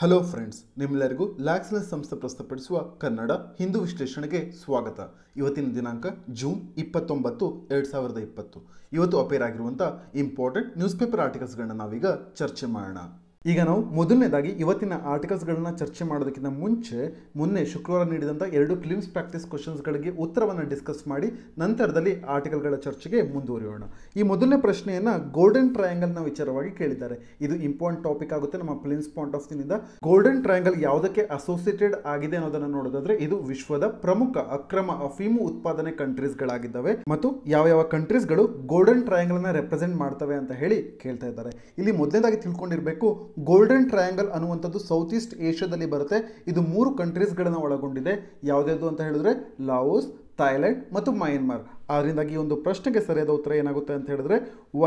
Hello friends ನಿಮ್ಮೆಲ್ಲರಿಗೂ ಲ್ಯಾಕ್ಸ್ಲೆಸ್ ಸಂಸ್ಥೆ ಪ್ರಸ್ತುತಪಡಿಸುವ ಕನ್ನಡ ಹಿಂದೂ ವಿಶ್ಲೇಷಣೆಗೆ ಸ್ವಾಗತ. ಇವತ್ತಿನ ದಿನಾಂಕ ಜೂನ್ ಇಪ್ಪತ್ತೊಂಬತ್ತು, ಎರಡು ಸಾವಿರದ ಇಪ್ಪತ್ತು. ಇವತ್ತು ಅಪೇರ್ ಆಗಿರುವಂಥ ಇಂಪಾರ್ಟೆಂಟ್ ನ್ಯೂಸ್ ಪೇಪರ್ ಆರ್ಟಿಕಲ್ಸ್ಗಳನ್ನ ನಾವೀಗ ಚರ್ಚೆ ಮಾಡೋಣ. ಈಗ ನಾವು ಮೊದಲನೇದಾಗಿ ಇವತ್ತಿನ ಆರ್ಟಿಕಲ್ಸ್ಗಳನ್ನ ಚರ್ಚೆ ಮಾಡೋದಕ್ಕಿಂತ ಮುಂಚೆ ಮೊನ್ನೆ ಶುಕ್ರವಾರ ನೀಡಿದಂಥ ಎರಡು ಕ್ಲಿಮ್ಸ್ ಪ್ರಾಕ್ಟೀಸ್ ಕ್ವಶನ್ಸ್ಗಳಿಗೆ ಉತ್ತರವನ್ನು ಡಿಸ್ಕಸ್ ಮಾಡಿ ನಂತರದಲ್ಲಿ ಆರ್ಟಿಕಲ್ಗಳ ಚರ್ಚೆಗೆ ಮುಂದುವರಿಯೋಣ. ಈ ಮೊದಲನೇ ಪ್ರಶ್ನೆಯನ್ನು ಗೋಲ್ಡನ್ ಟ್ರಯಾಂಗಲ್ನ ವಿಚಾರವಾಗಿ ಕೇಳಿದ್ದಾರೆ. ಇದು ಇಂಪಾರ್ಟೆಂಟ್ ಟಾಪಿಕ್ ಆಗುತ್ತೆ. ನಮ್ಮ ಪ್ಲಿಮ್ಸ್ ಪಾಯಿಂಟ್ ಆಫ್ ವ್ಯೂನಿಂದ ಗೋಲ್ಡನ್ ಟ್ರಯಾಂಗಲ್ ಯಾವುದಕ್ಕೆ ಅಸೋಸಿಯೇಟೆಡ್ ಆಗಿದೆ ಅನ್ನೋದನ್ನು ನೋಡೋದಾದ್ರೆ ಇದು ವಿಶ್ವದ ಪ್ರಮುಖ ಅಕ್ರಮ ಅಫೀಮು ಉತ್ಪಾದನೆ ಕಂಟ್ರೀಸ್ಗಳಾಗಿದ್ದಾವೆ ಮತ್ತು ಯಾವ ಯಾವ ಕಂಟ್ರೀಸ್ಗಳು ಗೋಲ್ಡನ್ ಟ್ರಯಾಂಗಲ್ನ ರೆಪ್ರೆಸೆಂಟ್ ಮಾಡ್ತವೆ ಅಂತ ಹೇಳಿ ಕೇಳ್ತಾ ಇದ್ದಾರೆ. ಇಲ್ಲಿ ಮೊದಲನೇದಾಗಿ ತಿಳ್ಕೊಂಡಿರಬೇಕು ಗೋಲ್ಡನ್ ಟ್ರಯಾಂಗಲ್ ಅನ್ನುವಂಥದ್ದು ಸೌತ್ ಈಸ್ಟ್ ಏಷ್ಯಾದಲ್ಲಿ ಬರುತ್ತೆ. ಇದು ಮೂರು ಕಂಟ್ರೀಸ್ಗಳನ್ನು ಒಳಗೊಂಡಿದೆ. ಯಾವುದ್ಯಾವುದು ಅಂತ ಹೇಳಿದ್ರೆ ಲಾವೋಸ್ ಥೈಲ್ಯಾಂಡ್ ಮತ್ತು ಮಯನ್ಮಾರ್ ಅದರಿಂದಾಗಿ ಈ ಒಂದು ಪ್ರಶ್ನೆಗೆ ಸರಿಯಾದ ಉತ್ತರ ಏನಾಗುತ್ತೆ ಅಂತ ಹೇಳಿದ್ರೆ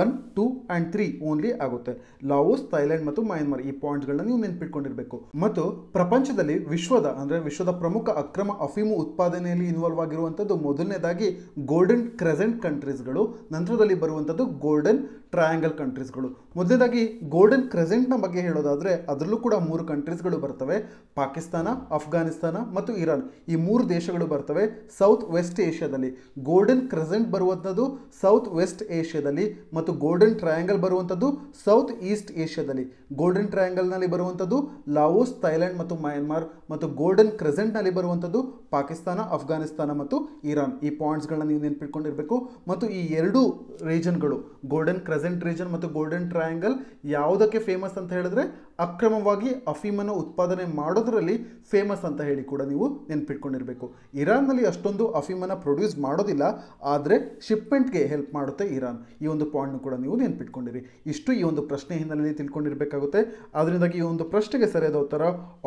one two and three only ಆಗುತ್ತೆ. ಲಾವೋಸ್ ಥೈಲ್ಯಾಂಡ್ ಮತ್ತು ಮಯನ್ಮಾರ್ ಈ ಪಾಯಿಂಟ್ಗಳನ್ನ ನೀವು ನೆನ್ಪಿಟ್ಕೊಂಡಿರಬೇಕು. ಮತ್ತು ಪ್ರಪಂಚದಲ್ಲಿ ವಿಶ್ವದ ಅಂದರೆ ವಿಶ್ವದ ಪ್ರಮುಖ ಅಕ್ರಮ ಅಫೀಮು ಉತ್ಪಾದನೆಯಲ್ಲಿ ಇನ್ವಾಲ್ವ್ ಆಗಿರುವಂಥದ್ದು ಮೊದಲನೇದಾಗಿ ಗೋಲ್ಡನ್ ಕ್ರೆಸೆಂಟ್ ಕಂಟ್ರೀಸ್ಗಳು ನಂತರದಲ್ಲಿ ಬರುವಂಥದ್ದು ಗೋಲ್ಡನ್ ಟ್ರಯಾಂಗಲ್ ಕಂಟ್ರೀಸ್ಗಳು ಮೊದಲನೇದಾಗಿ ಗೋಲ್ಡನ್ ಕ್ರೆಸೆಂಟ್ನ ಬಗ್ಗೆ ಹೇಳೋದಾದರೆ ಅದರಲ್ಲೂ ಕೂಡ ಮೂರು ಕಂಟ್ರೀಸ್ಗಳು ಬರ್ತವೆ. ಪಾಕಿಸ್ತಾನ ಅಫ್ಘಾನಿಸ್ತಾನ ಮತ್ತು ಇರಾನ್ ಈ ಮೂರು ದೇಶಗಳು ಬರ್ತವೆ ಸೌತ್ ವೆಸ್ಟ್ ಏಷ್ಯಾದಲ್ಲಿ ಗೋಲ್ಡನ್ ಕ್ರೆಸೆಂಟ್ ಬರುವಂಥದ್ದು ಸೌತ್ ವೆಸ್ಟ್ ಏಷ್ಯಾದಲ್ಲಿ ಮತ್ತು ಗೋಲ್ಡನ್ ಟ್ರಯಾಂಗಲ್ ಬರುವಂಥದ್ದು ಸೌತ್ ಈಸ್ಟ್ ಏಷ್ಯಾದಲ್ಲಿ ಗೋಲ್ಡನ್ ಟ್ರಯಾಂಗಲ್ನಲ್ಲಿ ಬರುವಂಥದ್ದು ಲಾವೋಸ್ ಥೈಲ್ಯಾಂಡ್ ಮತ್ತು ಮಯನ್ಮಾರ್ ಮತ್ತು ಗೋಲ್ಡನ್ ಕ್ರೆಸೆಂಟ್ನಲ್ಲಿ ಬರುವಂಥದ್ದು ಪಾಕಿಸ್ತಾನ ಅಫ್ಘಾನಿಸ್ತಾನ ಮತ್ತು ಇರಾನ್ ಈ ಪಾಯಿಂಟ್ಸ್ಗಳನ್ನ ನೀವು ನೆನ್ಪಿಟ್ಕೊಂಡಿರಬೇಕು. ಮತ್ತು ಈ ಎರಡು ರೀಜನ್ಗಳು ಗೋಲ್ಡನ್ ಕ್ರೆಸೆಂಟ್ ರೀಜನ್ ಮತ್ತು ಗೋಲ್ಡನ್ ಟ್ರಯಾಂಗಲ್ ಯಾವುದಕ್ಕೆ ಫೇಮಸ್ ಅಂತ ಹೇಳಿದ್ರೆ ಅಕ್ರಮವಾಗಿ ಅಫೀಮನ್ನು ಉತ್ಪಾದನೆ ಮಾಡೋದರಲ್ಲಿ ಫೇಮಸ್ ಅಂತ ಹೇಳಿ ಕೂಡ ನೀವು ನೆನ್ಪಿಟ್ಕೊಂಡಿರಬೇಕು. ಇರಾನ್ನಲ್ಲಿ ಅಷ್ಟೊಂದು ಅಫೀಮನ್ನು ಪ್ರೊಡ್ಯೂಸ್ ಮಾಡೋದಿಲ್ಲ, ಆದರೆ ಶಿಪ್ಮೆಂಟ್ಗೆ ಹೆಲ್ಪ್ ಮಾಡುತ್ತೆ ಇರಾನ್. ಈ ಒಂದು ಪಾಯಿಂಟ್ನು ಕೂಡ ನೀವು ನೆನ್ಪಿಟ್ಕೊಂಡಿರಿ. ಇಷ್ಟು ಈ ಒಂದು ಪ್ರಶ್ನೆ ಹಿನ್ನೆಲೆಯಲ್ಲಿ ತಿಳ್ಕೊಂಡಿರಬೇಕಾಗುತ್ತೆ. ಅದರಿಂದಾಗಿ ಈ ಒಂದು ಪ್ರಶ್ನೆಗೆ ಸರಿಯಾದ ಉತ್ತರ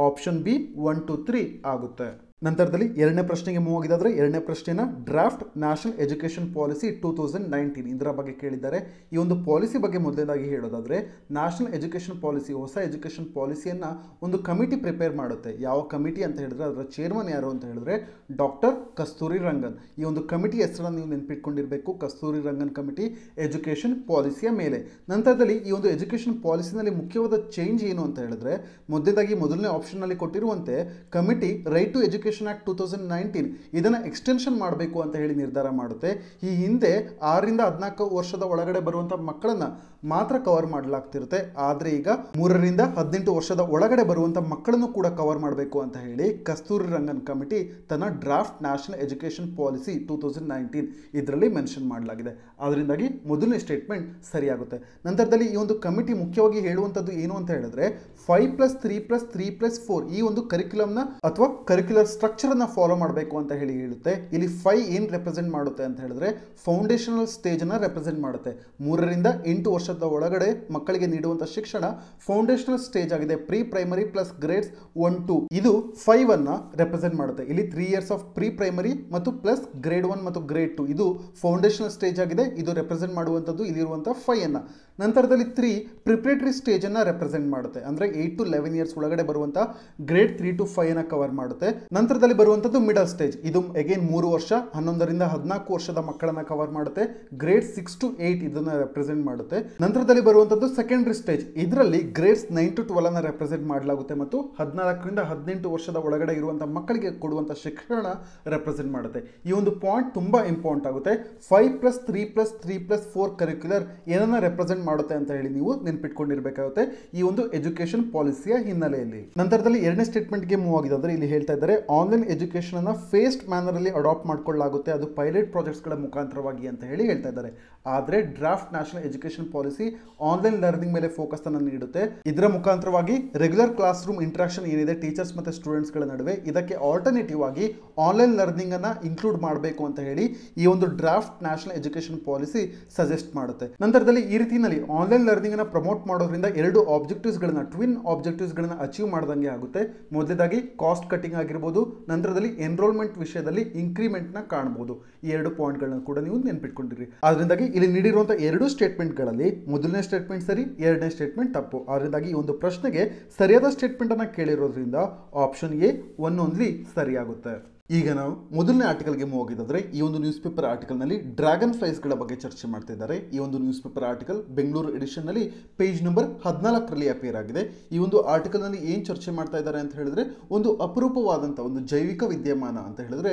option B one two three ಆಗುತ್ತೆ. ನಂತರದಲ್ಲಿ ಎರಡನೇ ಪ್ರಶ್ನೆಗೆ ಮೂವ್ ಆಗಿದ್ದಾದ್ರೆ ಎರಡನೇ ಪ್ರಶ್ನೆನ draft national education policy two thousand nineteen ಇದರ ಬಗ್ಗೆ ಕೇಳಿದ್ದಾರೆ. ಈ ಒಂದು ಪಾಲಿಸಿ ಬಗ್ಗೆ ಮೊದಲೇದಾಗಿ ಹೇಳೋದಾದರೆ ನ್ಯಾಷನಲ್ ಎಜುಕೇಷನ್ ಪಾಲಿಸಿ ಹೊಸ ಎಜುಕೇಷನ್ ಪಾಲಿಸಿಯನ್ನು ಒಂದು ಕಮಿಟಿ ಪ್ರಿಪೇರ್ ಮಾಡುತ್ತೆ. ಯಾವ ಕಮಿಟಿ ಅಂತ ಹೇಳಿದ್ರೆ ಅದರ ಚೇರ್ಮನ್ ಯಾರು ಅಂತ ಹೇಳಿದ್ರೆ ಡಾಕ್ಟರ್ ಕಸ್ತೂರಿ ರಂಗನ್. ಈ ಒಂದು ಕಮಿಟಿ ಹೆಸರನ್ನು ನೀವು ನೆನಪಿಟ್ಕೊಂಡಿರಬೇಕು, ಕಸ್ತೂರಿ ರಂಗನ್ ಕಮಿಟಿ ಎಜುಕೇಷನ್ ಪಾಲಿಸಿಯ ಮೇಲೆ. ನಂತರದಲ್ಲಿ ಈ ಒಂದು ಎಜುಕೇಷನ್ ಪಾಲಿಸಿನಲ್ಲಿ ಮುಖ್ಯವಾದ ಚೇಂಜ್ ಏನು ಅಂತ ಹೇಳಿದ್ರೆ, ಮೊದಲನೇದಾಗಿ ಮೊದಲನೇ ಆಪ್ಷನ್ನಲ್ಲಿ ಕೊಟ್ಟಿರುವಂತೆ committee right to education act two thousand nineteen ಇದನ್ನು ಎಕ್ಸ್ಟೆನ್ಷನ್ ಮಾಡಬೇಕು ಅಂತ ಹೇಳಿ ನಿರ್ಧಾರ ಮಾಡುತ್ತೆ. ಈ ಹಿಂದೆ ಆರರಿಂದ ಹದಿನಾಲ್ಕು ವರ್ಷದ ಒಳಗಡೆ ಬರುವಂಥ ಮಕ್ಕಳನ್ನು ಮಾತ್ರ ಕವರ್ ಮಾಡಲಾಗ್ತಿರುತ್ತೆ. ಆದರೆ ಈಗ ಮೂರರಿಂದ ಹದಿನೆಂಟು ವರ್ಷದ ಒಳಗಡೆ ಬರುವಂಥ ಮಕ್ಕಳನ್ನು ಕೂಡ ಕವರ್ ಮಾಡಬೇಕು ಅಂತ ಹೇಳಿ ಕಸ್ತೂರಿ ರಂಗನ್ ಕಮಿಟಿ ತನ್ನ draft national education policy two thousand nineteen ಇದರಲ್ಲಿ ಮೆನ್ಷನ್ ಮಾಡಲಾಗಿದೆ. ಅದರಿಂದಾಗಿ ಮೊದಲನೇ ಸ್ಟೇಟ್ಮೆಂಟ್ ಸರಿಯಾಗುತ್ತೆ. ನಂತರದಲ್ಲಿ ಈ ಒಂದು ಕಮಿಟಿ ಮುಖ್ಯವಾಗಿ ಹೇಳುವಂಥದ್ದು ಏನು ಅಂತ ಹೇಳಿದ್ರೆ five plus three plus three plus four ಈ ಒಂದು ಕರಿಕ್ಯುಲಮ್ನ ಅಥವಾ ಕರಿಕ್ಯುಲರ್ ಸ್ಟ್ರಕ್ಚರನ್ನು ಫಾಲೋ ಮಾಡಬೇಕು ಅಂತ ಹೇಳಿ ಹೇಳುತ್ತೆ. ಇಲ್ಲಿ ಫೈ ಏನು ರೆಪ್ರೆಸೆಂಟ್ ಮಾಡುತ್ತೆ ಅಂತ ಹೇಳಿದ್ರೆ ಫೌಂಡೇಶನಲ್ ಸ್ಟೇಜನ್ನು ರೆಪ್ರೆಸೆಂಟ್ ಮಾಡುತ್ತೆ. ಮೂರರಿಂದ ಎಂಟು ವರ್ಷದ ಒಳಗಡೆ ಮಕ್ಕಳಿಗೆ ನೀಡುವಂಥ ಶಿಕ್ಷಣ ಫೌಂಡೇಶನಲ್ ಸ್ಟೇಜ್ ಆಗಿದೆ. Pre primary plus grades one two ಇದು ಫೈವ್ ಅನ್ನ ರೆಪ್ರೆಸೆಂಟ್ ಮಾಡುತ್ತೆ. ಇಲ್ಲಿ three years of pre primary ಮತ್ತು ಪ್ಲಸ್ ಗ್ರೇಡ್ ಒನ್ ಮತ್ತು ಗ್ರೇಡ್ ಟು ಇದು ಫೌಂಡೇಶನಲ್ ಸ್ಟೇಜ್ ಆಗಿದೆ. ಇದು ರೆಪ್ರೆಸೆಂಟ್ ಮಾಡುವಂಥದ್ದು ಇಲ್ಲಿರುವಂಥ ಫೈ ಅನ್ನ. ನಂತರದಲ್ಲಿ ತ್ರೀ ಪ್ರಿಪ್ರೇಟರಿ ಸ್ಟೇಜನ್ನು ರೆಪ್ರೆಸೆಂಟ್ ಮಾಡುತ್ತೆ. ಅಂದರೆ ಏಯ್ಟ್ ಟು ಲೆವೆನ್ ಇಯರ್ಸ್ ಒಳಗಡೆ ಬರುವಂಥ ಗ್ರೇಡ್ ತ್ರೀ ಟು ಫೈವ್ ಅನ್ನ ಕವರ್ ಮಾಡುತ್ತೆ. ನಂತರದಲ್ಲಿ ಬರುವಂಥದ್ದು ಮಿಡಲ್ ಸ್ಟೇಜ್ ಇದು ಅಗೇನ್ ಮೂರು ವರ್ಷ, ಹನ್ನೊಂದರಿಂದ ಹದಿನಾಲ್ಕು ವರ್ಷದ ಮಕ್ಕಳನ್ನ ಕವರ್ ಮಾಡುತ್ತೆ. ಗ್ರೇಡ್ ಸಿಕ್ಸ್ ಟು ಏಯ್ಟ್ ಇದನ್ನ ರೆಪ್ರೆಸೆಂಟ್ ಮಾಡುತ್ತೆ. ನಂತರದಲ್ಲಿ ಬರುವಂಥದ್ದು ಸೆಕೆಂಡರಿ ಸ್ಟೇಜ್ ಇದರಲ್ಲಿ ಗ್ರೇಡ್ಸ್ ನೈನ್ ಟು ಟ್ವೆಲ್ ಅನ್ನ ರೆಪ್ರೆಸೆಂಟ್ ಮಾಡಲಾಗುತ್ತೆ ಮತ್ತು ಹದಿನಾಲ್ಕರಿಂದ ಹದಿನೆಂಟು ವರ್ಷದ ಒಳಗಡೆ ಇರುವಂತಹ ಮಕ್ಕಳಿಗೆ ಕೊಡುವಂತಹ ಶಿಕ್ಷಣ ರೆಪ್ರೆಸೆಂಟ್ ಮಾಡುತ್ತೆ. ಈ ಒಂದು ಪಾಯಿಂಟ್ ತುಂಬಾ ಇಂಪಾರ್ಟೆಂಟ್ ಆಗುತ್ತೆ. Five plus three plus three plus four curricular ಏನನ್ನ ರೆಪ್ರೆಸೆಂಟ್ ಮಾಡುತ್ತೆ ಅಂತ ಹೇಳಿ ನೀವು ನೆನ್ಪಿಟ್ಕೊಂಡಿರ್ಬೇಕಾಗುತ್ತೆ. ಈ ಒಂದು ಎಜುಕೇಶನ್ ಪಾಲಿಸಿಯ ಹಿನ್ನೆಲೆಯಲ್ಲಿ. ನಂತರದಲ್ಲಿ ಎರಡನೇ ಸ್ಟೇಟ್ಮೆಂಟ್ಗೆ ಮೂವ್ ಆಗಿದೆ ಅಂದ್ರೆ ಇಲ್ಲಿ ಹೇಳ್ತಾ ಇದ್ದಾರೆ ಆನ್ಲೈನ್ ಎಜುಕೇಷನನ್ನು ಫೇಸ್ಡ್ ಮ್ಯಾನರಲ್ಲಿ ಅಡಾಪ್ಟ್ ಮಾಡ್ಕೊಳ್ಳಾಗುತ್ತೆ ಅದು ಪೈಲಟ್ ಪ್ರಾಜೆಕ್ಟ್ಸ್ಗಳ ಮುಖಾಂತರವಾಗಿ ಅಂತ ಹೇಳಿ ಹೇಳ್ತಾ ಇದ್ದಾರೆ. ಆದರೆ draft national education policy online learning ಮೇಲೆ ಫೋಕಸ್ ಅನ್ನು ನೀಡುತ್ತೆ. ಇದರ ಮುಖಾಂತರವಾಗಿ ರೆಗ್ಯುಲರ್ ಕ್ಲಾಸ್ ರೂಮ್ ಇಂಟ್ರಾಕ್ಷನ್ ಏನಿದೆ ಟೀಚರ್ಸ್ ಮತ್ತು ಸ್ಟೂಡೆಂಟ್ಸ್ಗಳ ನಡುವೆ, ಇದಕ್ಕೆ ಆಲ್ಟರ್ನೇಟಿವ್ ಆಗಿ ಆನ್ಲೈನ್ ಲರ್ನಿಂಗ್ ಅನ್ನು ಇನ್ಕ್ಲೂಡ್ ಮಾಡಬೇಕು ಅಂತ ಹೇಳಿ ಈ ಒಂದು draft national education policy suggest ಮಾಡುತ್ತೆ. ನಂತರದಲ್ಲಿ ಈ ರೀತಿಯಲ್ಲಿ ಆನ್ಲೈನ್ ಲರ್ನಿಂಗ್ ಅನ್ನು ಪ್ರಮೋಟ್ ಮಾಡೋದ್ರಿಂದ ಎರಡು ಆಬ್ಜೆಕ್ಟಿವ್ಸ್ ಗಳನ್ನ ಟ್ವಿನ್ ಆಬ್ಜೆಕ್ಟಿವ್ಸ್ ಗಳನ್ನ ಅಚೀವ್ ಮಾಡ್ದಂಗೆ ಆಗುತ್ತೆ. ಮೊದಲೇದಾಗಿ ಕಾಸ್ಟ್ ಕಟ್ಟಿಂಗ್ ಆಗಿರ್ಬೋದು, ನಂತರದಲ್ಲಿ ಎನ್ರೋಲ್ಮೆಂಟ್ ವಿಷಯದಲ್ಲಿ ಇನ್ಕ್ರಿಮೆಂಟ್ನ ಕಾಣ್ಬೋದು. ಈ ಎರಡು ಪಾಯಿಂಟ್ ಗಳನ್ನ ಕೂಡ ನೀವು ನೆನ್ಪಿಟ್ಕೊಂಡಿರಿ. ಅದರಿಂದಾಗಿ ಇಲ್ಲಿ ನೀಡಿರುವಂಥ ಎರಡು ಸ್ಟೇಟ್ಮೆಂಟ್ಗಳಲ್ಲಿ ಮೊದಲನೇ ಸ್ಟೇಟ್ಮೆಂಟ್ ಸರಿ, ಎರಡನೇ ಸ್ಟೇಟ್ಮೆಂಟ್ ತಪ್ಪು. ಅದರಿಂದಾಗಿ ಈ ಒಂದು ಪ್ರಶ್ನೆಗೆ ಸರಿಯಾದ ಸ್ಟೇಟ್ಮೆಂಟ್ ಅನ್ನ ಕೇಳಿರೋದ್ರಿಂದ ಆಪ್ಷನ್ ಎ ಒನ್ ಓನ್ಲಿ ಸರಿಯಾಗುತ್ತೆ. ಈಗ ನಾವು ಮೊದಲನೇ ಆರ್ಟಿಕಲ್ಗೆ ಹೋಗಿದ್ರೆ ಈ ಒಂದು ನ್ಯೂಸ್ ಪೇಪರ್ ಆರ್ಟಿಕಲ್ನಲ್ಲಿ ಡ್ರ್ಯಾಗನ್ ಫ್ಲೈಸ್ಗಳ ಬಗ್ಗೆ ಚರ್ಚೆ ಮಾಡ್ತಿದ್ದಾರೆ ಈ ಒಂದು ನ್ಯೂಸ್ ಪೇಪರ್ ಆರ್ಟಿಕಲ್ ಬೆಂಗಳೂರು ಎಡಿಷನ್ನಲ್ಲಿ ಪೇಜ್ ನಂಬರ್ ಹದಿನಾಲ್ಕರಲ್ಲಿ ಅಪೇರ್ ಆಗಿದೆ. ಈ ಒಂದು ಆರ್ಟಿಕಲ್ನಲ್ಲಿ ಏನು ಚರ್ಚೆ ಮಾಡ್ತಾ ಇದ್ದಾರೆ ಅಂತ ಹೇಳಿದ್ರೆ, ಒಂದು ಅಪರೂಪವಾದಂಥ ಒಂದು ಜೈವಿಕ ವಿದ್ಯಮಾನ ಅಂತ ಹೇಳಿದ್ರೆ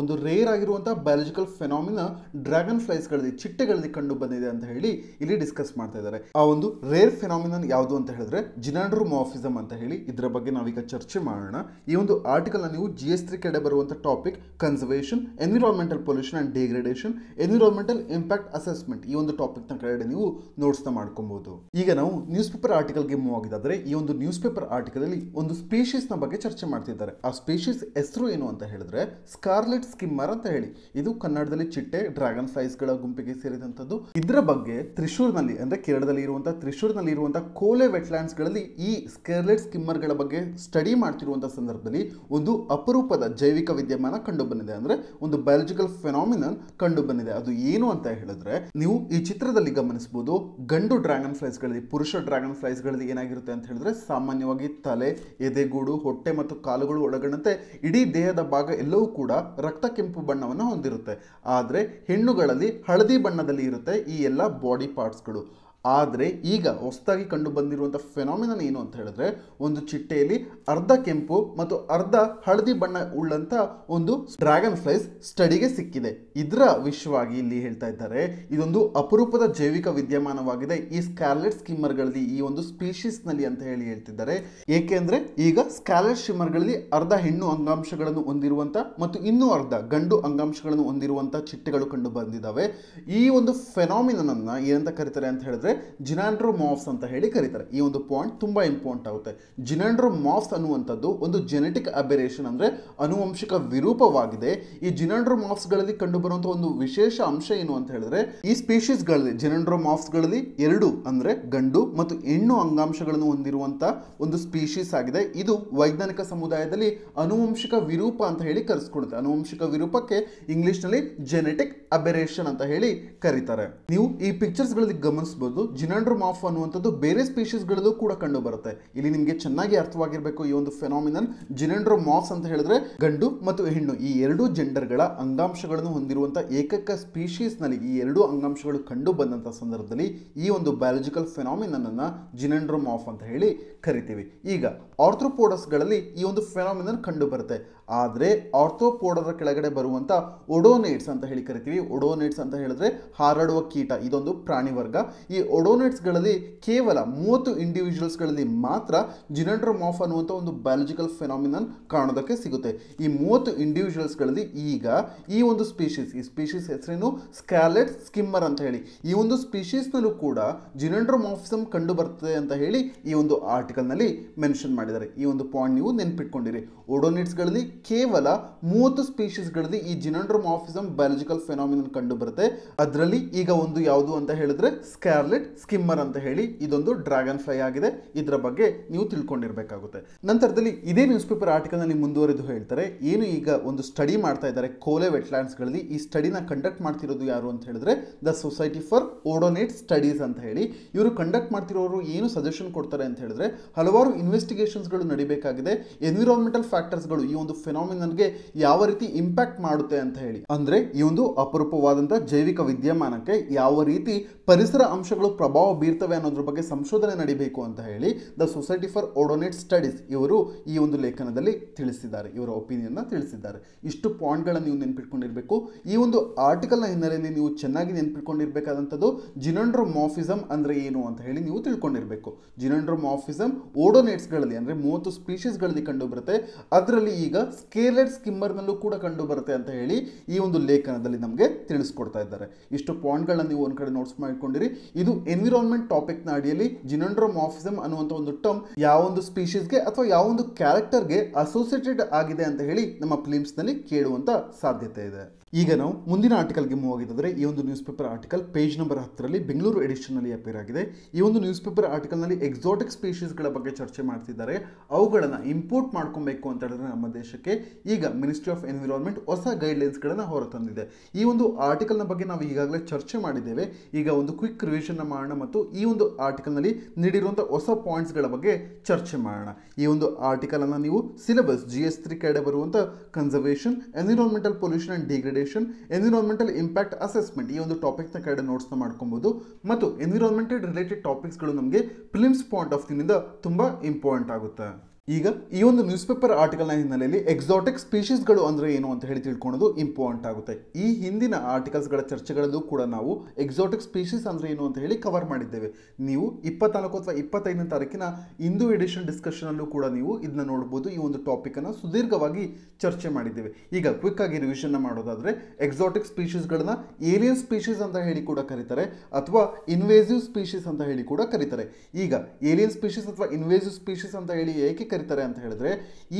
ಒಂದು ರೇರ್ ಆಗಿರುವಂಥ ಬಯಾಲಜಿಕಲ್ ಫೆನಾಮಿನ ಡ್ರ್ಯಾಗನ್ ಫ್ಲೈಸ್ಗಳಲ್ಲಿ ಚಿಟ್ಟೆಗಳಲ್ಲಿ ಕಂಡು ಬಂದಿದೆ ಅಂತ ಹೇಳಿ ಇಲ್ಲಿ ಡಿಸ್ಕಸ್ ಮಾಡ್ತಾ ಇದ್ದಾರೆ. ಆ ಒಂದು ರೇರ್ ಫೆನಾಮಿನನ್ ಯಾವುದು ಅಂತ ಹೇಳಿದ್ರೆ ಜಿನಾಂಡ್ರೋ ಮಾಫಿಸಮ್ ಅಂತ ಹೇಳಿ ಇದರ ಬಗ್ಗೆ ನಾವೀಗ ಚರ್ಚೆ ಮಾಡೋಣ. ಈ ಒಂದು ಆರ್ಟಿಕಲ್ ನೀವು ಜಿ ಎಸ್ ತ್ರೀ ಕಡೆ ಬರುವಂಥ topic conservation environmental pollution and degradation environmental impact assessment ಈ ಒಂದು ಟಾಪಿಕ್ನ ಕಡೆ ನೀವು ನೋಟ್ಸ್ನ ಮಾಡ್ಕೊಬಹುದು ಈಗ ನಾವು ನ್ಯೂಸ್ ಪೇಪರ್ ಆರ್ಟಿಕಲ್ಗೆ ಮೂವ್ ಆಗಿದ್ದಾದ್ರೆ ಈ ಒಂದು ನ್ಯೂಸ್ ಪೇಪರ್ ಆರ್ಟಿಕಲ್ ಅಲ್ಲಿ ಒಂದು ಸ್ಪೀಶೀಸ್ನ ಬಗ್ಗೆ ಚರ್ಚೆ ಮಾಡ್ತಿದ್ದಾರೆ. ಆ ಸ್ಪೀಶೀಸ್ ಹೆಸರು ಏನು ಅಂತ ಹೇಳಿದ್ರೆ ಸ್ಕಾರ್ಲೆಟ್ ಸ್ಕಿಮ್ಮರ್ ಅಂತ ಹೇಳಿ. ಇದು ಕನ್ನಡದಲ್ಲಿ ಚಿಟ್ಟೆ ಡ್ರ್ಯಾಗನ್ ಫ್ಲೈಸ್ಗಳ ಗುಂಪಿಗೆ ಸೇರಿದಂತದ್ದು ಇದರ ಬಗ್ಗೆ ತ್ರಿಶೂರ್ನಲ್ಲಿ ಅಂದ್ರೆ ಕೇರಳದಲ್ಲಿ ಇರುವಂತಹ ತ್ರಿಶೂರ್ನಲ್ಲಿ ಇರುವಂತಹ ಕೋಲೆ ವೆಟ್ಲ್ಯಾಂಡ್ಸ್ಗಳಲ್ಲಿ ಈ ಸ್ಕಾರ್ಲೆಟ್ ಸ್ಕಿಮ್ಮರ್ಗಳ ಬಗ್ಗೆ ಸ್ಟಡಿ ಮಾಡ್ತಿರುವಂತಹ ಸಂದರ್ಭದಲ್ಲಿ ಒಂದು ಅಪರೂಪದ ಜೈವಿಕ ವಿದ್ಯಮಾನ ಕಂಡು ಬಂದಿದೆ ಅಂದ್ರೆ ಒಂದು ಬಯಾಲಜಿಕಲ್ ಫೆನಾಮಿನನ್ ಕಂಡು ಬಂದಿದೆ ಅದು ಏನು ಅಂತ ಹೇಳಿದ್ರೆ ನೀವು ಈ ಚಿತ್ರದಲ್ಲಿ ಗಮನಿಸಬಹುದು, ಗಂಡು ಡ್ರ್ಯಾಗನ್ ಫ್ಲೈಸ್ಗಳಲ್ಲಿ ಪುರುಷ ಡ್ರ್ಯಾಗನ್ ಫ್ಲೈಸ್ಗಳಲ್ಲಿ ಏನಾಗಿರುತ್ತೆ ಅಂತ ಹೇಳಿದ್ರೆ ಸಾಮಾನ್ಯವಾಗಿ ತಲೆ, ಎದೆಗೂಡು, ಹೊಟ್ಟೆ ಮತ್ತು ಕಾಲುಗಳು ಒಳಗೊಂಡಂತೆ ಇಡೀ ದೇಹದ ಭಾಗ ಎಲ್ಲವೂ ಕೂಡ ರಕ್ತ ಕೆಂಪು ಬಣ್ಣವನ್ನು ಹೊಂದಿರುತ್ತೆ. ಆದರೆ ಹೆಣ್ಣುಗಳಲ್ಲಿ ಹಳದಿ ಬಣ್ಣದಲ್ಲಿ ಇರುತ್ತೆ ಈ ಎಲ್ಲ ಬಾಡಿ ಪಾರ್ಟ್ಸ್ಗಳು ಆದರೆ ಈಗ ಹೊಸದಾಗಿ ಕಂಡು ಬಂದಿರುವಂಥ ಫೆನಾಮಿನನ್ ಏನು ಅಂತ ಹೇಳಿದ್ರೆ ಒಂದು ಚಿಟ್ಟೆಯಲ್ಲಿ ಅರ್ಧ ಕೆಂಪು ಮತ್ತು ಅರ್ಧ ಹಳದಿ ಬಣ್ಣ ಉಳ್ಳಂಥ ಒಂದು ಡ್ರ್ಯಾಗನ್ ಫ್ಲೈಸ್ ಸ್ಟಡಿಗೆ ಸಿಕ್ಕಿದೆ. ಇದರ ವಿಷಯವಾಗಿ ಇಲ್ಲಿ ಹೇಳ್ತಾ ಇದ್ದಾರೆ. ಇದೊಂದು ಅಪರೂಪದ ಜೈವಿಕ ವಿದ್ಯಮಾನವಾಗಿದೆ. ಈ ಸ್ಕ್ಯಾಲೆಟ್ ಸ್ಕಿಮ್ಮರ್ಗಳಲ್ಲಿ ಈ ಒಂದು ಸ್ಪೀಶೀಸ್ನಲ್ಲಿ ಅಂತ ಹೇಳಿ ಹೇಳ್ತಿದ್ದಾರೆ. ಏಕೆಂದರೆ ಈಗ ಸ್ಕ್ಯಾಲೆಟ್ ಸ್ಕಿಮ್ಮರ್ಗಳಲ್ಲಿ ಅರ್ಧ ಹೆಣ್ಣು ಅಂಗಾಂಶಗಳನ್ನು ಹೊಂದಿರುವಂಥ ಮತ್ತು ಇನ್ನೂ ಅರ್ಧ ಗಂಡು ಅಂಗಾಂಶಗಳನ್ನು ಹೊಂದಿರುವಂಥ ಚಿಟ್ಟೆಗಳು ಕಂಡು ಬಂದಿದ್ದಾವೆ. ಈ ಒಂದು ಫೆನಾಮಿನನ್ನು ಏನಂತ ಕರೀತಾರೆ ಅಂತ ಹೇಳಿದ್ರೆ ಜಿನಾಂಡ್ರೋ ಮಾಫ್ಸ್ ಅಂತ ಹೇಳಿ ಕರೀತಾರೆ. ಈ ಒಂದು ಪಾಯಿಂಟ್ ತುಂಬಾ ಇಂಪಾರ್ಟೆಂಟ್ ಆಗುತ್ತೆ. ಜಿನಾಂಡ್ರೋ ಮಾಫ್ಸ್ ಅನ್ನುವಂಥದ್ದು ಒಂದು ಜೆನೆಟಿಕ್ ಅಬೆರೇಷನ್ ಅಂದ್ರೆ ಅನುವಂಶಿಕ ವಿರೂಪವಾಗಿದೆ. ಈ ಜಿನಾಂಡ್ರೋ ಮಾಫ್ಸ್ಗಳಲ್ಲಿ ಕಂಡು ಬರುವಂತಹ ಒಂದು ವಿಶೇಷ ಅಂಶ ಏನು ಅಂತ ಹೇಳಿದ್ರೆ, ಈ ಸ್ಪೀಶೀಸ್ಗಳಲ್ಲಿ ಜಿನಾಂಡ್ರೋ ಮಾಫ್ಸ್ಗಳಲ್ಲಿ ಎರಡು ಅಂದ್ರೆ ಗಂಡು ಮತ್ತು ಹೆಣ್ಣು ಅಂಗಾಂಶಗಳನ್ನು ಹೊಂದಿರುವಂಥ ಒಂದು ಸ್ಪೀಶೀಸ್ ಆಗಿದೆ. ಇದು ವೈಜ್ಞಾನಿಕ ಸಮುದಾಯದಲ್ಲಿ ಅನುವಂಶಿಕ ವಿರೂಪ ಅಂತ ಹೇಳಿ ಕರೆಸ್ಕೊಡುತ್ತೆ. ಅನುವಂಶಿಕ ವಿರೂಪಕ್ಕೆ ಇಂಗ್ಲಿಷ್ನಲ್ಲಿ ಜೆನೆಟಿಕ್ ಅಬೆರೇಷನ್ ಅಂತ ಹೇಳಿ ಕರೀತಾರೆ. ನೀವು ಈ ಪಿಕ್ಚರ್ಸ್ಗಳಲ್ಲಿ ಗಮನಿಸಬಹುದು ಜಿನಾಂಡ್ರೋ ಮಾಫ್ ಅನ್ನುವಂಥದ್ದು ಬೇರೆ ಸ್ಪೀಶೀಸ್ಗಳಲ್ಲೂ ಕೂಡ ಕಂಡು ಬರುತ್ತೆ. ಇಲ್ಲಿ ನಿಮಗೆ ಚೆನ್ನಾಗಿ ಅರ್ಥವಾಗಿರಬೇಕು ಈ ಒಂದು ಫೆನಾಮಿನಲ್ ಜಿನಾಂಡ್ರೋ ಮಾಫ್ಸ್ ಅಂತ ಹೇಳಿದ್ರೆ ಗಂಡು ಮತ್ತು ಹೆಣ್ಣು. ಈ ಎರಡೂ ಜೆಂಡರ್ಗಳ ಅಂಗಾಂಶಗಳನ್ನು ಹೊಂದಿರುವಂಥ ಏಕೈಕ ಸ್ಪೀಶೀಸ್ನಲ್ಲಿ ಈ ಎರಡು ಅಂಗಾಂಶಗಳು ಕಂಡು ಬಂದಂಥ ಸಂದರ್ಭದಲ್ಲಿ ಈ ಒಂದು ಬಯಾಲಜಿಕಲ್ ಫೆನಾಮಿನನ್ನು ಅನ್ನ ಜಿನಾಂಡ್ರೋ ಮಾಫ್ ಅಂತ ಹೇಳಿ ಕರಿತೀವಿ. ಈಗ ಆರ್ಥ್ರೋಪೋಡಸ್ಗಳಲ್ಲಿ ಈ ಒಂದು ಫೆನಾಮಿನನ್ ಕಂಡು ಬರುತ್ತೆ. ಆದರೆ ಆರ್ಥೋಪೋಡರ ಕೆಳಗಡೆ ಬರುವಂಥ ಒಡೋನೇಟ್ಸ್ ಅಂತ ಹೇಳಿ ಕರಿತೀವಿ. ಒಡೋನೇಟ್ಸ್ ಅಂತ ಹೇಳಿದ್ರೆ ಹಾರಾಡುವ ಕೀಟ, ಇದೊಂದು ಪ್ರಾಣಿ ವರ್ಗ. ಈ ಒಡೋನೇಟ್ಸ್ಗಳಲ್ಲಿ ಕೇವಲ ಮೂವತ್ತು ಇಂಡಿವಿಜುವಲ್ಸ್ಗಳಲ್ಲಿ ಮಾತ್ರ ಜಿನಡ್ರೋಮಾಫ್ ಅನ್ನುವಂಥ ಒಂದು ಬಯಾಲಜಿಕಲ್ ಫೆನಾಮಿನನ್ ಕಾಣೋದಕ್ಕೆ ಸಿಗುತ್ತೆ. ಈ ಮೂವತ್ತು ಇಂಡಿವಿಜುವಲ್ಸ್ಗಳಲ್ಲಿ ಈಗ ಈ ಒಂದು ಸ್ಪೀಶೀಸ್ ಈ ಸ್ಪೀಶೀಸ್ ಹೆಸರೇನು? ಸ್ಕ್ಯಾಲೆಟ್ ಸ್ಕಿಮ್ಮರ್ ಅಂತ ಹೇಳಿ. ಈ ಒಂದು ಸ್ಪೀಶೀಸ್ನಲ್ಲೂ ಕೂಡ ಜಿನಡ್ರೋಮಾಫಿಸಮ್ ಕಂಡು ಬರ್ತದೆ ಅಂತ ಹೇಳಿ ಈ ಒಂದು ಆರ್ಟಿಕಲ್ನಲ್ಲಿ ಮೆನ್ಷನ್ ಮಾಡಿದ್ದಾರೆ. ಈ ಒಂದು ಪಾಯಿಂಟ್ ನೀವು ನೆನ್ಪಿಟ್ಕೊಂಡಿರಿ. ಒಡೋನಿಟ್ಸ್ಗಳಲ್ಲಿ ಕೇವಲ ಮೂವತ್ತು ಸ್ಪೀಷೀಸ್ಗಳಲ್ಲಿ ಈ ಜಿನಂಡ್ರೋಮಾಫಿಸಮ್ ಬಯಾಲಜಿಕಲ್ ಫೆನಾಮಿನನ್ ಕಂಡು ಬರುತ್ತೆ ಅದರಲ್ಲಿ ಈಗ ಒಂದು ಯಾವುದು ಅಂತ ಹೇಳಿದ್ರೆ ಸ್ಕ್ಯಾರ್ಲೆಟ್ ಸ್ಕಿಮ್ಮರ್ ಅಂತ ಹೇಳಿ ಇದೊಂದು ಡ್ರ್ಯಾಗನ್ ಫ್ಲೈ ಆಗಿದೆ. ಇದರ ಬಗ್ಗೆ ನೀವು ತಿಳ್ಕೊಂಡಿರಬೇಕಾಗುತ್ತೆ. ನಂತರದಲ್ಲಿ ಇದೇ ನ್ಯೂಸ್ ಪೇಪರ್ ಆರ್ಟಿಕಲ್ನಲ್ಲಿ ಮುಂದುವರೆದು ಹೇಳ್ತಾರೆ, ಏನು ಈಗ ಒಂದು ಸ್ಟಡಿ ಮಾಡ್ತಾ ಇದ್ದಾರೆ ಕೋಲೆ ವೆಟ್ಲ್ಯಾಂಡ್ಸ್ಗಳಲ್ಲಿ, ಈ ಸ್ಟಡಿನ ಕಂಡಕ್ಟ್ ಮಾಡ್ತಿರೋದು ಯಾರು ಅಂತ ಹೇಳಿದ್ರೆ the society for odonate studies ಅಂತ ಹೇಳಿ. ಇವರು ಕಂಡಕ್ಟ್ ಮಾಡ್ತಿರೋರು ಏನು ಸಜೆಷನ್ ಕೊಡ್ತಾರೆ ಅಂತ ಹೇಳಿದ್ರೆ, ಹಲವಾರು ಇನ್ವೆಸ್ಟಿಗೇಷನ್ಸ್ಗಳು ನಡಿಬೇಕಾಗಿದೆ. ಎನ್ವಿರಾನ್ಮೆಂಟಲ್ ಫ್ಯಾಕ್ಟರ್ಸ್ಗಳು ಈ ಒಂದು ಫೆನಾಮಿನನ್ಗೆ ಯಾವ ರೀತಿ ಇಂಪ್ಯಾಕ್ಟ್ ಮಾಡುತ್ತೆ ಅಂತ ಹೇಳಿ. ಅಂದ್ರೆ ಈ ಒಂದು ಅಪರೂಪವಾದಂಥ ಜೈವಿಕ ವಿದ್ಯಮಾನಕ್ಕೆ ಯಾವ ರೀತಿ ಪರಿಸರ ಅಂಶಗಳು ಪ್ರಭಾವ ಬೀರ್ತವೆ ಅನ್ನೋದ್ರ ಬಗ್ಗೆ ಸಂಶೋಧನೆ ನಡಿಬೇಕು ಅಂತ ಹೇಳಿ the society for odonate studies ಇವರು ಈ ಒಂದು ಲೇಖನದಲ್ಲಿ ತಿಳಿಸಿದ್ದಾರೆ, ಇವರ ಒಪಿನಿಯನ್ನ ತಿಳಿಸಿದ್ದಾರೆ. ಇಷ್ಟು ಪಾಯಿಂಟ್ಗಳನ್ನು ನೀವು ನೆನ್ಪಿಟ್ಕೊಂಡಿರ್ಬೇಕು. ಈ ಒಂದು ಆರ್ಟಿಕಲ್ನ ಹಿನ್ನೆಲೆಯಲ್ಲಿ ನೀವು ಚೆನ್ನಾಗಿ ನೆನ್ಪಿಟ್ಕೊಂಡಿರ್ಬೇಕಾದಂಥದ್ದು ಜಿನಂಡ್ರೋ ಮಾಫಿಸಮ್ ಅಂದ್ರೆ ಏನು ಅಂತ ಹೇಳಿ ನೀವು ತಿಳ್ಕೊಂಡಿರಬೇಕು. ಜಿನಂಡ್ರೋ ಮಾಫಿಸಮ್ ಓಡೋನೇಟ್ಸ್ಗಳಲ್ಲಿ ಅಂದ್ರೆ ಮೂವತ್ತು ಸ್ಪೀಷೀಸ್ಗಳಲ್ಲಿ ಕಂಡುಬರುತ್ತೆ. ಅದರಲ್ಲಿ ಈಗ ಸ್ಕೇಲೆಟ್ ಸ್ಕಿಮ್ಮರ್ನಲ್ಲೂ ಕೂಡ ಕಂಡು ಬರುತ್ತೆ ಅಂತ ಹೇಳಿ ಈ ಒಂದು ಲೇಖನದಲ್ಲಿ ನಮಗೆ ತಿಳಿಸ್ಕೊಡ್ತಾ ಇದ್ದಾರೆ. ಇಷ್ಟು ಪಾಯಿಂಟ್ಗಳನ್ನ ನೀವು ಒಂದು ಕಡೆ ನೋಟ್ಸ್ ಮಾಡಿಕೊಂಡಿರಿ. ಇದು ಎನ್ವಿರಾನ್ಮೆಂಟ್ ಟಾಪಿಕ್ನ ಅಡಿಯಲ್ಲಿ ಜಿನಂಡ್ರೋಮಾಫಿಸಮ್ ಅನ್ನುವಂಥ ಒಂದು ಟರ್ಮ್ ಯಾವ ಒಂದು ಸ್ಪೀಶೀಸ್ಗೆ ಅಥವಾ ಯಾವ ಒಂದು ಕ್ಯಾರೆಕ್ಟರ್ಗೆ ಅಸೋಸಿಯೇಟೆಡ್ ಆಗಿದೆ ಅಂತ ಹೇಳಿ ನಮ್ಮ ಫಿಲಿಮ್ಸ್ನಲ್ಲಿ ಕೇಳುವಂಥ ಸಾಧ್ಯತೆ ಇದೆ. ಈಗ ನಾವು ಮುಂದಿನ ಆರ್ಟಿಕಲ್ಗೆ ಮೂವ್ ಆಗಿದ್ದರೆ ಈ ಒಂದು news paper article page number ಹತ್ತರಲ್ಲಿ ಬೆಂಗಳೂರು ಎಡಿಷನ್ನಲ್ಲಿ ಅಪೇರ್ ಆಗಿದೆ. ಈ ಒಂದು ನ್ಯೂಸ್ ಪೇಪರ್ ಆರ್ಟಿಕಲ್ನಲ್ಲಿ ಎಕ್ಸಾಟಿಕ್ ಸ್ಪೀಷೀಸ್ಗಳ ಬಗ್ಗೆ ಚರ್ಚೆ ಮಾಡ್ತಿದ್ದಾರೆ. ಅವುಗಳನ್ನು ಇಂಪೋರ್ಟ್ ಮಾಡ್ಕೊಬೇಕು ಅಂತ ಹೇಳಿದ್ರೆ ನಮ್ಮ ದೇಶಕ್ಕೆ ಈಗ ಮಿನಿಸ್ಟ್ರಿ ಆಫ್ ಎನ್ವಿರಾನ್ಮೆಂಟ್ ಹೊಸ ಗೈಡ್ಲೈನ್ಸ್ಗಳನ್ನು ಹೊರತಂದಿದೆ. ಈ ಒಂದು ಆರ್ಟಿಕಲ್ನ ಬಗ್ಗೆ ನಾವು ಈಗಾಗಲೇ ಚರ್ಚೆ ಮಾಡಿದ್ದೇವೆ. ಈಗ ಒಂದು ಕ್ವಿಕ್ ರಿವಿಷನ್ನ ಮಾಡೋಣ ಮತ್ತು ಈ ಒಂದು ಆರ್ಟಿಕಲ್ನಲ್ಲಿ ನೀಡಿರುವಂಥ ಹೊಸ ಪಾಯಿಂಟ್ಸ್ಗಳ ಬಗ್ಗೆ ಚರ್ಚೆ ಮಾಡೋಣ. ಈ ಒಂದು ಆರ್ಟಿಕಲನ್ನು ನೀವು ಸಿಲೆಬಸ್ ಜಿ ಎಸ್ ತ್ರೀ ಕೆಡೆ ಬರುವಂಥ conservation environmental pollution and degradation environmental impact assessment ಈ ಒಂದು ಟಾಪಿಕ್ನ ಕಡೆ ನೋಟ್ಸ್ನ ಮಾಡ್ಕೊಬೋದು. ಮತ್ತು ಎನ್ವಿರಾನ್ಮೆಂಟಲ್ ರಿಲೇಟೆಡ್ ಟಾಪಿಕ್ಸ್ಗಳು ನಮಗೆ ಫಿಲಿಮ್ಸ್ ಪಾಯಿಂಟ್ ಆಫ್ ವ್ಯೂನಿಂದ ತುಂಬ ಇಂಪಾರ್ಟೆಂಟ್ ಆಗುತ್ತೆ. ಈಗ ಈ ಒಂದು ನ್ಯೂಸ್ ಪೇಪರ್ ಆರ್ಟಿಕಲ್ನ ಹಿನ್ನೆಲೆಯಲ್ಲಿ ಎಕ್ಸಾಟಿಕ್ ಸ್ಪೀಷೀಸ್ಗಳು ಅಂದರೆ ಏನು ಅಂತ ಹೇಳಿ ತಿಳ್ಕೊಳೋದು ಇಂಪಾರ್ಟೆಂಟ್ ಆಗುತ್ತೆ. ಈ ಹಿಂದಿನ ಆರ್ಟಿಕಲ್ಸ್ಗಳ ಚರ್ಚೆಗಳಲ್ಲೂ ಕೂಡ ನಾವು ಎಕ್ಸಾಟಿಕ್ ಸ್ಪೀಷೀಸ್ ಅಂದರೆ ಏನು ಅಂತ ಹೇಳಿ ಕವರ್ ಮಾಡಿದ್ದೇವೆ. ನೀವು ಇಪ್ಪತ್ನಾಲ್ಕು ಅಥವಾ ಇಪ್ಪತ್ತೈದನೇ ತಾರೀಕಿನ ಇಂದು ಎಡಿಷನ್ ಡಿಸ್ಕಷನಲ್ಲೂ ಕೂಡ ನೀವು ಇದನ್ನ ನೋಡ್ಬೋದು. ಈ ಒಂದು ಟಾಪಿಕನ್ನು ಸುದೀರ್ಘವಾಗಿ ಚರ್ಚೆ ಮಾಡಿದ್ದೇವೆ. ಈಗ ಕ್ವಿಕ್ ಆಗಿ ರಿವಿಷನ್ನ ಮಾಡೋದಾದರೆ ಎಕ್ಸಾಟಿಕ್ ಸ್ಪೀಷೀಸ್ಗಳನ್ನ ಏಲಿಯನ್ ಸ್ಪೀಷೀಸ್ ಅಂತ ಹೇಳಿ ಕೂಡ ಕರೀತಾರೆ ಅಥವಾ ಇನ್ವೇಸಿವ್ ಸ್ಪೀಷೀಸ್ ಅಂತ ಹೇಳಿ ಕೂಡ ಕರೀತಾರೆ. ಈಗ ಏಲಿಯನ್ ಸ್ಪೀಷೀಸ್ ಅಥವಾ ಇನ್ವೇಸಿವ್ ಸ್ಪೀಷೀಸ್ ಅಂತ ಹೇಳಿ ಏಕೆ ಕರೀತಾರೆ ಅಂತ ಹೇಳಿದ್ರೆ,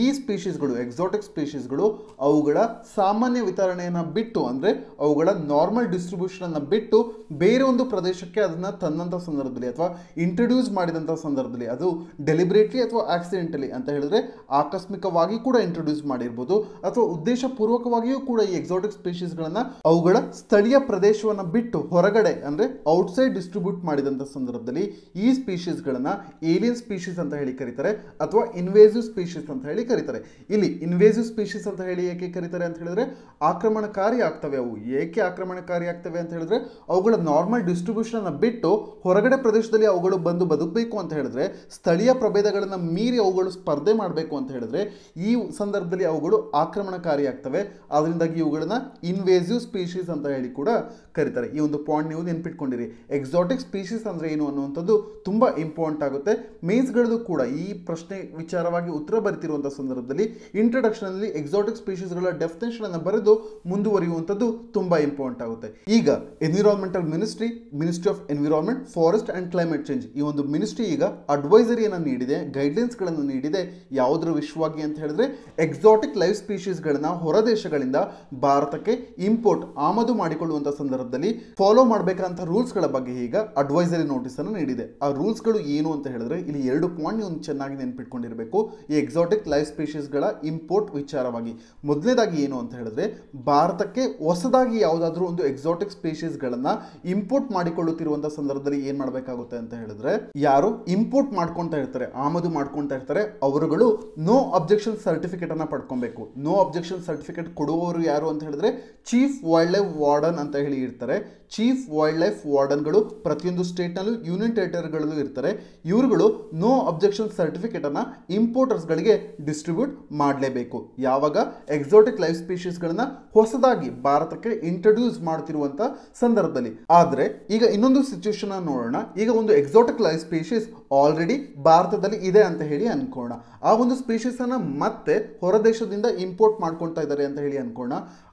ಈ ಸ್ಪೀಷೀಸ್ಗಳು ಎಕ್ಸಾಟಿಕ್ ಸ್ಪೀಷೀಸ್ಗಳು ಅವುಗಳ ಸಾಮಾನ್ಯ ವಿತರಣೆಯನ್ನು ಬಿಟ್ಟು ಅಂದರೆ ಅವುಗಳ ನಾರ್ಮಲ್ ಡಿಸ್ಟ್ರಿಬ್ಯೂಷನನ್ನು ಬಿಟ್ಟು ಬೇರೆ ಒಂದು ಪ್ರದೇಶಕ್ಕೆ ಅದನ್ನು ತಂದಂಥ ಸಂದರ್ಭದಲ್ಲಿ ಅಥವಾ ಇಂಟ್ರೊಡ್ಯೂಸ್ ಮಾಡಿದಂಥ ಸಂದರ್ಭದಲ್ಲಿ, ಅದು ಡೆಲಿಬ್ರೇಟ್ಲಿ ಅಥವಾ ಆಕ್ಸಿಡೆಂಟಲಿ ಅಂತ ಹೇಳಿದ್ರೆ ಆಕಸ್ಮಿಕವಾಗಿ ಕೂಡ ಇಂಟ್ರೊಡ್ಯೂಸ್ ಮಾಡಿರ್ಬೋದು. ಅಥವಾ ಉದ್ದೇಶಪೂರ್ವಕವಾಗಿಯೂ ಕೂಡ ಈ ಎಕ್ಸಾಟಿಕ್ ಸ್ಪೀಷೀಸ್ಗಳನ್ನು ಅವುಗಳ ಸ್ಥಳೀಯ ಪ್ರದೇಶವನ್ನು ಬಿಟ್ಟು ಹೊರಗಡೆ ಅಂದರೆ ಔಟ್ಸೈಡ್ ಡಿಸ್ಟ್ರಿಬ್ಯೂಟ್ ಮಾಡಿದಂಥ ಸಂದರ್ಭದಲ್ಲಿ ಈ ಸ್ಪೀಷೀಸ್ಗಳನ್ನು ಏಲಿಯನ್ ಸ್ಪೀಷೀಸ್ ಅಂತ ಹೇಳಿ ಕರೀತಾರೆ. ಅಥವಾ ಇನ್ವೇಸಿವ್ ಸ್ಪೀಷೀಸ್ ಅಂತ ಹೇಳಿ ಕರೀತಾರೆ. ಇಲ್ಲಿ ಇನ್ವೇಸಿವ್ ಸ್ಪೀಷೀಸ್ ಅಂತ ಹೇಳಿ ಏಕೆ ಕರೀತಾರೆ ಅಂತ ಹೇಳಿದ್ರೆ ಆಕ್ರಮಣಕಾರಿ ಆಗ್ತವೆ, ಅವು ಏಕೆ ಆಕ್ರಮಣಕಾರಿ ಆಗ್ತವೆ ಅಂತ ಹೇಳಿದ್ರೆ ಅವುಗಳ ನಾರ್ಮಲ್ ಡಿಸ್ಟ್ರಿಬ್ಯೂಷನ್ ಬಿಟ್ಟು ಹೊರಗಡೆ ಪ್ರದೇಶದಲ್ಲಿ ಅವುಗಳು ಬಂದು ಬದುಕಬೇಕು ಅಂತ ಹೇಳಿದ್ರೆ, ಸ್ಥಳೀಯ ಪ್ರಭೇದಗಳನ್ನು ಮೀರಿ ಅವುಗಳು ಸ್ಪರ್ಧೆ ಮಾಡಬೇಕು ಅಂತ ಹೇಳಿದ್ರೆ ಈ ಸಂದರ್ಭದಲ್ಲಿ ಅವುಗಳು ಆಕ್ರಮಣಕಾರಿ ಆಗ್ತವೆ. ಅದರಿಂದಾಗಿ ಇವುಗಳನ್ನ ಇನ್ವೇಸಿವ್ ಸ್ಪೀಷೀಸ್ ಅಂತ ಹೇಳಿ ಕೂಡ ಕರೀತಾರೆ. ಈ ಒಂದು ಪಾಯಿಂಟ್ ನೀವು ನೆನ್ಪಿಟ್ಕೊಂಡಿರಿ. ಎಕ್ಸಾಟಿಕ್ ಸ್ಪೀಷೀಸ್ ಅಂದರೆ ಏನು ಅನ್ನುವಂಥದ್ದು ತುಂಬ ಇಂಪಾರ್ಟೆಂಟ್ ಆಗುತ್ತೆ. ಮೇನ್ಸ್ಗಳದ್ದು ಕೂಡ ಈ ಪ್ರಶ್ನೆ ವಿಚಾರವಾಗಿ ಉತ್ತರ ಬರಿತಿರುವಂಥ ಸಂದರ್ಭದಲ್ಲಿ ಇಂಟ್ರಡಕ್ಷನಲ್ಲಿ ಎಕ್ಸಾಟಿಕ್ ಸ್ಪೀಷೀಸ್ಗಳ ಡೆಫಿನೇಷನನ್ನು ಬರೆದು ಮುಂದುವರಿಯುವಂಥದ್ದು ತುಂಬ ಇಂಪಾರ್ಟೆಂಟ್ ಆಗುತ್ತೆ. ಈಗ environmental ministry ministry of environment forest and climate change ಈ ಒಂದು ಮಿನಿಸ್ಟ್ರಿ ಈಗ ಅಡ್ವೈಸರಿಯನ್ನು ನೀಡಿದೆ ಗೈಡ್ಲೈನ್ಸ್ಗಳನ್ನು ನೀಡಿದೆ. ಯಾವುದರ ವಿಶ್ವವಾಗಿ ಅಂತ ಹೇಳಿದ್ರೆ ಎಕ್ಸಾಟಿಕ್ ಲೈಫ್ ಸ್ಪೀಷೀಸ್ಗಳನ್ನ ಹೊರದೇಶಗಳಿಂದ ಭಾರತಕ್ಕೆ ಇಂಪೋರ್ಟ್ ಆಮದು ಮಾಡಿಕೊಳ್ಳುವಂಥ ಸಂದರ್ಭದಲ್ಲಿ ಫಾಲೋ ಮಾಡಬೇಕಂತ ರೂಲ್ಸ್ಗಳ ಬಗ್ಗೆ ಈಗ ಅಡ್ವೈಸರಿ ನೋಟಿಸನ್ನು ನೀಡಿದೆ. ಆ ರೂಲ್ಸ್ಗಳು ಏನು ಅಂತ ಹೇಳಿದ್ರೆ ಇಲ್ಲಿ ಎರಡು ಪಾಯಿಂಟ್ ಒಂದು ಚೆನ್ನಾಗಿ ನೆನ್ಪಿಟ್ಕೊಂಡಿರಬೇಕು. ಈ ಎಕ್ಸಾಟಿಕ್ ಲೈಫ್ ಸ್ಪೀಷೀಸ್ಗಳ ಇಂಪೋರ್ಟ್ ವಿಚಾರವಾಗಿ. ಮೊದಲನೇದಾಗಿ ಏನು ಅಂತ ಹೇಳಿದ್ರೆ ಭಾರತಕ್ಕೆ ಹೊಸದಾಗಿ ಯಾವುದಾದ್ರೂ ಒಂದು ಎಕ್ಸಾಟಿಕ್ ಸ್ಪೀಷೀಸ್ಗಳನ್ನು ಇಂಪೋರ್ಟ್ ಮಾಡಿಕೊಳ್ಳುತ್ತಿರುವಂಥ ಸಂದರ್ಭದಲ್ಲಿ ಏನು ಮಾಡಬೇಕಾಗುತ್ತೆ ಅಂತ ಹೇಳಿದ್ರೆ ಯಾರು ಇಂಪೋರ್ಟ್ ಮಾಡ್ಕೊತಾ ಇರ್ತಾರೆ, ಆಮದು ಮಾಡ್ಕೊತಾ ಇರ್ತಾರೆ, ಅವರುಗಳು ನೋ ಅಬ್ಜೆಕ್ಷನ್ ಸರ್ಟಿಫಿಕೇಟ್ ಅನ್ನ ಪಡ್ಕೊಬೇಕು. ನೋ ಅಬ್ಜೆಕ್ಷನ್ ಸರ್ಟಿಫಿಕೇಟ್ ಕೊಡುವವರು ಯಾರು ಅಂತ ಹೇಳಿದ್ರೆ ಚೀಫ್ ವೈಲ್ಡ್ ಲೈಫ್ ವಾರ್ಡನ್ ಅಂತ ಹೇಳಿ ಇರ್ತಾರೆ. ಚೀಫ್ ವೈಲ್ಡ್ ಲೈಫ್ ವಾರ್ಡನ್ಗಳು ಪ್ರತಿಯೊಂದು ಸ್ಟೇಟ್ನಲ್ಲೂ ಯೂನಿಯನ್ ಟೆರಿಟರಿಗಳಲ್ಲೂ ಇರ್ತಾರೆ. ಇವರುಗಳು ನೋ ಅಬ್ಜೆಕ್ಷನ್ ಸರ್ಟಿಫಿಕೇಟನ್ನು ಇಂಪೋರ್ಟರ್ಸ್ಗಳಿಗೆ ಡಿಸ್ಟ್ರಿಬ್ಯೂಟ್ ಮಾಡಲೇಬೇಕು. ಯಾವಾಗ? ಎಕ್ಸಾಟಿಕ್ ಲೈಫ್ ಸ್ಪೀಷೀಸ್ಗಳನ್ನು ಹೊಸದಾಗಿ ಭಾರತಕ್ಕೆ ಇಂಟ್ರೊಡ್ಯೂಸ್ ಮಾಡ್ತಿರುವಂಥ ಸಂದರ್ಭದಲ್ಲಿ. ಆದರೆ, ಈಗ ಇನ್ನೊಂದು ಸಿಚುವೇಶನ್ ನೋಡೋಣ. ಈಗ ಒಂದು ಎಕ್ಸಾಟಿಕ್ ಲೈಫ್ ಸ್ಪೀಷೀಸ್ ಆಲ್ರೆಡಿ ಭಾರತದಲ್ಲಿ ಇದೆ ಅಂತ ಹೇಳಿ ಅನ್ಕೋಣ. ಆ ಒಂದು ಸ್ಪೀಷೀಸನ್ನು ಮತ್ತೆ ಹೊರ ದೇಶದಿಂದ ಇಂಪೋರ್ಟ್ ಮಾಡ್ಕೊಳ್ತಾ ಇದ್ದಾರೆ ಅಂತ ಹೇಳಿ ಅನ್ಕೋಣ.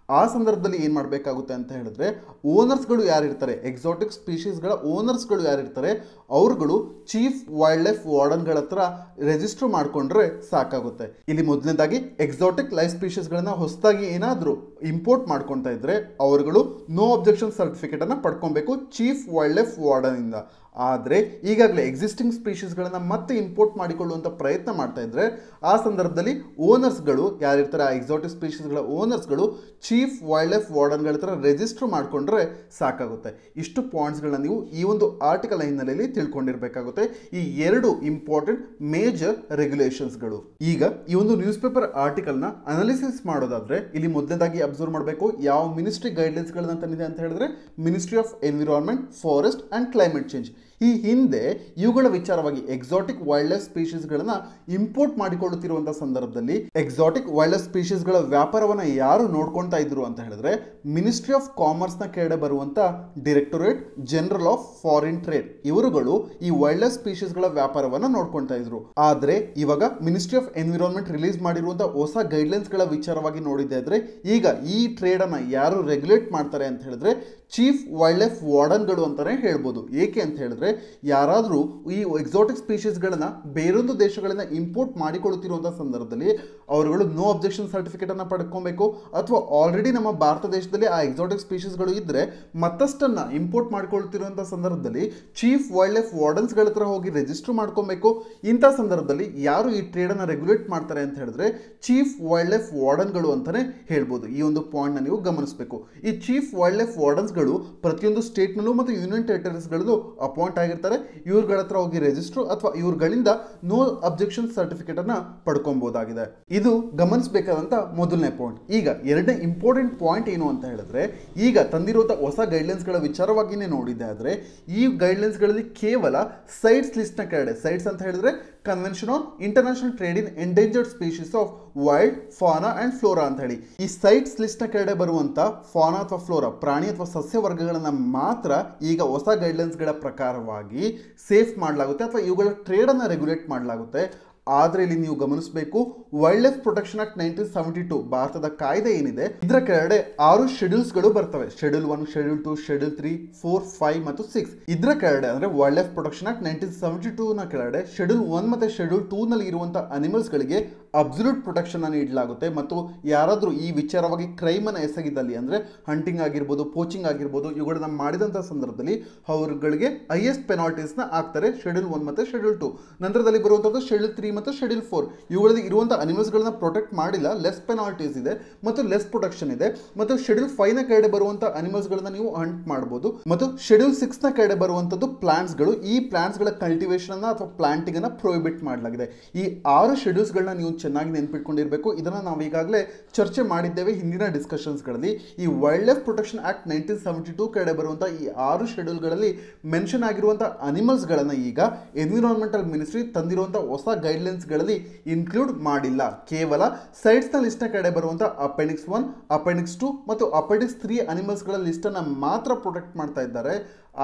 ಆ ಸಂದರ್ಭದಲ್ಲಿ ಏನು ಮಾಡಬೇಕಾಗುತ್ತೆ ಅಂತ ಹೇಳಿದ್ರೆ ಓನರ್ಸ್ಗಳು ಯಾರಿರ್ತಾರೆ ಎಕ್ಸಾಟಿಕ್ ಸ್ಪೀಷೀಸ್ಗಳ ಓನರ್ಸ್ಗಳು ಯಾರಿರ್ತಾರೆ ಅವ್ರುಗಳು ಚೀಫ್ ವೈಲ್ಡ್ ಲೈಫ್ ವಾರ್ಡನ್ಗಳ ಹತ್ರ ರಿಜಿಸ್ಟರ್ ಮಾಡಿಕೊಂಡ್ರೆ ಸಾಕಾಗುತ್ತೆ. ಇಲ್ಲಿ ಮೊದಲನೇದಾಗಿ ಎಕ್ಸಾಟಿಕ್ ಲೈಫ್ ಸ್ಪೀಷೀಸ್ಗಳನ್ನ ಹೊಸದಾಗಿ ಏನಾದರೂ ಇಂಪೋರ್ಟ್ ಮಾಡ್ಕೊತಾ ಇದ್ರೆ, ಅವರುಗಳು ನೋ ಅಬ್ಜೆಕ್ಷನ್ ಸರ್ಟಿಫಿಕೇಟನ್ನು ಪಡ್ಕೊಬೇಕು ಚೀಫ್ ವೈಲ್ಡ್ ಲೈಫ್ ವಾರ್ಡನಿಂದ ಆದರೆ ಈಗಾಗಲೇ ಎಕ್ಸಿಸ್ಟಿಂಗ್ ಸ್ಪೀಷೀಸ್ಗಳನ್ನು ಮತ್ತೆ ಇಂಪೋರ್ಟ್ ಮಾಡಿಕೊಳ್ಳುವಂಥ ಪ್ರಯತ್ನ ಮಾಡ್ತಾ ಇದ್ದರೆ ಆ ಸಂದರ್ಭದಲ್ಲಿ ಓನರ್ಸ್ಗಳು ಯಾರಿರ್ತಾರೆ, ಆ ಎಕ್ಸಾಟಿಕ್ ಸ್ಪೀಷೀಸ್ಗಳ ಓನರ್ಸ್ಗಳು ಚೀಫ್ ವೈಲ್ಡ್ ಲೈಫ್ ವಾರ್ಡನ್ಗಳ ಹತ್ರ ರಿಜಿಸ್ಟರ್ ಮಾಡಿಕೊಂಡ್ರೆ ಸಾಕಾಗುತ್ತೆ. ಇಷ್ಟು ಪಾಯಿಂಟ್ಸ್ಗಳನ್ನ ನೀವು ಈ ಒಂದು ಆರ್ಟಿಕಲ್ ಹಿನ್ನೆಲೆಯಲ್ಲಿ ತಿಳ್ಕೊಂಡಿರಬೇಕಾಗುತ್ತೆ. ಈ ಎರಡು ಇಂಪಾರ್ಟೆಂಟ್ ಮೇಜರ್ ರೆಗ್ಯುಲೇಷನ್ಸ್ಗಳು ಈಗ ಈ ಒಂದು ನ್ಯೂಸ್ ಪೇಪರ್ ಆರ್ಟಿಕಲ್ನ ಅನಾಲಿಸಿಸ್ ಮಾಡೋದಾದರೆ ಇಲ್ಲಿ ಮೊದಲನೇದಾಗಿ ಅಬ್ಸರ್ವ್ ಮಾಡಬೇಕು, ಯಾವ ಮಿನಿಸ್ಟ್ರಿ ಗೈಡ್ಲೈನ್ಸ್ಗಳನ್ನ ತಂದಿದೆ ಅಂತ ಹೇಳಿದ್ರೆ ministry of environment forest and climate change ಈ ಹಿಂದೆ ಇವುಗಳ ವಿಚಾರವಾಗಿ ಎಕ್ಸಾಟಿಕ್ ವೈಲ್ಡ್ ಲೈಫ್ ಸ್ಪೀಷೀಸ್ಗಳನ್ನ ಇಂಪೋರ್ಟ್ ಮಾಡಿಕೊಳ್ಳುತ್ತಿರುವಂಥ ಸಂದರ್ಭದಲ್ಲಿ ಎಕ್ಸಾಟಿಕ್ ವೈಲ್ಡ್ ಲೈಫ್ ಸ್ಪೀಷೀಸ್ಗಳ ವ್ಯಾಪಾರವನ್ನು ಯಾರು ನೋಡ್ಕೊಳ್ತಾ ಇದ್ರು ಅಂತ ಹೇಳಿದ್ರೆ ಮಿನಿಸ್ಟ್ರಿ ಆಫ್ ಕಾಮರ್ಸ್ನ ಕೆಳಗಡೆ ಬರುವಂಥ directorate general of foreign trade ಇವರುಗಳು ಈ ವೈಲ್ಡ್ ಲೈಫ್ ಸ್ಪೀಷೀಸ್ಗಳ ವ್ಯಾಪಾರವನ್ನು ನೋಡ್ಕೊಳ್ತಾ ಇದ್ರು. ಆದರೆ ಇವಾಗ ಮಿನಿಸ್ಟ್ರಿ ಆಫ್ ಎನ್ವಿರಾನ್ಮೆಂಟ್ ರಿಲೀಸ್ ಮಾಡಿರುವಂಥ ಹೊಸ ಗೈಡ್ಲೈನ್ಸ್ಗಳ ವಿಚಾರವಾಗಿ ನೋಡಿದ್ದೆ ಆದರೆ ಈಗ ಈ ಟ್ರೇಡನ್ನು ಯಾರು ರೆಗ್ಯುಲೇಟ್ ಮಾಡ್ತಾರೆ ಅಂತ ಹೇಳಿದ್ರೆ ಚೀಫ್ ವೈಲ್ಡ್ ಲೈಫ್ ವಾರ್ಡನ್ಗಳು ಅಂತಾನೆ ಹೇಳ್ಬೋದು. ಏಕೆ ಅಂತ ಹೇಳಿದ್ರೆ, ಯಾರಾದರೂ ಈ ಎಕ್ಸಾಟಿಕ್ ಸ್ಪೀಷೀಸ್ಗಳನ್ನು ಬೇರೊಂದು ದೇಶಗಳಿಂದ ಇಂಪೋರ್ಟ್ ಮಾಡಿಕೊಳ್ಳುತ್ತಿರುವಂಥ ಸಂದರ್ಭದಲ್ಲಿ ಅವರುಗಳು ನೋ ಅಬ್ಜೆಕ್ಷನ್ ಸರ್ಟಿಫಿಕೇಟನ್ನು ಪಡ್ಕೊಬೇಕು. ಅಥವಾ ಆಲ್ರೆಡಿ ನಮ್ಮ ಭಾರತ ದೇಶದಲ್ಲಿ ಆ ಎಕ್ಸಾಟಿಕ್ ಸ್ಪೀಷೀಸ್ಗಳು ಇದ್ದರೆ ಮತ್ತಷ್ಟನ್ನು ಇಂಪೋರ್ಟ್ ಮಾಡಿಕೊಳ್ತಿರುವಂಥ ಸಂದರ್ಭದಲ್ಲಿ ಚೀಫ್ ವೈಲ್ಡ್ ಲೈಫ್ ವಾರ್ಡನ್ಸ್ಗಳ ಹತ್ರ ಹೋಗಿ ರಿಜಿಸ್ಟರ್ ಮಾಡ್ಕೊಬೇಕು. ಇಂಥ ಸಂದರ್ಭದಲ್ಲಿ ಯಾರು ಈ ಟ್ರೇಡನ್ನು ರೆಗ್ಯುಲೇಟ್ ಮಾಡ್ತಾರೆ ಅಂತ ಹೇಳಿದ್ರೆ ಚೀಫ್ ವೈಲ್ಡ್ ಲೈಫ್ ವಾರ್ಡನ್ಗಳು ಅಂತಲೇ ಹೇಳ್ಬೋದು. ಈ ಒಂದು ಪಾಯಿಂಟ್ನ ನೀವು ಗಮನಿಸಬೇಕು. ಈ ಚೀಫ್ ವೈಲ್ಡ್ ಲೈಫ್ ವಾರ್ಡನ್ಸ್ಗಳು ಪ್ರತಿಯೊಂದು ಸ್ಟೇಟ್ನಲ್ಲೂ ಮತ್ತು ಯೂನಿಯನ್ ಟೆರಿಟರೀಸ್ಗಳಲ್ಲೂ ಅಪಾಯಿಂಟ್ ಆಗಿರ್ತಾರೆ. ಇವ್ರಗಳ ಹತ್ರ ಹೋಗಿ ರಿಜಿಸ್ಟರ್ ಅಥವಾ ಇವ್ರಗಳಿಂದ ನೋ ಅಬ್ಜೆಕ್ಷನ್ ಸರ್ಟಿಫಿಕೇಟ್ ಅನ್ನ ಪಡ್ಕೊಬಹುದಾಗಿದೆ ಇದು ಗಮನಿಸಬೇಕಾದಂತ ಮೊದಲನೇ ಪಾಯಿಂಟ್. ಈಗ ಎರಡನೇ ಇಂಪಾರ್ಟೆಂಟ್ ಪಾಯಿಂಟ್ ಏನು ಅಂತ ಹೇಳಿದ್ರೆ, ಈಗ ತಂದಿರುವಂಥ ಹೊಸ ಗೈಡ್ಲೈನ್ಸ್ಗಳ ವಿಚಾರವಾಗಿನೇ ನೋಡಿದ್ದೆ ಆದರೆ, ಈ ಗೈಡ್ಲೈನ್ಸ್ಗಳಲ್ಲಿ ಕೇವಲ ಸೈಟ್ಸ್ ಲಿಸ್ಟ್ನ ಕೆಳಗಡೆ, ಸೈಟ್ಸ್ ಅಂತ ಹೇಳಿದ್ರೆ convention on international trade in endangered species of wild, fauna and flora ಅಂತ ಹೇಳಿ. ಈ ಸೈಟ್ಸ್ ಲಿಸ್ಟ್ನ ಕೆಳಗಡೆ ಬರುವಂಥ ಫಾನಾ ಅಥವಾ ಫ್ಲೋರಾ, ಪ್ರಾಣಿ ಅಥವಾ ಸಸ್ಯ ವರ್ಗಗಳನ್ನು ಮಾತ್ರ ಈಗ ಹೊಸ ಗೈಡ್ಲೈನ್ಸ್ಗಳ ಪ್ರಕಾರವಾಗಿ ಸೇಫ್ ಮಾಡಲಾಗುತ್ತೆ ಅಥವಾ ಇವುಗಳ ಟ್ರೇಡನ್ನು ರೆಗ್ಯುಲೇಟ್ ಮಾಡಲಾಗುತ್ತೆ. ಆದರೆ ಇಲ್ಲಿ ನೀವು ಗಮನಿಸಬೇಕು wildlife protection act nineteen seventy two ಭಾರತದ ಕಾಯ್ದೆ ಏನಿದೆ, ಇದರ ಕೆಳಗಡೆ ಆರು ಶೆಡ್ಯೂಲ್ಸ್ಗಳು ಬರ್ತವೆ. Schedule one schedule two schedule three four five ಮತ್ತು ಸಿಕ್ಸ್ ಇದರ ಕೆಳಗಡೆ ಅಂದ್ರೆ wildlife protection act nineteen seventy two ನ ಕೆಳಗಡೆ ಶೆಡ್ಯೂಲ್ ಒನ್ ಮತ್ತೆ ಶೆಡ್ಯೂಲ್ ಟೂ ನಲ್ಲಿ ಇರುವಂತಹ ಅನಿಮಲ್ಸ್ಗಳಿಗೆ ಅಬ್ಸಲ್ಯೂಟ್ ಪ್ರೊಟೆಕ್ಷನ್ ನೀಡಲಾಗುತ್ತೆ. ಮತ್ತು ಯಾರಾದರೂ ಈ ವಿಚಾರವಾಗಿ ಕ್ರೈಮ್ ಅನ್ನು ಎಸಗಿದಲ್ಲಿ ಅಂದ್ರೆ ಹಂಟಿಂಗ್ ಆಗಿರ್ಬೋದು ಪೋಚಿಂಗ್ ಆಗಿರ್ಬೋದು, ಇವುಗಳನ್ನ ಮಾಡಿದಂಥ ಸಂದರ್ಭದಲ್ಲಿ ಅವರುಗಳಿಗೆ ಹೈಯೆಸ್ಟ್ ಪೆನಾಲ್ಟೀಸ್ನ ಹಾಕ್ತಾರೆ. ಶೆಡ್ಯೂಲ್ ಒನ್ ಮತ್ತು ಶೆಡ್ಯೂಲ್ ಟು ನಂತರದಲ್ಲಿ ಬರುವಂಥದ್ದು ಶೆಡ್ಯೂಲ್ ತ್ರೀ ಮತ್ತು ಶೆಡ್ಯೂಲ್ ಫೋರ್ ಇವುಗಳಲ್ಲಿ ಇರುವಂಥ ಅನಿಮಲ್ಸ್ಗಳನ್ನ ಪ್ರೊಟೆಕ್ಟ್ ಮಾಡಿಲ್ಲ. ಲೆಸ್ ಪೆನಾಲ್ಟೀಸ್ ಇದೆ. ಮತ್ತು ಲೆಸ್ ಪ್ರೊಟೆಕ್ಷನ್ ಇದೆ. ಮತ್ತು ಶೆಡ್ಯೂಲ್ ಫೈವ್ನ ಕೆಳಗಡೆ ಬರುವಂಥ ಅನಿಮಲ್ಸ್ಗಳನ್ನ ನೀವು ಹಂಟ್ ಮಾಡ್ಬೋದು. ಮತ್ತು ಶೆಡ್ಯೂಲ್ ಸಿಕ್ಸ್ನ ಕಡೆ ಬರುವಂಥದ್ದು ಪ್ಲಾಂಟ್ಸ್ಗಳು ಈ ಪ್ಲಾಂಟ್ಸ್ಗಳ ಕಲ್ಟಿವೇಶನ್ ಅನ್ನ ಅಥವಾ ಪ್ಲಾಂಟಿಂಗ್ ಅನ್ನ ಪ್ರೊಹಿಬಿಟ್ ಮಾಡಲಾಗಿದೆ. ಈ ಆರು ಶೆಡ್ಯೂಲ್ಸ್ಗಳನ್ನ ನೀವು ಚೆನ್ನಾಗಿ ನೆನ್ಪಿಟ್ಕೊಂಡಿರಬೇಕು. ಇದನ್ನ ನಾವು ಈಗಾಗಲೇ ಚರ್ಚೆ ಮಾಡಿದ್ದೇವೆ ಹಿಂದಿನ ಡಿಸ್ಕಷನ್ಸ್ಗಳಲ್ಲಿ ಈ wildlife protection act nineteen seventy two ಕೆಳಗಡೆ ಬರುವಂಥ ಈ ಆರು ಶೆಡ್ಯೂಲ್ಗಳಲ್ಲಿ ಮೆನ್ಷನ್ ಆಗಿರುವಂಥ ಅನಿಮಲ್ಸ್ಗಳನ್ನು ಈಗ ಎನ್ವಿರಾನ್ಮೆಂಟಲ್ ಮಿನಿಸ್ಟ್ರಿ ತಂದಿರುವಂಥ ಹೊಸ ಗೈಡ್ಲೈನ್ಸ್ಗಳಲ್ಲಿ ಇನ್ಕ್ಲೂಡ್ ಮಾಡಿಲ್ಲ. ಕೇವಲ ಸೈಟ್ಸ್ನ ಲಿಸ್ಟ್ನ ಕಡೆ ಬರುವಂಥ ಅಪೆಂಡಿಕ್ಸ್ ಒನ್ ಅಪೆಂಡಿಕ್ಸ್ ಟು ಮತ್ತು ಅಪೆಂಡಿಕ್ಸ್ ತ್ರೀ ಅನಿಮಲ್ಸ್ಗಳ ಲಿಸ್ಟನ್ನು ಮಾತ್ರ ಪ್ರೊಟೆಕ್ಟ್ ಮಾಡ್ತಾ ಇದ್ದಾರೆ.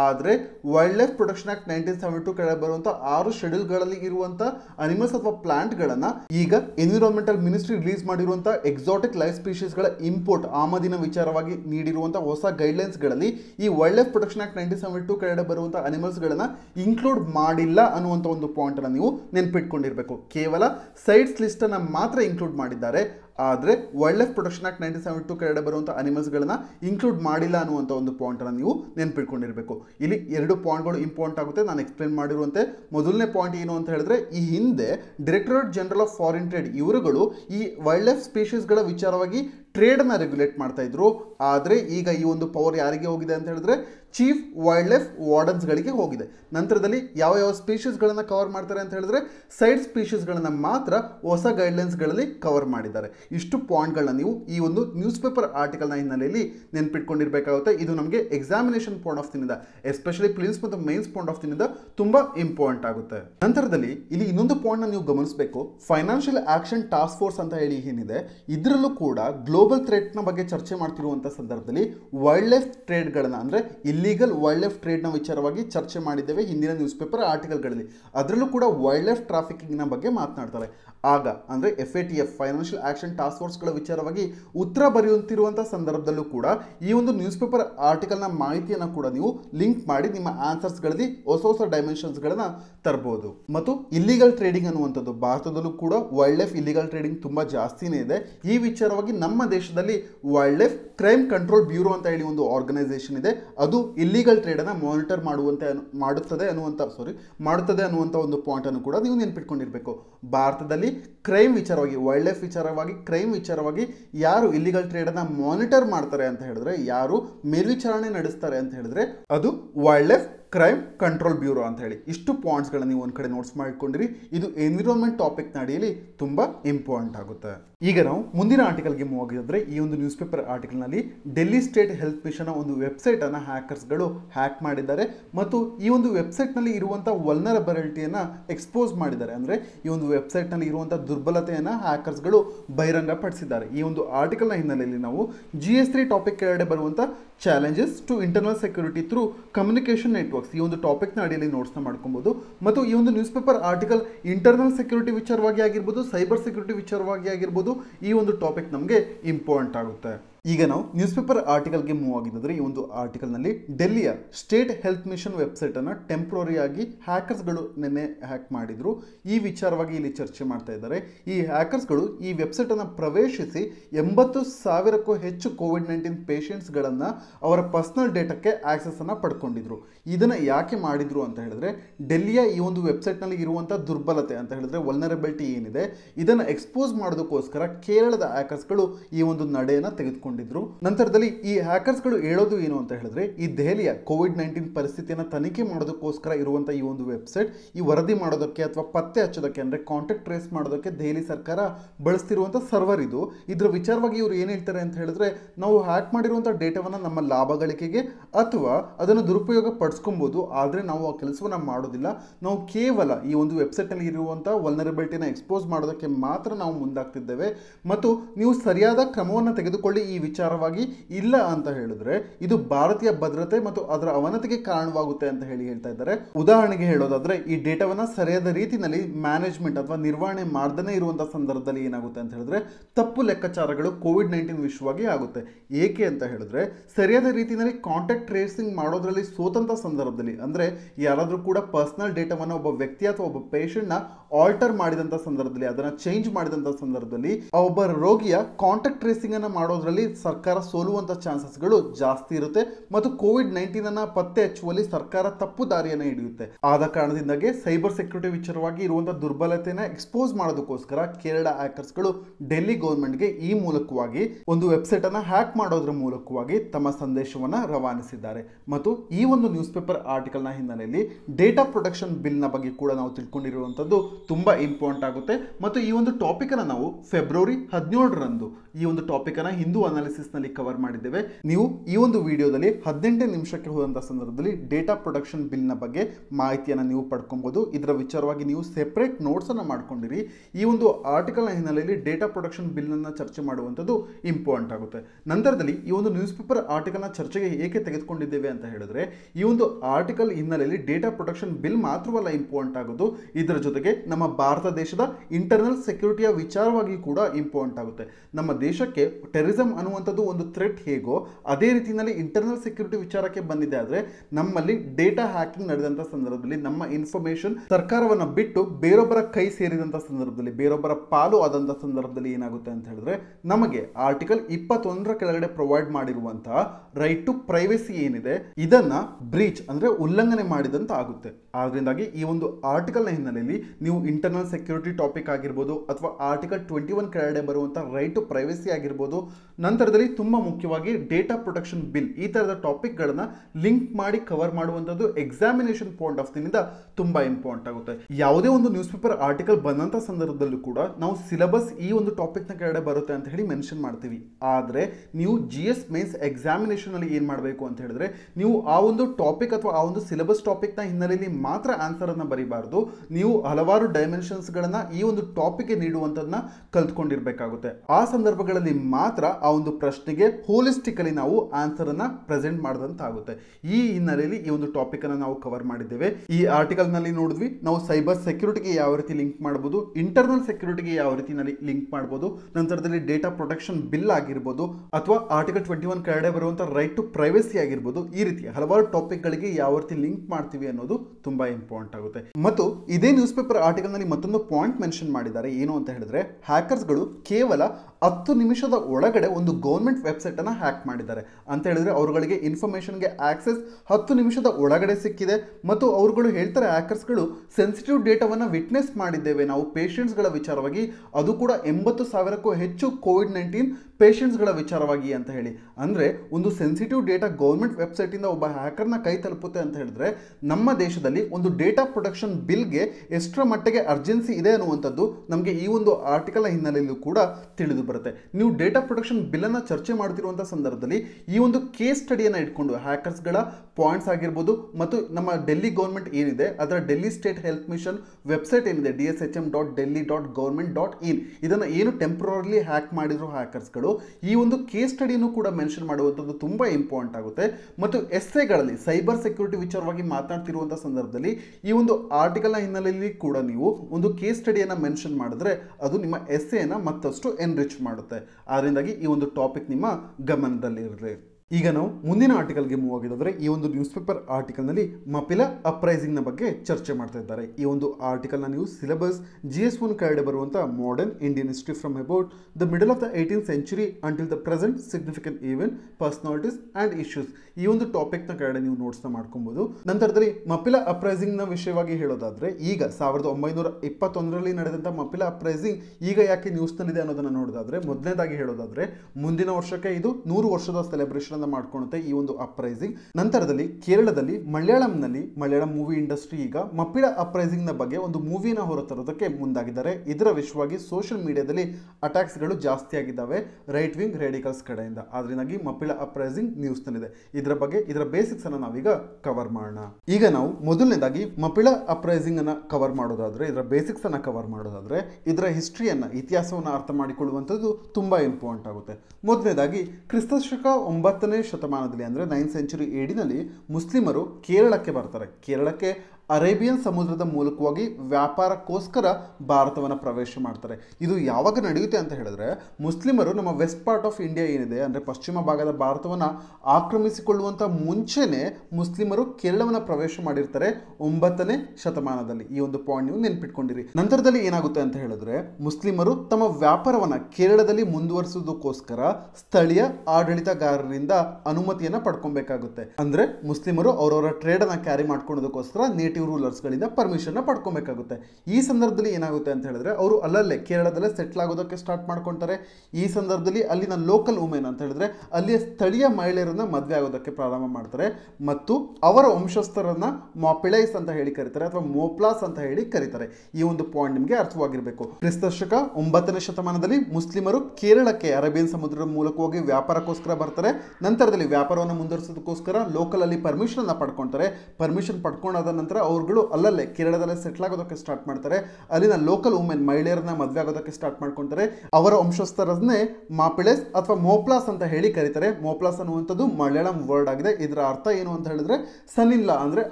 ಆದರೆ wild life protection act nineteen seventy two ಕೆಳಗೆ ಬರುವಂಥ ಆರು ಶೆಡ್ಯೂಲ್ಗಳಲ್ಲಿ ಇರುವಂಥ ಅನಿಮಲ್ಸ್ ಅಥವಾ ಪ್ಲಾಂಟ್ಗಳನ್ನು ಈಗ ಎನ್ವಿರಾನ್ಮೆಂಟಲ್ ಮಿನಿಸ್ಟ್ರಿ ರಿಲೀಸ್ ಮಾಡಿರುವಂಥ ಎಕ್ಸಾಟಿಕ್ ಲೈಫ್ ಸ್ಪೀಷೀಸ್ಗಳ ಇಂಪೋರ್ಟ್ ಆಮದಿನ ವಿಚಾರವಾಗಿ ನೀಡಿರುವಂಥ ಹೊಸ ಗೈಡ್ಲೈನ್ಸ್ಗಳಲ್ಲಿ ಈ wild life protection act nineteen seventy two ಕೆಳಗಡೆ ಬರುವಂಥ ಅನಿಮಲ್ಸ್ಗಳನ್ನು ಇನ್ಕ್ಲೂಡ್ ಮಾಡಿಲ್ಲ ಅನ್ನುವಂಥ ಒಂದು ಪಾಯಿಂಟನ್ನು ನೀವು ನೆನಪಿಟ್ಕೊಂಡಿರಬೇಕು. ಕೇವಲ ಸೈಟ್ಸ್ ಲಿಸ್ಟನ್ನು ಮಾತ್ರ ಇನ್ಕ್ಲೂಡ್ ಮಾಡಿದ್ದಾರೆ. ಆದರೆ wild life protection act nineteen seventy two ಕೆಳಗಡೆ ಬರುವಂಥ ಅನಿಮಲ್ಸ್ಗಳನ್ನ ಇನ್ಕ್ಲೂಡ್ ಮಾಡಿಲ್ಲ ಅನ್ನುವಂಥ ಒಂದು ಪಾಯಿಂಟನ್ನು ನೀವು ನೆನಪಿಟ್ಕೊಂಡಿರಬೇಕು. ಇಲ್ಲಿ ಎರಡು ಪಾಯಿಂಟ್ಗಳು ಇಂಪಾರ್ಟೆಂಟ್ ಆಗುತ್ತೆ. ನಾನು ಎಕ್ಸ್ಪ್ಲೇನ್ ಮಾಡಿರುವಂತೆ ಮೊದಲನೇ ಪಾಯಿಂಟ್ ಏನು ಅಂತ ಹೇಳಿದ್ರೆ, ಈ ಹಿಂದೆ directorate general of foreign trade ಇವರುಗಳು ಈ ವೈಲ್ಡ್ ಲೈಫ್ ಸ್ಪೀಷೀಸ್ಗಳ ವಿಚಾರವಾಗಿ ಟ್ರೇಡನ್ನು ರೆಗ್ಯುಲೇಟ್ ಮಾಡ್ತಾ ಇದ್ರು. ಆದರೆ ಈಗ ಈ ಒಂದು ಪವರ್ ಯಾರಿಗೆ ಹೋಗಿದೆ ಅಂತ ಹೇಳಿದ್ರೆ ಚೀಫ್ ವೈಲ್ಡ್ ಲೈಫ್ ವಾರ್ಡನ್ಸ್ಗಳಿಗೆ ಹೋಗಿದೆ. ನಂತರದಲ್ಲಿ ಯಾವ ಯಾವ ಸ್ಪೀಷೀಸ್ಗಳನ್ನು ಕವರ್ ಮಾಡ್ತಾರೆ ಅಂತ ಹೇಳಿದ್ರೆ ಸೈಡ್ ಸ್ಪೀಷೀಸ್ಗಳನ್ನು ಮಾತ್ರ ಹೊಸ ಗೈಡ್ಲೈನ್ಸ್ಗಳಲ್ಲಿ ಕವರ್ ಮಾಡಿದ್ದಾರೆ. ಇಷ್ಟು ಪಾಯಿಂಟ್ಗಳನ್ನ ನೀವು ಈ ಒಂದು ನ್ಯೂಸ್ ಪೇಪರ್ ಆರ್ಟಿಕಲ್ನ ಹಿನ್ನೆಲೆಯಲ್ಲಿ ನೆನ್ಪಿಟ್ಕೊಂಡಿರಬೇಕಾಗುತ್ತೆ. ಇದು ನಮಗೆ ಎಕ್ಸಾಮಿನೇಷನ್ ಪಾಯಿಂಟ್ ಆಫ್ ವ್ಯೂನಿಂದ ಎಸ್ಪೆಷಲಿ ಪ್ಲೀನ್ಸ್ ಮತ್ತು ಮೈನ್ಸ್ ಪಾಯಿಂಟ್ ಆಫ್ ವ್ಯೂನಿಂದ ತುಂಬ ಇಂಪಾರ್ಟೆಂಟ್ ಆಗುತ್ತೆ. ನಂತರದಲ್ಲಿ ಇಲ್ಲಿ ಇನ್ನೊಂದು ಪಾಯಿಂಟ್ನ ನೀವು ಗಮನಿಸಬೇಕು. ಫೈನಾನ್ಷಿಯಲ್ ಆಕ್ಷನ್ ಟಾಸ್ಕ್ ಫೋರ್ಸ್ ಅಂತ ಹೇಳಿ ಏನಿದೆ, ಇದರಲ್ಲೂ ಕೂಡ ಗ್ಲೋಬಲ್ ಥ್ರೆಟ್ನ ಬಗ್ಗೆ ಚರ್ಚೆ ಮಾಡ್ತಿರುವಂಥ ಸಂದರ್ಭದಲ್ಲಿ ವೈಲ್ಡ್ ಲೈಫ್ ಟ್ರೇಡ್ಗಳನ್ನು ಅಂದರೆ ಇಲ್ಲೀಗಲ್ ವೈಲ್ಡ್ ಲೈಫ್ ಟ್ರೇಡ್ನ ವಿಚಾರವಾಗಿ ಚರ್ಚೆ ಮಾಡಿದ್ದೇವೆ ಹಿಂದಿನ ನ್ಯೂಸ್ ಪೇಪರ್ ಆರ್ಟಿಕಲ್ಗಳಲ್ಲಿ ಅದರಲ್ಲೂ ಕೂಡ ವೈಲ್ಡ್ ಲೈಫ್ ಟ್ರಾಫಿಕಿಂಗ್ನ ಬಗ್ಗೆ ಮಾತನಾಡ್ತಾರೆ. ಆಗ, ಅಂದರೆ F A T F financial action task ಫೋರ್ಸ್ಗಳ ವಿಚಾರವಾಗಿ ಉತ್ತರ ಬರೆಯುತ್ತಿರುವಂಥ ಸಂದರ್ಭದಲ್ಲೂ ಕೂಡ ಈ ಒಂದು ನ್ಯೂಸ್ ಪೇಪರ್ ಆರ್ಟಿಕಲ್ನ ಮಾಹಿತಿಯನ್ನು ಕೂಡ ನೀವು ಲಿಂಕ್ ಮಾಡಿ ನಿಮ್ಮ ಆನ್ಸರ್ಸ್ಗಳಲ್ಲಿ ಹೊಸ ಹೊಸ ಡೈಮೆನ್ಷನ್ಸ್ಗಳನ್ನು ತರ್ಬೋದು. ಮತ್ತು ಇಲ್ಲಿಗಲ್ ಟ್ರೇಡಿಂಗ್ ಅನ್ನುವಂಥದ್ದು ಭಾರತದಲ್ಲೂ ಕೂಡ ವೈಲ್ಡ್ ಲೈಫ್ ಇಲ್ಲಿಗಲ್ ಟ್ರೇಡಿಂಗ್ ತುಂಬ ಜಾಸ್ತಿನೇ ಇದೆ. ಈ ವಿಚಾರವಾಗಿ ನಮ್ಮ ದೇಶದಲ್ಲಿ wild life crime control bureau ಅಂತ ಹೇಳಿ ಒಂದು ಆರ್ಗನೈಸೇಷನ್ ಇದೆ. ಅದು ಇಲ್ಲಿಗಲ್ ಟ್ರೇಡನ್ನು ಮಾನಿಟರ್ ಮಾಡುವಂತೆ ಮಾಡುತ್ತದೆ ಅನ್ನುವಂಥ ಸಾರಿ ಮಾಡುತ್ತದೆ ಅನ್ನುವಂಥ ಒಂದು ಪಾಯಿಂಟನ್ನು ಕೂಡ ನೀವು ನೆನ್ಪಿಟ್ಕೊಂಡಿರಬೇಕು. ಭಾರತದಲ್ಲಿ ಕ್ರೈಮ್ ವಿಚಾರವಾಗಿ ವೈಲ್ಡ್ ಲೈಫ್ ವಿಚಾರವಾಗಿ ಕ್ರೈಮ್ ವಿಚಾರವಾಗಿ ಯಾರು ಇಲ್ಲಿಗಲ್ ಟ್ರೇಡನ್ನು ಮಾನಿಟರ್ ಮಾಡ್ತಾರೆ ಅಂತ ಹೇಳಿದ್ರೆ, ಯಾರು ಮೇಲ್ವಿಚಾರಣೆ ನಡೆಸ್ತಾರೆ ಅಂತ ಹೇಳಿದ್ರೆ ಅದು wild life crime control bureau ಅಂತ ಹೇಳಿ. ಇಷ್ಟು ಪಾಯಿಂಟ್ಸ್ಗಳನ್ನ ನೀವು ಒಂದು ಕಡೆ ನೋಟ್ಸ್ ಮಾಡಿಕೊಂಡಿರಿ. ಇದು ಎನ್ವಿರಾನ್ಮೆಂಟ್ ಟಾಪಿಕ್ನ ಅಡಿಯಲ್ಲಿ ತುಂಬ ಇಂಪಾರ್ಟೆಂಟ್ ಆಗುತ್ತೆ. ಈಗ ನಾವು ಮುಂದಿನ ಆರ್ಟಿಕಲ್ಗೆ ಮೂವ್ ಆಗಿದ್ರೆ ಈ ಒಂದು ನ್ಯೂಸ್ ಪೇಪರ್ ಆರ್ಟಿಕಲ್ನಲ್ಲಿ ಡೆಲ್ಲಿ ಸ್ಟೇಟ್ ಹೆಲ್ತ್ ಮಿಷನ್ ಒಂದು ವೆಬ್ಸೈಟನ್ನು ಹ್ಯಾಕರ್ಸ್ಗಳು ಹ್ಯಾಕ್ ಮಾಡಿದ್ದಾರೆ ಮತ್ತು ಈ ಒಂದು ವೆಬ್ಸೈಟ್ನಲ್ಲಿ ಇರುವಂಥ ವಲ್ನರಬಿಲಿಟಿಯನ್ನು ಎಕ್ಸ್ಪೋಸ್ ಮಾಡಿದ್ದಾರೆ. ಅಂದರೆ ಈ ಒಂದು ವೆಬ್ಸೈಟ್ನಲ್ಲಿ ಇರುವಂಥ ದುರ್ಬಲತೆಯನ್ನು ಹ್ಯಾಕರ್ಸ್ಗಳು ಬಹಿರಂಗಪಡಿಸಿದ್ದಾರೆ ಈ ಒಂದು ಆರ್ಟಿಕಲ್ನ ಹಿನ್ನೆಲೆಯಲ್ಲಿ ನಾವು ಜಿ ಎಸ್ ತ್ರೀ ಟಾಪಿಕ್ ಕೆಳಗಡೆ ಬರುವಂಥ challenges to internal security through communication networks ಈ ಒಂದು ಟಾಪಿಕ್ನ ಅಡಿಯಲ್ಲಿ ನೋಟ್ಸ್ನ ಮಾಡ್ಕೊಬೋದು. ಮತ್ತು ಈ ಒಂದು news paper article internal security ವಿಚಾರವಾಗಿ ಆಗಿರ್ಬೋದು ಸೈಬರ್ ಸೆಕ್ಯೂರಿಟಿ ವಿಚಾರವಾಗಿ ಆಗಿರ್ಬೋದು, ಈ ಒಂದು ಟಾಪಿಕ್ ನಮಗೆ ಇಂಪಾರ್ಟೆಂಟ್ ಆಗುತ್ತೆ. ಈಗ ನಾವು ನ್ಯೂಸ್ ಪೇಪರ್ ಆರ್ಟಿಕಲ್ಗೆ ಮೂವ್ ಆಗಿದ್ದರೆ ಈ ಒಂದು ಆರ್ಟಿಕಲ್ನಲ್ಲಿ ಡೆಲ್ಲಿಯ ಸ್ಟೇಟ್ ಹೆಲ್ತ್ ಮಿಷನ್ ವೆಬ್ಸೈಟ್ ಅನ್ನು ಟೆಂಪ್ರರಿ ಆಗಿ ಹ್ಯಾಕರ್ಸ್ಗಳು ನಿನ್ನೆ ಹ್ಯಾಕ್ ಮಾಡಿದ್ರು. ಈ ವಿಚಾರವಾಗಿ ಇಲ್ಲಿ ಚರ್ಚೆ ಮಾಡ್ತಾ ಇದ್ದಾರೆ. ಈ ಹ್ಯಾಕರ್ಸ್ಗಳು ಈ ವೆಬ್ಸೈಟ್ ಅನ್ನು ಪ್ರವೇಶಿಸಿ ಎಂಬತ್ತು ಸಾವಿರಕ್ಕೂ ಹೆಚ್ಚು ಕೋವಿಡ್ ನೈನ್ಟೀನ್ ಪೇಷಂಟ್ಸ್ಗಳನ್ನು ಅವರ ಪರ್ಸನಲ್ ಡೇಟಾಕ್ಕೆ ಆಕ್ಸೆಸ್ ಅನ್ನು ಪಡ್ಕೊಂಡಿದ್ರು. ಇದನ್ನು ಯಾಕೆ ಮಾಡಿದ್ರು ಅಂತ ಹೇಳಿದ್ರೆ ಡೆಲ್ಲಿಯ ಈ ಒಂದು ವೆಬ್ಸೈಟ್ನಲ್ಲಿ ಇರುವಂಥ ದುರ್ಬಲತೆ ಅಂತ ಹೇಳಿದ್ರೆ ವಲ್ನರಬಿಲಿಟಿ ಏನಿದೆ, ಇದನ್ನು ಎಕ್ಸ್ಪೋಸ್ ಮಾಡೋದಕ್ಕೋಸ್ಕರ ಕೇರಳದ ಹ್ಯಾಕರ್ಸ್ಗಳು ಈ ಒಂದು ನಡೆಯನ್ನು ತೆಗೆದುಕೊಂಡಿದ್ರು ನಂತರದಲ್ಲಿ ಈ ಹ್ಯಾಕರ್ಸ್ಗಳು ಹೇಳೋದು ಏನು ಅಂತ ಹೇಳಿದ್ರೆ, ಈ ದೆಹಲಿಯ ಕೋವಿಡ್ ನೈನ್ಟೀನ್ ಪರಿಸ್ಥಿತಿಯನ್ನು ತನಿಖೆ ಮಾಡೋದಕ್ಕೋಸ್ಕರ ಇರುವಂಥ ಈ ಒಂದು ವೆಬ್ಸೈಟ್, ಈ ವರದಿ ಮಾಡೋದಕ್ಕೆ ಅಥವಾ ಪತ್ತೆ ಹಚ್ಚೋದಕ್ಕೆ ಅಂದರೆ ಕಾಂಟ್ಯಾಕ್ಟ್ ಟ್ರೇಸ್ ಮಾಡೋದಕ್ಕೆ ದೆಹಲಿ ಸರ್ಕಾರ ಬಳಸ್ತಿರುವಂಥ ಸರ್ವರ್ ಇದು. ಇದರ ವಿಚಾರವಾಗಿ ಇವರು ಏನು ಹೇಳ್ತಾರೆ ಅಂತ ಹೇಳಿದ್ರೆ, ನಾವು ಹ್ಯಾಕ್ ಮಾಡಿರುವಂಥ ಡೇಟಾವನ್ನು ನಮ್ಮ ಲಾಭ ಗಳಿಕೆಗೆ ಅಥವಾ ಅದನ್ನು ದುರುಪಯೋಗ ಪಡಿಸ್ಕೊಬೋದು, ಆದರೆ ನಾವು ಆ ಕೆಲಸವನ್ನು ಮಾಡೋದಿಲ್ಲ. ನಾವು ಕೇವಲ ಈ ಒಂದು ವೆಬ್ಸೈಟ್ನಲ್ಲಿ ಇರುವಂಥ ವಲ್ನರಬಿಲಿಟಿನ ಎಕ್ಸ್ಪೋಸ್ ಮಾಡೋದಕ್ಕೆ ಮಾತ್ರ ನಾವು ಮುಂದಾಗ್ತಿದ್ದೇವೆ. ಮತ್ತು ನೀವು ಸರಿಯಾದ ಕ್ರಮವನ್ನು ತೆಗೆದುಕೊಳ್ಳಿ, ಈ ವಿಚಾರವಾಗಿ ಇಲ್ಲ ಅಂತ ಹೇಳಿದ್ರೆ ಇದು ಭಾರತೀಯ ಭದ್ರತೆ ಮತ್ತು ಅದರ ಅವನತಿಗೆ ಕಾರಣವಾಗುತ್ತೆ ಅಂತ ಹೇಳಿ ಹೇಳ್ತಾ ಇದ್ದಾರೆ. ಉದಾಹರಣೆಗೆ ಹೇಳೋದಾದ್ರೆ ಈ ಡೇಟಾವನ್ನ ಸರಿಯಾದ ರೀತಿಯಲ್ಲಿ ಮ್ಯಾನೇಜ್ಮೆಂಟ್ ಅಥವಾ ನಿರ್ವಹಣೆ ಮಾಡದೇ ಇರುವಂತಹ ಸಂದರ್ಭದಲ್ಲಿ ಏನಾಗುತ್ತೆ ಅಂತ ಹೇಳಿದ್ರೆ ತಪ್ಪು ಲೆಕ್ಕಾಚಾರಗಳು ಕೋವಿಡ್ ನೈನ್ಟೀನ್ ವಿಶ್ವವಾಗಿ ಆಗುತ್ತೆ. ಏಕೆ ಅಂತ ಹೇಳಿದ್ರೆ ಸರಿಯಾದ ರೀತಿಯಲ್ಲಿ ಕಾಂಟ್ಯಾಕ್ಟ್ ಟ್ರೇಸಿಂಗ್ ಮಾಡೋದ್ರಲ್ಲಿ ಸೋತಂತ ಸಂದರ್ಭದಲ್ಲಿ ಅಂದ್ರೆ ಯಾರಾದರೂ ಕೂಡ ಪರ್ಸನಲ್ ಡೇಟಾವನ್ನು ಒಬ್ಬ ವ್ಯಕ್ತಿ ಅಥವಾ ಒಬ್ಬ ಪೇಷಂಟ್ನ ಆಲ್ಟರ್ ಮಾಡಿದಂಥ ಸಂದರ್ಭದಲ್ಲಿ, ಅದನ್ನು ಚೇಂಜ್ ಮಾಡಿದಂಥ ಸಂದರ್ಭದಲ್ಲಿ ಒಬ್ಬ ರೋಗಿಯ ಕಾಂಟ್ಯಾಕ್ಟ್ ಟ್ರೇಸಿಂಗ್ ಅನ್ನು ಮಾಡೋದ್ರಲ್ಲಿ ಸರ್ಕಾರ ಸೋಲುವಂಥ ಚಾನ್ಸಸ್ಗಳು ಜಾಸ್ತಿ ಇರುತ್ತೆ ಮತ್ತು ಕೋವಿಡ್ ನೈನ್ಟೀನ್ ಅನ್ನ ಪತ್ತೆ ಹಚ್ಚುವಲ್ಲಿ ಸರ್ಕಾರ ತಪ್ಪು ದಾರಿಯನ್ನು ಹಿಡಿಯುತ್ತೆ. ಆದ ಕಾರಣದಿಂದಾಗಿ ಸೈಬರ್ ಸೆಕ್ಯೂರಿಟಿ ವಿಚಾರವಾಗಿ ಇರುವಂತಹ ದುರ್ಬಲತೆಯನ್ನು ಎಕ್ಸ್ಪೋಸ್ ಮಾಡೋದಕ್ಕೋಸ್ಕರ ಕೇರಳ ಹ್ಯಾಕರ್ಸ್ಗಳು ಡೆಲ್ಲಿ ಗೌರ್ಮೆಂಟ್ಗೆ ಈ ಮೂಲಕವಾಗಿ ಒಂದು ವೆಬ್ಸೈಟ್ ಅನ್ನ ಹ್ಯಾಕ್ ಮಾಡೋದ್ರ ಮೂಲಕವಾಗಿ ತಮ್ಮ ಸಂದೇಶವನ್ನ ರವಾನಿಸಿದ್ದಾರೆ. ಮತ್ತು ಈ ಒಂದು ನ್ಯೂಸ್ ಪೇಪರ್ ಆರ್ಟಿಕಲ್ನ ಹಿನ್ನೆಲೆಯಲ್ಲಿ ಡೇಟಾ ಪ್ರೊಟೆಕ್ಷನ್ ಬಿಲ್ನ ಬಗ್ಗೆ ಕೂಡ ನಾವು ತಿಳ್ಕೊಂಡಿರುವಂಥದ್ದು ತುಂಬಾ ಇಂಪಾರ್ಟೆಂಟ್ ಆಗುತ್ತೆ. ಮತ್ತು ಈ ಒಂದು ಟಾಪಿಕನ್ನು ನಾವು ಫೆಬ್ರವರಿ ಹದಿನೇಳರಂದು ಈ ಒಂದು ಟಾಪಿಕ್ ಅನ್ನ ಹಿಂದೂ ಅನಾಲಿಸಿಸ್ನಲ್ಲಿ ಕವರ್ ಮಾಡಿದ್ದೇವೆ. ನೀವು ಈ ಒಂದು ವಿಡಿಯೋದಲ್ಲಿ ಹದಿನೆಂಟನೇ ನಿಮಿಷಕ್ಕೆ ಹೋದಂಥ ಸಂದರ್ಭದಲ್ಲಿ ಡೇಟಾ ಪ್ರೊಡಕ್ಷನ್ ಬಿಲ್ನ ಬಗ್ಗೆ ಮಾಹಿತಿಯನ್ನು ನೀವು ಪಡ್ಕೊಬಹುದು ಇದರ ವಿಚಾರವಾಗಿ ನೀವು ಸೆಪರೇಟ್ ನೋಟ್ಸ್ ಅನ್ನ ಮಾಡ್ಕೊಂಡಿರಿ. ಈ ಒಂದು ಆರ್ಟಿಕಲ್ನ ಹಿನ್ನೆಲೆಯಲ್ಲಿ ಡೇಟಾ ಪ್ರೊಡಕ್ಷನ್ ಬಿಲ್ ಅನ್ನ ಚರ್ಚೆ ಮಾಡುವಂಥದ್ದು ಇಂಪಾರ್ಟೆಂಟ್ ಆಗುತ್ತೆ. ನಂತರದಲ್ಲಿ ಈ ಒಂದು ನ್ಯೂಸ್ ಪೇಪರ್ ಆರ್ಟಿಕಲ್ನ ಚರ್ಚೆಗೆ ಏಕೆ ತೆಗೆದುಕೊಂಡಿದ್ದೇವೆ ಅಂತ ಹೇಳಿದ್ರೆ, ಈ ಒಂದು ಆರ್ಟಿಕಲ್ ಹಿನ್ನೆಲೆಯಲ್ಲಿ ಡೇಟಾ ಪ್ರೊಡಕ್ಷನ್ ಬಿಲ್ ಮಾತ್ರವಲ್ಲ ಇಂಪಾರ್ಟೆಂಟ್ ಆಗೋದು, ಇದರ ಜೊತೆಗೆ ನಮ್ಮ ಭಾರತ ದೇಶದ ಇಂಟರ್ನಲ್ ಸೆಕ್ಯೂರಿಟಿಯ ವಿಚಾರವಾಗಿ ಕೂಡ ಇಂಪಾರ್ಟೆಂಟ್ ಆಗುತ್ತೆ. ನಮ್ಮ ದೇಶಕ್ಕೆ ಟೆರಿಸಮ್ ಅನ್ನುವಂಥದ್ದು ಒಂದು ಥ್ರೆಟ್ ಹೇಗೋ ಅದೇ ರೀತಿಯಲ್ಲಿ ಇಂಟರ್ನಲ್ ಸೆಕ್ಯೂರಿಟಿ ವಿಚಾರಕ್ಕೆ ಬಂದಿದೆ ಆದರೆ ನಮ್ಮಲ್ಲಿ ಡೇಟಾ ಹ್ಯಾಕಿಂಗ್ ನಡೆದಂಥ ಸಂದರ್ಭದಲ್ಲಿ, ನಮ್ಮ ಇನ್ಫಾರ್ಮೇಷನ್ ಸರ್ಕಾರವನ್ನು ಬಿಟ್ಟು ಬೇರೊಬ್ಬರ ಕೈ ಸೇರಿದಂಥ ಸಂದರ್ಭದಲ್ಲಿ, ಬೇರೊಬ್ಬರ ಪಾಲು ಆದಂಥ ಸಂದರ್ಭದಲ್ಲಿ ಏನಾಗುತ್ತೆ ಅಂತ ಹೇಳಿದ್ರೆ ನಮಗೆ ಆರ್ಟಿಕಲ್ ಇಪ್ಪತ್ತೊಂದರ ಕೆಳಗಡೆ ಪ್ರೊವೈಡ್ ಮಾಡಿರುವಂತಹ ರೈಟ್ ಟು ಪ್ರೈವೇಸಿ ಏನಿದೆ, ಇದನ್ನ ಬ್ರೀಚ್ ಅಂದ್ರೆ ಉಲ್ಲಂಘನೆ ಮಾಡಿದಂತ ಆಗುತ್ತೆ. ಆದ್ರಿಂದಾಗಿ ಈ ಒಂದು ಆರ್ಟಿಕಲ್ನ ಹಿನ್ನೆಲೆಯಲ್ಲಿ ನೀವು ಇಂಟರ್ನಲ್ ಸೆಕ್ಯೂರಿಟಿ ಟಾಪಿಕ್ ಆಗಿರ್ಬೋದು ಅಥವಾ ಆರ್ಟಿಕಲ್ ಟ್ವೆಂಟಿ ಒನ್ ಕೆಳಗಡೆ ಬರುವಂಥ ರೈಟ್ ಟು ಪ್ರೈವೇಸಿ ಆಗಿರ್ಬೋದು. ನಂತರದಲ್ಲಿ ತುಂಬ ಮುಖ್ಯವಾಗಿ ಡೇಟಾ ಪ್ರೊಟೆಕ್ಷನ್ ಬಿಲ್ ಈ ಥರದ ಟಾಪಿಕ್ಗಳನ್ನು ಲಿಂಕ್ ಮಾಡಿ ಕವರ್ ಮಾಡುವಂಥದ್ದು ಎಕ್ಸಾಮಿನೇಷನ್ ಪಾಯಿಂಟ್ ಆಫ್ ವ್ಯೂನಿಂದ ತುಂಬ ಇಂಪಾರ್ಟೆಂಟ್ ಆಗುತ್ತೆ. ಯಾವುದೇ ಒಂದು ನ್ಯೂಸ್ ಪೇಪರ್ ಆರ್ಟಿಕಲ್ ಬಂದಂಥ ಸಂದರ್ಭದಲ್ಲೂ ಕೂಡ ನಾವು ಸಿಲೆಬಸ್ ಈ ಒಂದು ಟಾಪಿಕ್ನ ಕೆಳಗಡೆ ಬರುತ್ತೆ ಅಂತ ಹೇಳಿ ಮೆನ್ಷನ್ ಮಾಡ್ತೀವಿ. ಆದರೆ ನೀವು ಜಿ ಎಸ್ ಮೇನ್ಸ್ ಎಕ್ಸಾಮಿನೇಷನ್ ಅಲ್ಲಿ ಏನು ಮಾಡಬೇಕು ಅಂತ ಹೇಳಿದ್ರೆ, ನೀವು ಆ ಒಂದು ಟಾಪಿಕ್ ಅಥವಾ ಆ ಒಂದು ಸಿಲೆಬಸ್ ಟಾಪಿಕ್ನ ಹಿನ್ನೆಲೆಯಲ್ಲಿ ಮಾತ್ರ ಆನ್ಸರ್ ಅನ್ನ ಬರೀಬಾರ್ದು. ನೀವು ಹಲವಾರು ಡೈಮೆನ್ಷನ್ಸ್ಗಳನ್ನು ಈ ಒಂದು ಟಾಪಿಕ್ಗೆ ನೀಡುವಂಥದ್ದನ್ನ ಕಲ್ತ್ಕೊಂಡಿರ್ಬೇಕಾಗುತ್ತೆ. ಆ ಸಂದರ್ಭಗಳಲ್ಲಿ ಮಾತ್ರ ಆ ಒಂದು ಪ್ರಶ್ನೆಗೆ ಹೋಲಿಸ್ಟಿಕಲಿ ನಾವು ಆನ್ಸರ್ ಅನ್ನ ಪ್ರೆಸೆಂಟ್ ಮಾಡಿದಂತಾಗುತ್ತೆ. ಈ ಹಿನ್ನೆಲೆಯಲ್ಲಿ ಈ ಒಂದು ಟಾಪಿಕ್ ಅನ್ನ ನಾವು ಕವರ್ ಮಾಡಿದ್ದೇವೆ. ಈ ಆರ್ಟಿಕಲ್ನಲ್ಲಿ ನೋಡಿದ್ವಿ, ನಾವು ಸೈಬರ್ ಸೆಕ್ಯೂರಿಟಿಗೆ ಯಾವ ರೀತಿ ಲಿಂಕ್ ಮಾಡಬಹುದು ಇಂಟರ್ನಲ್ ಸೆಕ್ಯೂರಿಟಿಗೆ ಯಾವ ರೀತಿನಲ್ಲಿ ಲಿಂಕ್ ಮಾಡಬಹುದು ನಂತರದಲ್ಲಿ ಡೇಟಾ ಪ್ರೊಟೆಕ್ಷನ್ ಬಿಲ್ ಆಗಿರ್ಬೋದು, ಅಥವಾ ಆರ್ಟಿಕಲ್ ಟ್ವೆಂಟಿ ಒನ್ ಕೆಳಗಡೆ ಬರುವಂಥ ರೈಟ್ ಟು ಪ್ರೈವಸಿ ಆಗಿರ್ಬೋದು, ಈ ರೀತಿ ಹಲವಾರು ಟಾಪಿಕ್ಗಳಿಗೆ ಯಾವ ರೀತಿ ಲಿಂಕ್ ಮಾಡ್ತೀವಿ ಅನ್ನೋದು ತುಂಬಾ ಇಂಪಾರ್ಟೆಂಟ್ ಆಗುತ್ತೆ. ಮತ್ತು ಇದೇ ನ್ಯೂಸ್ ಪೇಪರ್ ಆರ್ಟಿಕಲ್ನಲ್ಲಿ ಮತ್ತೊಂದು ಪಾಯಿಂಟ್ ಮೆನ್ಷನ್ ಮಾಡಿದ್ದಾರೆ. ಏನು ಅಂತ ಹೇಳಿದ್ರೆ ಹ್ಯಾಕರ್ಸ್ಗಳು ಕೇವಲ ಹತ್ತು ನಿಮಿಷದ ಒಳಗಡೆ ಒಂದು ಗೌರ್ಮೆಂಟ್ ವೆಬ್ಸೈಟ್ ಅನ್ನ ಹ್ಯಾಕ್ ಮಾಡಿದ್ದಾರೆ. ಅಂತ ಹೇಳಿದ್ರೆ ಅವರುಗಳಿಗೆ ಇನ್ಫಾರ್ಮೇಶನ್ಗೆ ಆಕ್ಸೆಸ್ ಹತ್ತು ನಿಮಿಷದ ಒಳಗಡೆ ಸಿಕ್ಕಿದೆ. ಮತ್ತು ಅವರುಗಳು ಹೇಳ್ತಾರೆ ಹ್ಯಾಕರ್ಸ್ಗಳು ಸೆನ್ಸಿಟಿವ್ ಡೇಟಾವನ್ನು ವಿಟ್ನೆಸ್ ಮಾಡಿದ್ದೇವೆ. ನಾವು ಪೇಷಂಟ್ಸ್ಗಳ ವಿಚಾರವಾಗಿ ಅದು ಕೂಡ ಎಂಬತ್ತು ಸಾವಿರಕ್ಕೂ ಹೆಚ್ಚು ಕೋವಿಡ್ ನೈನ್ಟೀನ್ ಪೇಷಂಟ್ಸ್ಗಳ ವಿಚಾರವಾಗಿ ಅಂತ ಹೇಳಿ. ಅಂದರೆ ಒಂದು ಸೆನ್ಸಿಟಿವ್ ಡೇಟಾ ಗೌರ್ಮೆಂಟ್ ವೆಬ್ಸೈಟಿಂದ ಒಬ್ಬ ಹ್ಯಾಕರ್ನ ಕೈ ತಲುಪುತ್ತೆ ಅಂತ ಹೇಳಿದ್ರೆ, ನಮ್ಮ ದೇಶದಲ್ಲಿ ಒಂದು ಡೇಟಾ ಪ್ರೊಟೆಕ್ಷನ್ ಬಿಲ್ಗೆ ಎಷ್ಟರ ಮಟ್ಟಿಗೆ ಅರ್ಜೆನ್ಸಿ ಇದೆ ಅನ್ನುವಂಥದ್ದು ನಮಗೆ ಈ ಒಂದು ಆರ್ಟಿಕಲ್ನ ಹಿನ್ನೆಲೆಯಲ್ಲೂ ಕೂಡ ತಿಳಿದು ಬರುತ್ತೆ. ನೀವು ಡೇಟಾ ಪ್ರೊಟೆಕ್ಷನ್ ಬಿಲ್ಲನ್ನು ಚರ್ಚೆ ಮಾಡ್ತಿರುವಂಥ ಸಂದರ್ಭದಲ್ಲಿ ಈ ಒಂದು ಕೇಸ್ ಸ್ಟಡಿಯನ್ನು ಇಟ್ಕೊಂಡು ಹ್ಯಾಕರ್ಸ್ಗಳ ಪಾಯಿಂಟ್ಸ್ ಆಗಿರ್ಬೋದು ಮತ್ತು ನಮ್ಮ ಡೆಲ್ಲಿ ಗೌರ್ಮೆಂಟ್ ಏನಿದೆ, ಅದರ Delhi state health mission website ಏನಿದೆ D S H M dot Delhi dot government dot in ಇದನ್ನು ಏನು ಟೆಂಪ್ರರಿ ಹ್ಯಾಕ್ ಮಾಡಿದ್ರು ಹ್ಯಾಕರ್ಸ್ಗಳು ಈ ಒಂದು ಕೇಸ್ ಸ್ಟಡಿನೂ ಕೂಡ ಮೆನ್ಷನ್ ಮಾಡುವಂಥದ್ದು ತುಂಬ ಇಂಪಾರ್ಟೆಂಟ್ ಆಗುತ್ತೆ. ಮತ್ತು ಎಸ್ಸೆಗಳಲ್ಲಿ ಸೈಬರ್ ಸೆಕ್ಯೂರಿಟಿ ವಿಚಾರವಾಗಿ ಮಾತನಾಡ್ತಿರುವಂಥ ಸಂದರ್ಭದಲ್ಲಿ ಈ ಒಂದು ಆರ್ಟಿಕಲ್ನ ಹಿನ್ನೆಲೆಯಲ್ಲಿ ಕೂಡ ನೀವು ಒಂದು ಕೇಸ್ ಸ್ಟಡಿಯನ್ನು ಮೆನ್ಷನ್ ಮಾಡಿದ್ರೆ ಅದು ನಿಮ್ಮ ಎಸ್ಸೆಯನ್ನು ಮತ್ತಷ್ಟು ಎನ್ರಿಚ್ ಮಾಡುತ್ತೆ. ಆದ್ದರಿಂದಾಗಿ ಈ ಒಂದು ಟಾಪಿಕ್ ನಿಮ್ಮ ಗಮನದಲ್ಲಿರಲಿ. ಈಗ ನಾವು ಮುಂದಿನ ಆರ್ಟಿಕಲ್ಗೆ ಮೂವ್ ಆಗಿದ್ದಾದರೆ ಈ ಒಂದು ನ್ಯೂಸ್ ಪೇಪರ್ ಆರ್ಟಿಕಲ್ನಲ್ಲಿ ಮಪಿಲ ಅಪ್ರೈಸಿಂಗ್ನ ಬಗ್ಗೆ ಚರ್ಚೆ ಮಾಡ್ತಾ ಇದ್ದಾರೆ. ಈ ಒಂದು ಆರ್ಟಿಕಲ್ನ ನೀವು ಸಿಲೆಬಸ್ ಜಿ ಎಸ್ ಒನ್ ಕೆಳಗಡೆ ಬರುವಂಥ modern Indian history from about the middle of the eighteen century until the present significant event personalities and issues ಈ ಒಂದು ಟಾಪಿಕ್ನ ಕೆಳಗಡೆ ನೀವು ನೋಟ್ಸ್ನ ಮಾಡ್ಕೊಬೋದು. ನಂತರದಲ್ಲಿ ಮಪಿಲ ಅಪ್ರೈಸಿಂಗ್ನ ವಿಷಯವಾಗಿ ಹೇಳೋದಾದ್ರೆ, ಈಗ ಸಾವಿರದ ಒಂಬೈನೂರ ಇಪ್ಪತ್ತೊಂದರಲ್ಲಿ ನಡೆದಂಥ ಮಪಿಲ ಅಪ್ರೈಸಿಂಗ್ ಈಗ ಯಾಕೆ ನ್ಯೂಸ್ನಲ್ಲಿದೆ ಅನ್ನೋದನ್ನ ನೋಡೋದಾದ್ರೆ, ಮೊದಲನೇದಾಗಿ ಹೇಳೋದಾದ್ರೆ, ಮುಂದಿನ ವರ್ಷಕ್ಕೆ ಇದು ನೂರು ವರ್ಷದ ಸೆಲೆಬ್ರೇಷನ್ ಅನ್ನ ಮಾಡ್ಕೊಳುತ್ತೆ ಈ ಒಂದು ಅಪ್ರೈಸಿಂಗ್ ನಂತರದಲ್ಲಿ ಕೇರಳದಲ್ಲಿ ಮಲಯಾಳಂನಲ್ಲಿ, ಮಲಯಾಳಂ ಮೂವಿ ಇಂಡಸ್ಟ್ರಿ ಈಗ ಮಪಿಳ ಅಪ್ರೈಸಿಂಗ್ನ ಬಗ್ಗೆ ಒಂದು ಮೂವಿನ ಹೊರತರೋದಕ್ಕೆ ಮುಂದಾಗಿದ್ದಾರೆ. ಇದರ ವಿಷಯವಾಗಿ ಸೋಷಿಯಲ್ ಮೀಡಿಯಾದಲ್ಲಿ ಅಟ್ಯಾಕ್ಸ್ಗಳು ಜಾಸ್ತಿ ಆಗಿದ್ದಾವೆ ರೈಟ್ ವಿಂಗ್ ರೇಡಿಕಲ್ಸ್ ಕಡೆಯಿಂದ. ಅದರಿಂದಾಗಿ ಮಪ್ಪಿಳ ಅಪ್ರೈಸಿಂಗ್ ನ್ಯೂಸ್ನಲ್ಲಿದೆ ಇದರ ಬಗ್ಗೆ, ಇದರ ಬೇಸಿಕ್ಸ್ ಅನ್ನ ನಾವೀಗ ಕವರ್ ಮಾಡೋಣ. ಈಗ ನಾವು ಮೊದಲನೇದಾಗಿ ಮಪಿಳ ಅಪ್ರೈಸಿಂಗ್ ಅನ್ನ ಕವರ್ ಮಾಡೋದಾದ್ರೆ, ಇದರ ಬೇಸಿಕ್ಸ್ ಅನ್ನ ಕವರ್ ಮಾಡೋದಾದ್ರೆ, ಇದರ ಹಿಸ್ಟ್ರಿಯನ್ನ ಇತಿಹಾಸವನ್ನು ಅರ್ಥ ಮಾಡಿಕೊಳ್ಳುವಂಥದ್ದು ತುಂಬಾ ಇಂಪಾರ್ಟೆಂಟ್ ಆಗುತ್ತೆ. ಮೊದಲನೇದಾಗಿ ಕ್ರಿಸ್ತಶಕ ಒಂಬತ್ತನೇ ಶತಮಾನದಲ್ಲಿ ಅಂದ್ರೆ ನೈನ್ ಸೆಂಚುರಿ ಏಡಿನಲ್ಲಿ ಮುಸ್ಲಿಮರು ಕೇರಳಕ್ಕೆ ಬರ್ತಾರೆ. ಕೇರಳಕ್ಕೆ ಅರೇಬಿಯನ್ ಸಮುದ್ರದ ಮೂಲಕವಾಗಿ ವ್ಯಾಪಾರಕ್ಕೋಸ್ಕರ ಭಾರತವನ್ನು ಪ್ರವೇಶ ಮಾಡ್ತಾರೆ. ಇದು ಯಾವಾಗ ನಡೆಯುತ್ತೆ ಅಂತ ಹೇಳಿದ್ರೆ, ಮುಸ್ಲಿಮರು ನಮ್ಮ ವೆಸ್ಟ್ ಪಾರ್ಟ್ ಆಫ್ ಇಂಡಿಯಾ ಏನಿದೆ, ಅಂದರೆ ಪಶ್ಚಿಮ ಭಾಗದ ಭಾರತವನ್ನು ಆಕ್ರಮಿಸಿಕೊಳ್ಳುವಂಥ ಮುಂಚೆನೇ ಮುಸ್ಲಿಮರು ಕೇರಳವನ್ನು ಪ್ರವೇಶ ಮಾಡಿರ್ತಾರೆ ಒಂಬತ್ತನೇ ಶತಮಾನದಲ್ಲಿ. ಈ ಒಂದು ಪಾಯಿಂಟ್ ನೀವು ನೆನ್ಪಿಟ್ಕೊಂಡಿರಿ. ನಂತರದಲ್ಲಿ ಏನಾಗುತ್ತೆ ಅಂತ ಹೇಳಿದ್ರೆ, ಮುಸ್ಲಿಮರು ತಮ್ಮ ವ್ಯಾಪಾರವನ್ನು ಕೇರಳದಲ್ಲಿ ಮುಂದುವರಿಸುವುದಕ್ಕೋಸ್ಕರ ಸ್ಥಳೀಯ ಆಡಳಿತಗಾರರಿಂದ ಅನುಮತಿಯನ್ನ ಪಡ್ಕೊಬೇಕಾಗುತ್ತೆ. ಅಂದ್ರೆ ಮುಸ್ಲಿಮರು ಅವರವರ ಟ್ರೇಡ್ ಅನ್ನ ಕ್ಯಾರಿ ಮಾಡ್ಕೊಳ್ಳೋದಕ್ಕೋಸ್ಕರ ನೇಟಿವ್ ರೂಲರ್ಸ್ ಗಳಿಂದ ಪರ್ಮಿಷನ್ನ ಪಡ್ಕೊಬೇಕಾಗುತ್ತೆ. ಈ ಸಂದರ್ಭದಲ್ಲಿ ಏನಾಗುತ್ತೆ ಅಂತ ಹೇಳಿದ್ರೆ, ಅವರು ಅಲ್ಲಲ್ಲೇ ಕೇರಳದಲ್ಲೇ ಸೆಟ್ಲ್ ಆಗೋದಕ್ಕೆ ಸ್ಟಾರ್ಟ್ ಮಾಡ್ಕೊತಾರೆ. ಈ ಸಂದರ್ಭದಲ್ಲಿ ಅಲ್ಲಿನ ಲೋಕಲ್ ವುಮೆನ್ ಅಂತ ಹೇಳಿದ್ರೆ, ಅಲ್ಲಿಯ ಸ್ಥಳೀಯ ಮಹಿಳೆಯರನ್ನ ಮದುವೆ ಆಗೋದಕ್ಕೆ ಪ್ರಾರಂಭ ಮಾಡ್ತಾರೆ. ಮತ್ತು ಅವರ ವಂಶಸ್ಥರನ್ನ ಮಾಪಿಳೈಸ್ ಅಂತ ಹೇಳಿ ಕರೀತಾರೆ, ಅಥವಾ ಮೋಪ್ಲಾಸ್ ಅಂತ ಹೇಳಿ ಕರೀತಾರೆ. ಈ ಒಂದು ಪಾಯಿಂಟ್ ನಿಮಗೆ ಅರ್ಥವಾಗಿರಬೇಕು. ಕ್ರಿಸ್ತಶಕ ಒಂಬತ್ತನೇ ಶತಮಾನದಲ್ಲಿ ಮುಸ್ಲಿಮರು ಕೇರಳಕ್ಕೆ ಅರೇಬಿಯನ್ ಸಮುದ್ರದ ಮೂಲಕವಾಗಿ ವ್ಯಾಪಾರಕ್ಕೋಸ್ಕರ ಬರ್ತಾರೆ. ನಂತರದಲ್ಲಿ ವ್ಯಾಪಾರವನ್ನು ಮುಂದುವರಿಸೋದಕ್ಕೋಸ್ಕರ ಲೋಕಲ್ ಅಲ್ಲಿ ಪರ್ಮಿಷನ್ ಪಡ್ಕೊಳ್ತಾರೆ ಪರ್ಮಿಷನ್ ಪಡ್ಕೊಂಡಾದ ನಂತರ ಅವ್ರುಗಳು ಅಲ್ಲಲ್ಲೇ ಕೇರಳದಲ್ಲೇ ಸೆಟ್ಲ್ ಆಗೋದಕ್ಕೆ ಸ್ಟಾರ್ಟ್ ಮಾಡ್ತಾರೆ. ಅಲ್ಲಿನ ಲೋಕಲ್ ವುಮೆನ್ ಮಹಿಳೆಯರನ್ನ ಮದುವೆ ಆಗೋದಕ್ಕೆ ಸ್ಟಾರ್ಟ್ ಮಾಡ್ಕೊತಾರೆ. ಅವರ ವಂಶಸ್ಥರನ್ನೇ ಮಾಪಿಳೆಸ್ ಅಥವಾ ಮೋಪ್ಲಾಸ್ ಅಂತ ಹೇಳಿ ಕರೀತಾರೆ. ಮೋಪ್ಲಾಸ್ ಅನ್ನುವಂಥದ್ದು ಮಲಯಾಳಂ ವರ್ಡ್ ಆಗಿದೆ. ಇದರ ಅರ್ಥ ಏನು ಅಂತ ಹೇಳಿದ್ರೆ ಸನಿಲ್ಲ ಅಂದ್ರೆ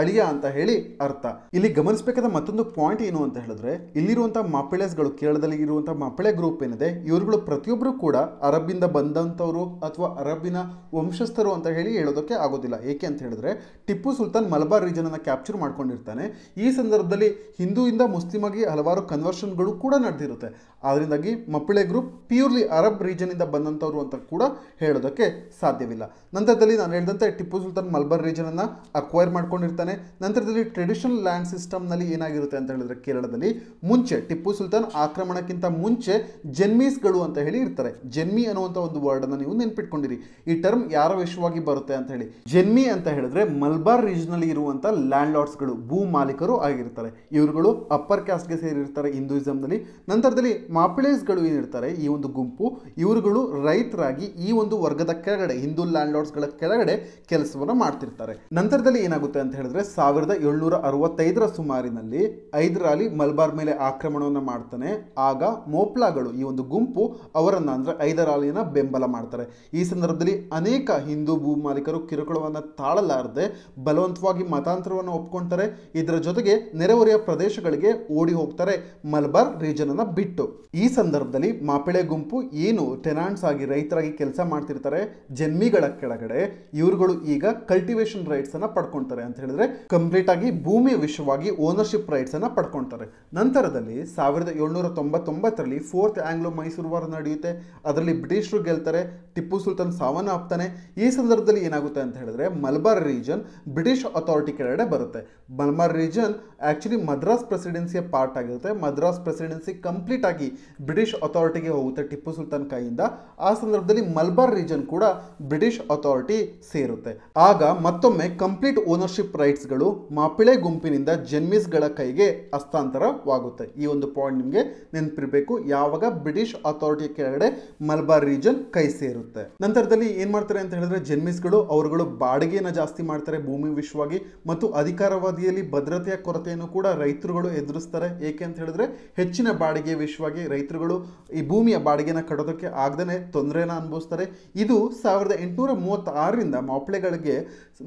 ಅಳಿಯ ಅಂತ ಹೇಳಿ ಅರ್ಥ. ಇಲ್ಲಿ ಗಮನಿಸಬೇಕಾದ ಮತ್ತೊಂದು ಪಾಯಿಂಟ್ ಏನು ಅಂತ ಹೇಳಿದ್ರೆ ಇಲ್ಲಿರುವಂತಹ ಮಾಪಿಳೆಸ್ಗಳು, ಕೇರಳದಲ್ಲಿ ಇರುವಂತಹ ಮಾಪಿಳೆ ಗ್ರೂಪ್ ಏನಿದೆ, ಇವರುಗಳು ಪ್ರತಿಯೊಬ್ಬರು ಕೂಡ ಅರಬ್ಬಿಂದ ಬಂದಂಥವರು ಅಥವಾ ಅರಬ್ಬಿನ ವಂಶಸ್ಥರು ಅಂತ ಹೇಳಿ ಹೇಳೋದಕ್ಕೆ ಆಗೋದಿಲ್ಲ. ಏಕೆ ಅಂತ ಹೇಳಿದ್ರೆ ಟಿಪ್ಪು ಸುಲ್ತಾನ್ ಮಲಬಾರ್ ರೀಜನ್ ಅನ್ನ ಕ್ಯಾಪ್ಚರ್ ಮಾಡ್ಕೊಂಡಿರ್ತಾನೆ ಈ ಸಂದರ್ಭದಲ್ಲಿ ಹಿಂದೂಯಿಂದ ಮುಸ್ಲಿಮಾಗಿ ಹಲವಾರು ಕನ್ವರ್ಷನ್ಗಳು ಕೂಡ ನಡೆದಿರುತ್ತೆ. ಆದ್ರಿಂದಾಗಿ Mappila group purely Arab region ಇಂದ ಬಂದಂಥವ್ರು ಅಂತ ಕೂಡ ಹೇಳೋದಕ್ಕೆ ಸಾಧ್ಯವಿಲ್ಲ. ನಂತರದಲ್ಲಿ ನಾನು ಹೇಳಿದಂತೆ ಟಿಪ್ಪು ಸುಲ್ತಾನ್ ಮಲ್ಬಾರ್ ರೀಜನ್ ಅನ್ನ ಅಕ್ವೈರ್ ಮಾಡ್ಕೊಂಡಿರ್ತಾನೆ. ನಂತರದಲ್ಲಿ ಟ್ರೆಡಿಷನಲ್ ಲ್ಯಾಂಡ್ ಸಿಸ್ಟಮ್ನಲ್ಲಿ ಏನಾಗಿರುತ್ತೆ ಅಂತ ಹೇಳಿದ್ರೆ ಕೇರಳದಲ್ಲಿ ಮುಂಚೆ ಟಿಪ್ಪು ಸುಲ್ತಾನ್ ಆಕ್ರಮಣಕ್ಕಿಂತ ಮುಂಚೆ ಜನ್ಮೀಸ್ಗಳು ಅಂತ ಹೇಳಿ ಇರ್ತಾರೆ. ಜನ್ಮಿ ಅನ್ನುವಂಥ ಒಂದು ವರ್ಡ್ ಅನ್ನು ನೀವು ನೆನ್ಪಿಟ್ಕೊಂಡಿರಿ. ಈ ಟರ್ಮ್ ಯಾರ ವಿಷಯವಾಗಿ ಬರುತ್ತೆ ಅಂತ ಹೇಳಿ. ಜನ್ಮಿ ಅಂತ ಹೇಳಿದ್ರೆ ಮಲ್ಬಾರ್ ರೀಜನಲ್ಲಿ ಇರುವಂಥ ಲ್ಯಾಂಡ್ ಲಾರ್ಡ್ಸ್ಗಳು ಭೂ ಮಾಲೀಕರು ಆಗಿರ್ತಾರೆ. ಇವರುಗಳು ಅಪ್ಪರ್ ಕ್ಯಾಸ್ಟ್ಗೆ ಸೇರಿರ್ತಾರೆ ಹಿಂದೂಯಿಸಮ್ನಲ್ಲಿ ನಂತರದಲ್ಲಿ ಮಾಪಿಳೇಸ್ಗಳು ಏನಿರ್ತಾರೆ, ಈ ಒಂದು ಗುಂಪು, ಇವರುಗಳು ರೈತರಾಗಿ ಈ ಒಂದು ವರ್ಗದ ಕೆಳಗಡೆ ಹಿಂದೂ ಲ್ಯಾಂಡ್ ಲಾರ್ಡ್ಸ್ಗಳ ಕೆಳಗಡೆ ಕೆಲಸವನ್ನು ಮಾಡ್ತಿರ್ತಾರೆ. ನಂತರದಲ್ಲಿ ಏನಾಗುತ್ತೆ ಅಂತ ಹೇಳಿದ್ರೆ, ಸಾವಿರದ ಏಳ್ನೂರ ಅರವತ್ತೈದರ ಸುಮಾರಿನಲ್ಲಿ ಹೈದರಾಲಿ ಮಲ್ಬಾರ್ ಮೇಲೆ ಆಕ್ರಮಣವನ್ನು ಮಾಡ್ತಾನೆ. ಆಗ ಮೋಪ್ಲಾಗಳು ಈ ಒಂದು ಗುಂಪು ಅವರನ್ನ ಅಂದ್ರೆ ಐದರಾಲಿಯನ್ನ ಬೆಂಬಲ ಮಾಡ್ತಾರೆ. ಈ ಸಂದರ್ಭದಲ್ಲಿ ಅನೇಕ ಹಿಂದೂ ಭೂ ಮಾಲೀಕರು ಕಿರುಕುಳವನ್ನು ತಾಳಲಾರದೆ ಬಲವಂತವಾಗಿ ಮತಾಂತರವನ್ನು ಒಪ್ಕೊಂತಾರೆ. ಇದರ ಜೊತೆಗೆ ನೆರೆಹೊರೆಯ ಪ್ರದೇಶಗಳಿಗೆ ಓಡಿ ಹೋಗ್ತಾರೆ ಮಲಬಾರ್ ರೀಜನ್ ಅನ್ನ ಬಿಟ್ಟು. ಈ ಸಂದರ್ಭದಲ್ಲಿ ಮಾಪಿಳೆ ಗುಂಪು ಏನು ಟೆನಾಂಟ್ಸ್ ಆಗಿ ರೈತರಾಗಿ ಕೆಲಸ ಮಾಡ್ತಿರ್ತಾರೆ, ಜನ್ಮಿಗಳ ಕೆಳಗಡೆ ಇವರುಗಳು ಈಗ ಕಲ್ಟಿವೇಶನ್ ರೈಟ್ಸ್ ಅನ್ನ ಪಡ್ಕೊಂತಾರೆ ಅಂತ ಹೇಳಿದ್ರೆ ಕಂಪ್ಲೀಟ್ ಆಗಿ ಭೂಮಿಯ ವಿಷಯವಾಗಿ ಓನರ್ಶಿಪ್ ರೈಟ್ಸ್ ಅನ್ನ ಪಡ್ಕೊಂತಾರೆ. ನಂತರದಲ್ಲಿ ಸಾವಿರದ ಏಳ್ನೂರ ತೊಂಬತ್ತೊಂಬತ್ತರಲ್ಲಿ ಫೋರ್ತ್ ಆಂಗ್ಲೋ ಮೈಸೂರು ವಾರ ನಡೆಯುತ್ತೆ. ಅದರಲ್ಲಿ ಬ್ರಿಟಿಷರು ಗೆಲ್ತಾರೆ, ಟಿಪ್ಪು ಸುಲ್ತಾನ್ ಸಾವನ್ನ ಆಪ್ತಾನೆ. ಈ ಸಂದರ್ಭದಲ್ಲಿ ಏನಾಗುತ್ತೆ ಅಂತ ಹೇಳಿದ್ರೆ ಮಲಬಾರ್ ರೀಜನ್ ಬ್ರಿಟಿಷ್ ಅಥಾರಿಟಿ ಕೆಳಗಡೆ ಬರುತ್ತೆ. ಮಲ್ಬಾರ್ ರೀಜನ್ ಆ್ಯಕ್ಚುಲಿ ಮದ್ರಾಸ್ ಪ್ರೆಸಿಡೆನ್ಸಿಯ ಪಾರ್ಟ್ ಆಗಿರುತ್ತೆ. ಮದ್ರಾಸ್ ಪ್ರೆಸಿಡೆನ್ಸಿ ಕಂಪ್ಲೀಟ್ ಆಗಿ ಬ್ರಿಟಿಷ್ ಅಥಾರಿಟಿಗೆ ಹೋಗುತ್ತೆ ಟಿಪ್ಪು ಸುಲ್ತಾನ್ ಕೈಯಿಂದ. ಆ ಸಂದರ್ಭದಲ್ಲಿ ಮಲ್ಬಾರ್ ರೀಜನ್ ಕೂಡ ಬ್ರಿಟಿಷ್ ಅಥಾರಿಟಿ ಸೇರುತ್ತೆ. ಆಗ ಮತ್ತೊಮ್ಮೆ ಕಂಪ್ಲೀಟ್ ಓನರ್ಶಿಪ್ ರೈಟ್ಸ್ಗಳು ಮಾಪಿಳೆ ಗುಂಪಿನಿಂದ ಜನ್ಮಿಸ್ಗಳ ಕೈಗೆ ಹಸ್ತಾಂತರವಾಗುತ್ತೆ. ಈ ಒಂದು ಪಾಯಿಂಟ್ ನಿಮಗೆ ನೆನಪಿರಬೇಕು. ಯಾವಾಗ ಬ್ರಿಟಿಷ್ ಅಥಾರಿಟಿ ಕೆಳಗಡೆ ಮಲ್ಬಾರ್ ರೀಜನ್ ಕೈ ಸೇರುತ್ತೆ. ನಂತರದಲ್ಲಿ ಏನು ಮಾಡ್ತಾರೆ ಅಂತ ಹೇಳಿದ್ರೆ ಜನ್ಮಿಸ್ಗಳು, ಅವರುಗಳು ಬಾಡಿಗೆಯನ್ನು ಜಾಸ್ತಿ ಮಾಡ್ತಾರೆ ಭೂಮಿ ವಿಶ್ವವಾಗಿ ಮತ್ತು ಅಧಿಕಾರವಾದಿಯ ರೀತಿಯಲ್ಲಿ ಭದ್ರತೆಯ ಕೊರತೆಯನ್ನು ಕೂಡ ರೈತರುಗಳು ಎದುರಿಸ್ತಾರೆ. ಏಕೆ ಅಂತ ಹೇಳಿದ್ರೆ ಹೆಚ್ಚಿನ ಬಾಡಿಗೆ ವಿಷಯವಾಗಿ ರೈತರುಗಳು ಈ ಭೂಮಿಯ ಬಾಡಿಗೆನ ಕಟ್ಟೋದಕ್ಕೆ ಆಗದೇ ತೊಂದರೆನ ಅನುಭವಿಸ್ತಾರೆ. ಇದು ಸಾವಿರದ ಎಂಟುನೂರ ಮೂವತ್ತಾರರಿಂದ ಮಾಪ್ಳೆಗಳಿಗೆ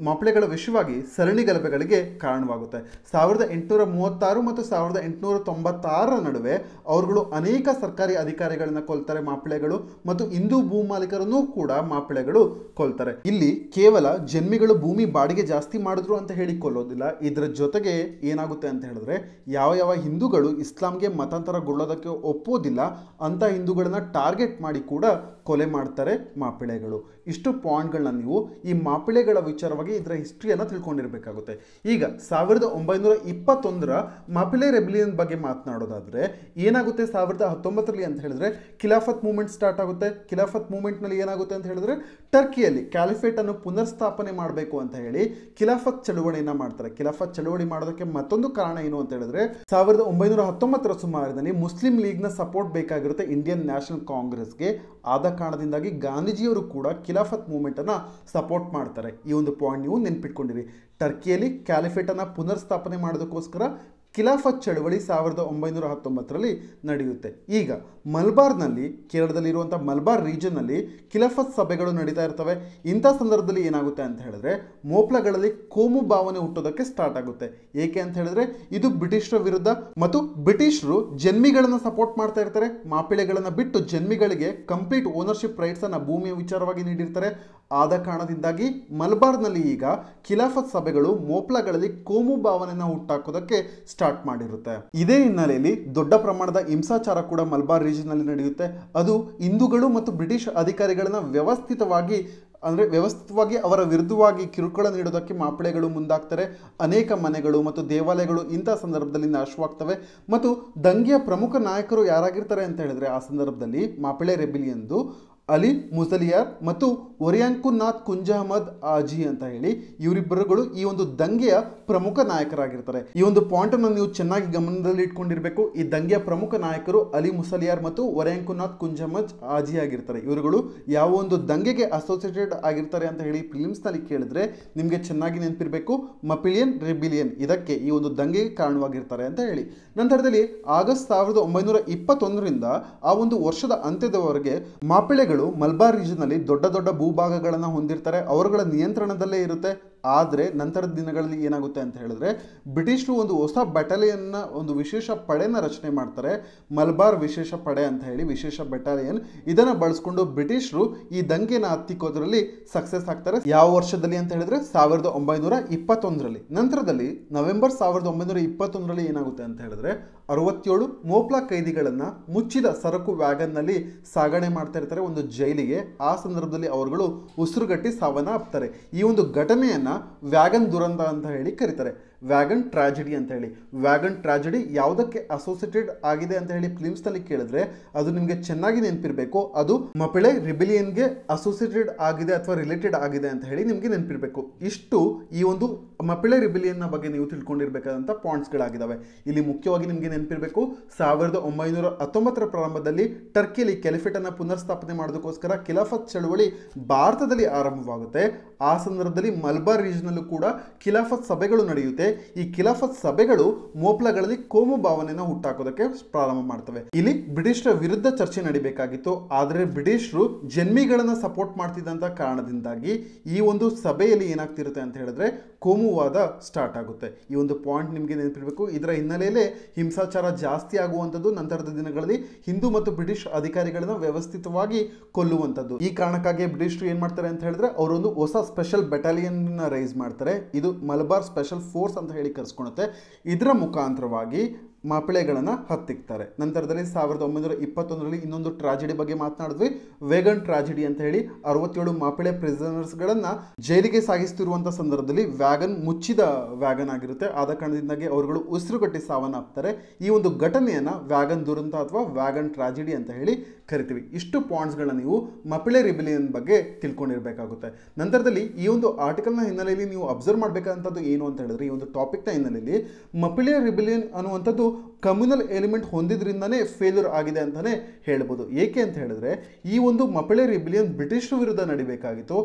ಮಾಪ್ಳೆಗಳ ವಿಷಯವಾಗಿ ಸರಣಿ ಗಲಭೆಗಳಿಗೆ ಕಾರಣವಾಗುತ್ತೆ. ಸಾವಿರದ ಎಂಟುನೂರ ಮೂವತ್ತಾರು ಮತ್ತು ಸಾವಿರದ ಎಂಟುನೂರ ತೊಂಬತ್ತಾರರ ನಡುವೆ ಅವರುಗಳು ಅನೇಕ ಸರ್ಕಾರಿ ಅಧಿಕಾರಿಗಳನ್ನ ಕೊಲ್ತಾರೆ ಮಾಪ್ಳೆಗಳು ಮತ್ತು ಹಿಂದೂ ಭೂ ಮಾಲೀಕರನ್ನು ಕೂಡ ಮಾಪ್ಳೆಗಳು ಕೊಲ್ತಾರೆ. ಇಲ್ಲಿ ಕೇವಲ ಜನ್ಮಿಗಳು ಭೂಮಿ ಬಾಡಿಗೆ ಜಾಸ್ತಿ ಮಾಡಿದ್ರು ಅಂತ ಹೇಳಿ ಕೊಲ್ಲೋದಿಲ್ಲ. ಇದರ ಜೊತೆಗೆ ಏನಾಗುತ್ತೆ ಅಂತ ಹೇಳಿದ್ರೆ, ಯಾವ ಯಾವ ಹಿಂದೂಗಳು ಇಸ್ಲಾಂಗೆ ಮತಾಂತರಗೊಳ್ಳೋದಕ್ಕೆ ಒಪ್ಪೋದಿಲ್ಲ ಅಂತ ಹಿಂದೂಗಳನ್ನ ಟಾರ್ಗೆಟ್ ಮಾಡಿ ಕೂಡ ಕೊಲೆ ಮಾಡ್ತಾರೆ ಮಾಪಿಳೆಗಳು. ಇಷ್ಟು ಪಾಯಿಂಟ್ಗಳನ್ನ ನೀವು ಈ ಮಾಪಿಳೆಗಳ ವಿಚಾರವಾಗಿ ಇದರ ಹಿಸ್ಟ್ರಿಯನ್ನು ತಿಳ್ಕೊಂಡಿರಬೇಕಾಗುತ್ತೆ. ಈಗ ಸಾವಿರದ ಒಂಬೈನೂರ ಇಪ್ಪತ್ತೊಂದರ ಮಾಪಿಳೆ ರೆಬಿಲಿಯನ್ ಬಗ್ಗೆ ಮಾತನಾಡೋದಾದರೆ, ಏನಾಗುತ್ತೆ ಸಾವಿರದ ಹತ್ತೊಂಬತ್ತರಲ್ಲಿ ಅಂತ ಹೇಳಿದ್ರೆ, ಖಿಲಾಫತ್ ಮೂವ್ಮೆಂಟ್ ಸ್ಟಾರ್ಟ್ ಆಗುತ್ತೆ. ಖಿಲಾಫತ್ ಮೂವ್ಮೆಂಟ್ನಲ್ಲಿ ಏನಾಗುತ್ತೆ ಅಂತ ಹೇಳಿದ್ರೆ, ಟರ್ಕಿಯಲ್ಲಿ ಕ್ಯಾಲಿಫೇಟನ್ನು ಪುನರ್ಸ್ಥಾಪನೆ ಮಾಡಬೇಕು ಅಂತ ಹೇಳಿ ಖಿಲಾಫತ್ ಚಳುವಳಿಯನ್ನ ಮಾಡ್ತಾರೆ. ಖಿಲಾಫತ್ ಚಳುವಳಿ ಮಾಡೋದಕ್ಕೆ ಮತ್ತೊಂದು ಕಾರಣ ಏನು ಅಂತ ಹೇಳಿದ್ರೆ, ಸಾವಿರದ ಒಂಬೈನೂರ ಹತ್ತೊಂಬತ್ತರ ಸುಮಾರಿನಲ್ಲಿ ಮುಸ್ಲಿಂ ಲೀಗ್ನ ಸಪೋರ್ಟ್ ಬೇಕಾಗಿರುತ್ತೆ ಇಂಡಿಯನ್ ನ್ಯಾಷನಲ್ ಕಾಂಗ್ರೆಸ್ಗೆ. ಆದ ಕಾರಣದಿಂದಾಗಿ ಗಾಂಧೀಜಿಯವರು ಕೂಡ ಖಿಲಾಫತ್ ಮೂವ್ಮೆಂಟ್ ಅನ್ನ ಸಪೋರ್ಟ್ ಮಾಡ್ತಾರೆ. ಈ ಒಂದು ಪಾಯಿಂಟ್ ನೀವು ನೆನ್ಪಿಟ್ಕೊಂಡಿರಿ. ಟರ್ಕಿಯಲ್ಲಿ ಕ್ಯಾಲಿಫೇಟ್ ಅನ್ನ ಪುನರ್ಸ್ಥಾಪನೆ ಮಾಡೋದಕ್ಕೋಸ್ಕರ ಖಿಲಾಫತ್ ಚಳವಳಿ ಸಾವಿರದ ಒಂಬೈನೂರ ಹತ್ತೊಂಬತ್ತರಲ್ಲಿ ನಡೆಯುತ್ತೆ. ಈಗ ಮಲ್ಬಾರ್ನಲ್ಲಿ, ಕೇರಳದಲ್ಲಿರುವಂಥ ಮಲ್ಬಾರ್ ರೀಜನ್ನಲ್ಲಿ ಖಿಲಾಫತ್ ಸಭೆಗಳು ನಡೀತಾ ಇರ್ತವೆ. ಇಂಥ ಸಂದರ್ಭದಲ್ಲಿ ಏನಾಗುತ್ತೆ ಅಂತ ಹೇಳಿದ್ರೆ, ಮೋಪ್ಲಗಳಲ್ಲಿ ಕೋಮು ಭಾವನೆ ಹುಟ್ಟೋದಕ್ಕೆ ಸ್ಟಾರ್ಟ್ ಆಗುತ್ತೆ. ಏಕೆ ಅಂತ ಹೇಳಿದ್ರೆ, ಇದು ಬ್ರಿಟಿಷರ ವಿರುದ್ಧ ಮತ್ತು ಬ್ರಿಟಿಷರು ಜನ್ಮಿಗಳನ್ನು ಸಪೋರ್ಟ್ ಮಾಡ್ತಾ ಇರ್ತಾರೆ. ಮಾಪಿಳೆಗಳನ್ನು ಬಿಟ್ಟು ಜನ್ಮಿಗಳಿಗೆ ಕಂಪ್ಲೀಟ್ ಓನರ್ಶಿಪ್ ರೈಟ್ಸನ್ನು ಭೂಮಿಯ ವಿಚಾರವಾಗಿ ನೀಡಿರ್ತಾರೆ. ಆದ ಕಾರಣದಿಂದಾಗಿ ಮಲಬಾರ್ನಲ್ಲಿ ಈಗ ಖಿಲಾಫತ್ ಸಭೆಗಳು ಮೋಪ್ಲಗಳಲ್ಲಿ ಕೋಮು ಭಾವನೆಯನ್ನು ಹುಟ್ಟಾಕೋದಕ್ಕೆ ಸ್ಟಾರ್ಟ್ ಮಾಡಿರುತ್ತೆ. ಇದೇ ಹಿನ್ನೆಲೆಯಲ್ಲಿ ದೊಡ್ಡ ಪ್ರಮಾಣದ ಹಿಂಸಾಚಾರ ಕೂಡ ಮಲಬಾರ್ ರೀಜನ್ನಲ್ಲಿ ನಡೆಯುತ್ತೆ. ಅದು ಹಿಂದೂಗಳು ಮತ್ತು ಬ್ರಿಟಿಷ್ ಅಧಿಕಾರಿಗಳನ್ನ ವ್ಯವಸ್ಥಿತವಾಗಿ, ಅಂದರೆ ವ್ಯವಸ್ಥಿತವಾಗಿ ಅವರ ವಿರುದ್ಧವಾಗಿ ಕಿರುಕುಳ ನೀಡೋದಕ್ಕೆ ಮಾಪಳೆಗಳು ಮುಂದಾಗ್ತಾರೆ. ಅನೇಕ ಮನೆಗಳು ಮತ್ತು ದೇವಾಲಯಗಳು ಇಂಥ ಸಂದರ್ಭದಲ್ಲಿ ನಾಶವಾಗ್ತವೆ. ಮತ್ತು ದಂಗೆಯ ಪ್ರಮುಖ ನಾಯಕರು ಯಾರಾಗಿರ್ತಾರೆ ಅಂತ ಹೇಳಿದ್ರೆ ಆ ಸಂದರ್ಭದಲ್ಲಿ ಮಾಪಿಳೆ ರೆಬಿಲಿಯನ್ದು ಅಲಿ ಮುಸಲಿಯಾರ್ ಮತ್ತು ಒರಿಯಾಂಕುನಾಥ್ ಕುಂಜ ಅಹಮದ್ ಆಜಿ ಅಂತ ಹೇಳಿ ಇವರಿಬ್ಬರುಗಳು ಈ ಒಂದು ದಂಗೆಯ ಪ್ರಮುಖ ನಾಯಕರಾಗಿರ್ತಾರೆ. ಈ ಒಂದು ಪಾಯಿಂಟ್ ಅನ್ನು ನೀವು ಚೆನ್ನಾಗಿ ಗಮನದಲ್ಲಿ ಇಟ್ಕೊಂಡಿರಬೇಕು. ಈ ದಂಗೆಯ ಪ್ರಮುಖ ನಾಯಕರು ಅಲಿ ಮುಸಲಿಯಾರ್ ಮತ್ತು ಒರಿಯಾಂಕುನಾಥ್ ಕುಂಜ ಅಹಮದ್ ಆಜಿ ಆಗಿರ್ತಾರೆ. ಇವರುಗಳು ಯಾವ ಒಂದು ದಂಗೆಗೆ ಅಸೋಸಿಯೇಟೆಡ್ ಆಗಿರ್ತಾರೆ ಅಂತ ಹೇಳಿ ಫಿಲಿಮ್ಸ್ನಲ್ಲಿ ಕೇಳಿದ್ರೆ ನಿಮಗೆ ಚೆನ್ನಾಗಿ ನೆನಪಿರಬೇಕು. ಮಪಿಲಿಯನ್ ರೆಬಿಲಿಯನ್ ಇದಕ್ಕೆ ಈ ಒಂದು ದಂಗೆಗೆ ಕಾರಣವಾಗಿರ್ತಾರೆ ಅಂತ ಹೇಳಿ. ನಂತರದಲ್ಲಿ ಆಗಸ್ಟ್ ಸಾವಿರದ ಒಂಬೈನೂರ ಇಪ್ಪತ್ತೊಂದರಿಂದ ಆ ಒಂದು ವರ್ಷದ ಅಂತ್ಯದವರೆಗೆ ಮಾಪಿಳೆಗಳು ಮಲ್ಬಾರ್ ರೀಜನ್ನಲ್ಲಿ ದೊಡ್ಡ ದೊಡ್ಡ ಭೂಭಾಗಗಳನ್ನು ಹೊಂದಿರ್ತಾರೆ. ಅವರುಗಳ ನಿಯಂತ್ರಣದಲ್ಲೇ ಇರುತ್ತೆ. ಆದರೆ ನಂತರದ ದಿನಗಳಲ್ಲಿ ಏನಾಗುತ್ತೆ ಅಂತ ಹೇಳಿದ್ರೆ, ಬ್ರಿಟಿಷರು ಒಂದು ಹೊಸ ಬೆಟಾಲಿಯನ್ನ ಒಂದು ವಿಶೇಷ ಪಡೆನ ರಚನೆ ಮಾಡ್ತಾರೆ. ಮಲ್ಬಾರ್ ವಿಶೇಷ ಪಡೆ ಅಂತ ಹೇಳಿ ವಿಶೇಷ ಬೆಟಾಲಿಯನ್ ಇದನ್ನು ಬಳಸ್ಕೊಂಡು ಬ್ರಿಟಿಷರು ಈ ದಂಗೆನ ಹತ್ತಿಕ್ಕೋದ್ರಲ್ಲಿ ಸಕ್ಸಸ್ ಆಗ್ತಾರೆ. ಯಾವ ವರ್ಷದಲ್ಲಿ ಅಂತ ಹೇಳಿದ್ರೆ, ಸಾವಿರದ ಒಂಬೈನೂರ ಇಪ್ಪತ್ತೊಂದರಲ್ಲಿ. ನಂತರದಲ್ಲಿ ನವೆಂಬರ್ ಸಾವಿರದ ಒಂಬೈನೂರ ಇಪ್ಪತ್ತೊಂದರಲ್ಲಿ ಏನಾಗುತ್ತೆ ಅಂತ ಹೇಳಿದ್ರೆ ಅರವತ್ತೇಳು ಮೋಪ್ಲಾ ಕೈದಿಗಳನ್ನು ಮುಚ್ಚಿದ ಸರಕು ವ್ಯಾಗನ್ನಲ್ಲಿ ಸಾಗಣೆ ಮಾಡ್ತಾ ಇರ್ತಾರೆ ಒಂದು ಜೈಲಿಗೆ. ಆ ಸಂದರ್ಭದಲ್ಲಿ ಅವರುಗಳು ಉಸಿರುಗಟ್ಟಿ ಸಾವನ್ನ ಅಪ್ತಾರೆ ಈ ಒಂದು ಘಟನೆಯನ್ನ ವ್ಯಾಗನ್ ದುರಂತ ಅಂತ ಹೇಳಿ ಕರೀತಾರೆ. ವ್ಯಾಗನ್ ಟ್ರಾಜಿಡಿ ಅಂತ ಹೇಳಿ. ವ್ಯಾಗನ್ ಟ್ರಾಜಿಡಿ ಯಾವುದಕ್ಕೆ ಅಸೋಸಿಯೇಟೆಡ್ ಆಗಿದೆ ಅಂತ ಹೇಳಿ ಫಿಲಿಮ್ಸ್ನಲ್ಲಿ ಕೇಳಿದ್ರೆ ಅದು ನಿಮಗೆ ಚೆನ್ನಾಗಿ ನೆನಪಿರಬೇಕು. ಅದು ಮಪಿಳೆ ರಿಬಿಲಿಯನ್ಗೆ ಅಸೋಸಿಯೇಟೆಡ್ ಆಗಿದೆ ಅಥವಾ ರಿಲೇಟೆಡ್ ಆಗಿದೆ ಅಂತ ಹೇಳಿ ನಿಮಗೆ ನೆನಪಿರಬೇಕು. ಇಷ್ಟು ಈ ಒಂದು ಮಪಿಳೆ ರಿಬಿಲಿಯನ್ನ ಬಗ್ಗೆ ನೀವು ತಿಳ್ಕೊಂಡಿರಬೇಕಾದಂಥ ಪಾಯಿಂಟ್ಸ್ಗಳಾಗಿದ್ದಾವೆ ಇಲ್ಲಿ ಮುಖ್ಯವಾಗಿ ನಿಮಗೆ ನೆನಪಿರಬೇಕು, ಸಾವಿರದ ಒಂಬೈನೂರ ಹತ್ತೊಂಬತ್ತರ ಪ್ರಾರಂಭದಲ್ಲಿ ಟರ್ಕಿಯಲ್ಲಿ ಕೆಲಿಫೆಟನ್ನು ಪುನರ್ಸ್ಥಾಪನೆ ಮಾಡೋದಕ್ಕೋಸ್ಕರ ಖಿಲಾಫತ್ ಚಳವಳಿ ಭಾರತದಲ್ಲಿ ಆರಂಭವಾಗುತ್ತೆ. ಆ ಸಂದರ್ಭದಲ್ಲಿ ಮಲ್ಬಾರ್ ರೀಜನಲ್ಲೂ ಕೂಡ ಖಿಲಾಫತ್ ಸಭೆಗಳು ನಡೆಯುತ್ತೆ. ಈ ಖಿಲಾಫತ್ ಸಭೆಗಳು ಮೋಪ್ಲಗಳಲ್ಲಿ ಕೋಮು ಭಾವನೆಯನ್ನು ಹುಟ್ಟಾಕೋದಕ್ಕೆ ಪ್ರಾರಂಭ ಮಾಡ್ತವೆ. ಇಲ್ಲಿ ಬ್ರಿಟಿಷರ ವಿರುದ್ಧ ಚರ್ಚೆ ನಡಿಬೇಕಾಗಿತ್ತು. ಆದರೆ ಬ್ರಿಟಿಷರು ಜನ್ಮಿಗಳನ್ನ ಸಪೋರ್ಟ್ ಮಾಡ್ತಿದ್ದಂಥ ಕಾರಣದಿಂದಾಗಿ ಈ ಒಂದು ಸಭೆಯಲ್ಲಿ ಏನಾಗ್ತಿರುತ್ತೆ ಅಂತ ಹೇಳಿದ್ರೆ ಕೋಮುವಾದ ಸ್ಟಾರ್ಟ್ ಆಗುತ್ತೆ. ಈ ಒಂದು ಪಾಯಿಂಟ್ ನಿಮಗೆ ನೆನಪಿರಬೇಕು. ಇದರ ಹಿನ್ನೆಲೆಯಲ್ಲಿ ಹಿಂಸಾಚಾರ ಜಾಸ್ತಿ ಆಗುವಂಥದ್ದು ನಂತರದ ದಿನಗಳಲ್ಲಿ ಹಿಂದೂ ಮತ್ತು ಬ್ರಿಟಿಷ್ ಅಧಿಕಾರಿಗಳನ್ನ ವ್ಯವಸ್ಥಿತವಾಗಿ ಕೊಲ್ಲುವಂಥದ್ದು. ಈ ಕಾರಣಕ್ಕಾಗಿ ಬ್ರಿಟಿಷರು ಏನು ಮಾಡ್ತಾರೆ ಅಂತ ಹೇಳಿದ್ರೆ ಅವರೊಂದು ಹೊಸ ಸ್ಪೆಷಲ್ ಬೆಟಾಲಿಯನ್ ರೈಸ್ ಮಾಡ್ತಾರೆ. ಇದು ಮಲಬಾರ್ ಸ್ಪೆಷಲ್ ಫೋರ್ಸ್ ಅಂತ ಹೇಳಿ ಕರೆಸ್ಕೊಳುತ್ತೆ ಇದರ ಮುಖಾಂತರವಾಗಿ ಮಾಪಿಳೆಗಳನ್ನು ಹತ್ತಿಕ್ತಾರೆ. ನಂತರದಲ್ಲಿ ಸಾವಿರದ ಒಂಬೈನೂರ ಇಪ್ಪತ್ತೊಂದರಲ್ಲಿ ಇನ್ನೊಂದು ಟ್ರಾಜಿಡಿ ಬಗ್ಗೆ ಮಾತನಾಡಿದ್ವಿ. ವೇಗನ್ ಟ್ರಾಜಿಡಿ ಅಂತ ಹೇಳಿ ಅರವತ್ತೇಳು ಮಾಪಿಳೆ ಪ್ರಿಸನರ್ಸ್ಗಳನ್ನು ಜೈಲಿಗೆ ಸಾಗಿಸ್ತಿರುವಂಥ ಸಂದರ್ಭದಲ್ಲಿ ವ್ಯಾಗನ್ ಮುಚ್ಚಿದ ವ್ಯಾಗನ್ ಆಗಿರುತ್ತೆ. ಆದ ಕಾರಣದಿಂದಾಗಿ ಅವರುಗಳು ಉಸಿರುಗಟ್ಟಿ ಸಾವನ್ನಪ್ತಾರೆ. ಈ ಒಂದು ಘಟನೆಯನ್ನು ವ್ಯಾಗನ್ ದುರಂತ ಅಥವಾ ವ್ಯಾಗನ್ ಟ್ರಾಜಿಡಿ ಅಂತ ಹೇಳಿ ಕರಿತೀವಿ. ಇಷ್ಟು ಪಾಯಿಂಟ್ಸ್ಗಳನ್ನ ನೀವು ಮಪಿಳೆ ರಿಬಿಲಿಯನ್ ಬಗ್ಗೆ ತಿಳ್ಕೊಂಡಿರಬೇಕಾಗುತ್ತೆ. ನಂತರದಲ್ಲಿ ಈ ಒಂದು ಆರ್ಟಿಕಲ್ನ ಹಿನ್ನೆಲೆಯಲ್ಲಿ ನೀವು ಅಬ್ಸರ್ವ್ ಮಾಡಬೇಕಾದಂಥದ್ದು ಏನು ಅಂತ ಹೇಳಿದ್ರೆ ಈ ಒಂದು ಟಾಪಿಕ್ನ ಹಿನ್ನೆಲೆಯಲ್ಲಿ ಮಪಿಳೆ ರಿಬಿಲಿಯನ್ ಅನ್ನುವಂಥದ್ದು ಕಮ್ಯುನಲ್ ಎಲಿಮೆಂಟ್ ಹೊಂದಿದ್ರಿಂದನೇ ಫೇಲ್ಯೂರ್ ಆಗಿದೆ ಅಂತಲೇ ಹೇಳ್ಬೋದು. ಏಕೆ ಅಂತ ಹೇಳಿದ್ರೆ, ಈ ಒಂದು ಮಪಳೆ ರಿಬಿಲಿಯನ್ ಬ್ರಿಟಿಷರ ವಿರುದ್ಧ ನಡಿಬೇಕಾಗಿತ್ತು.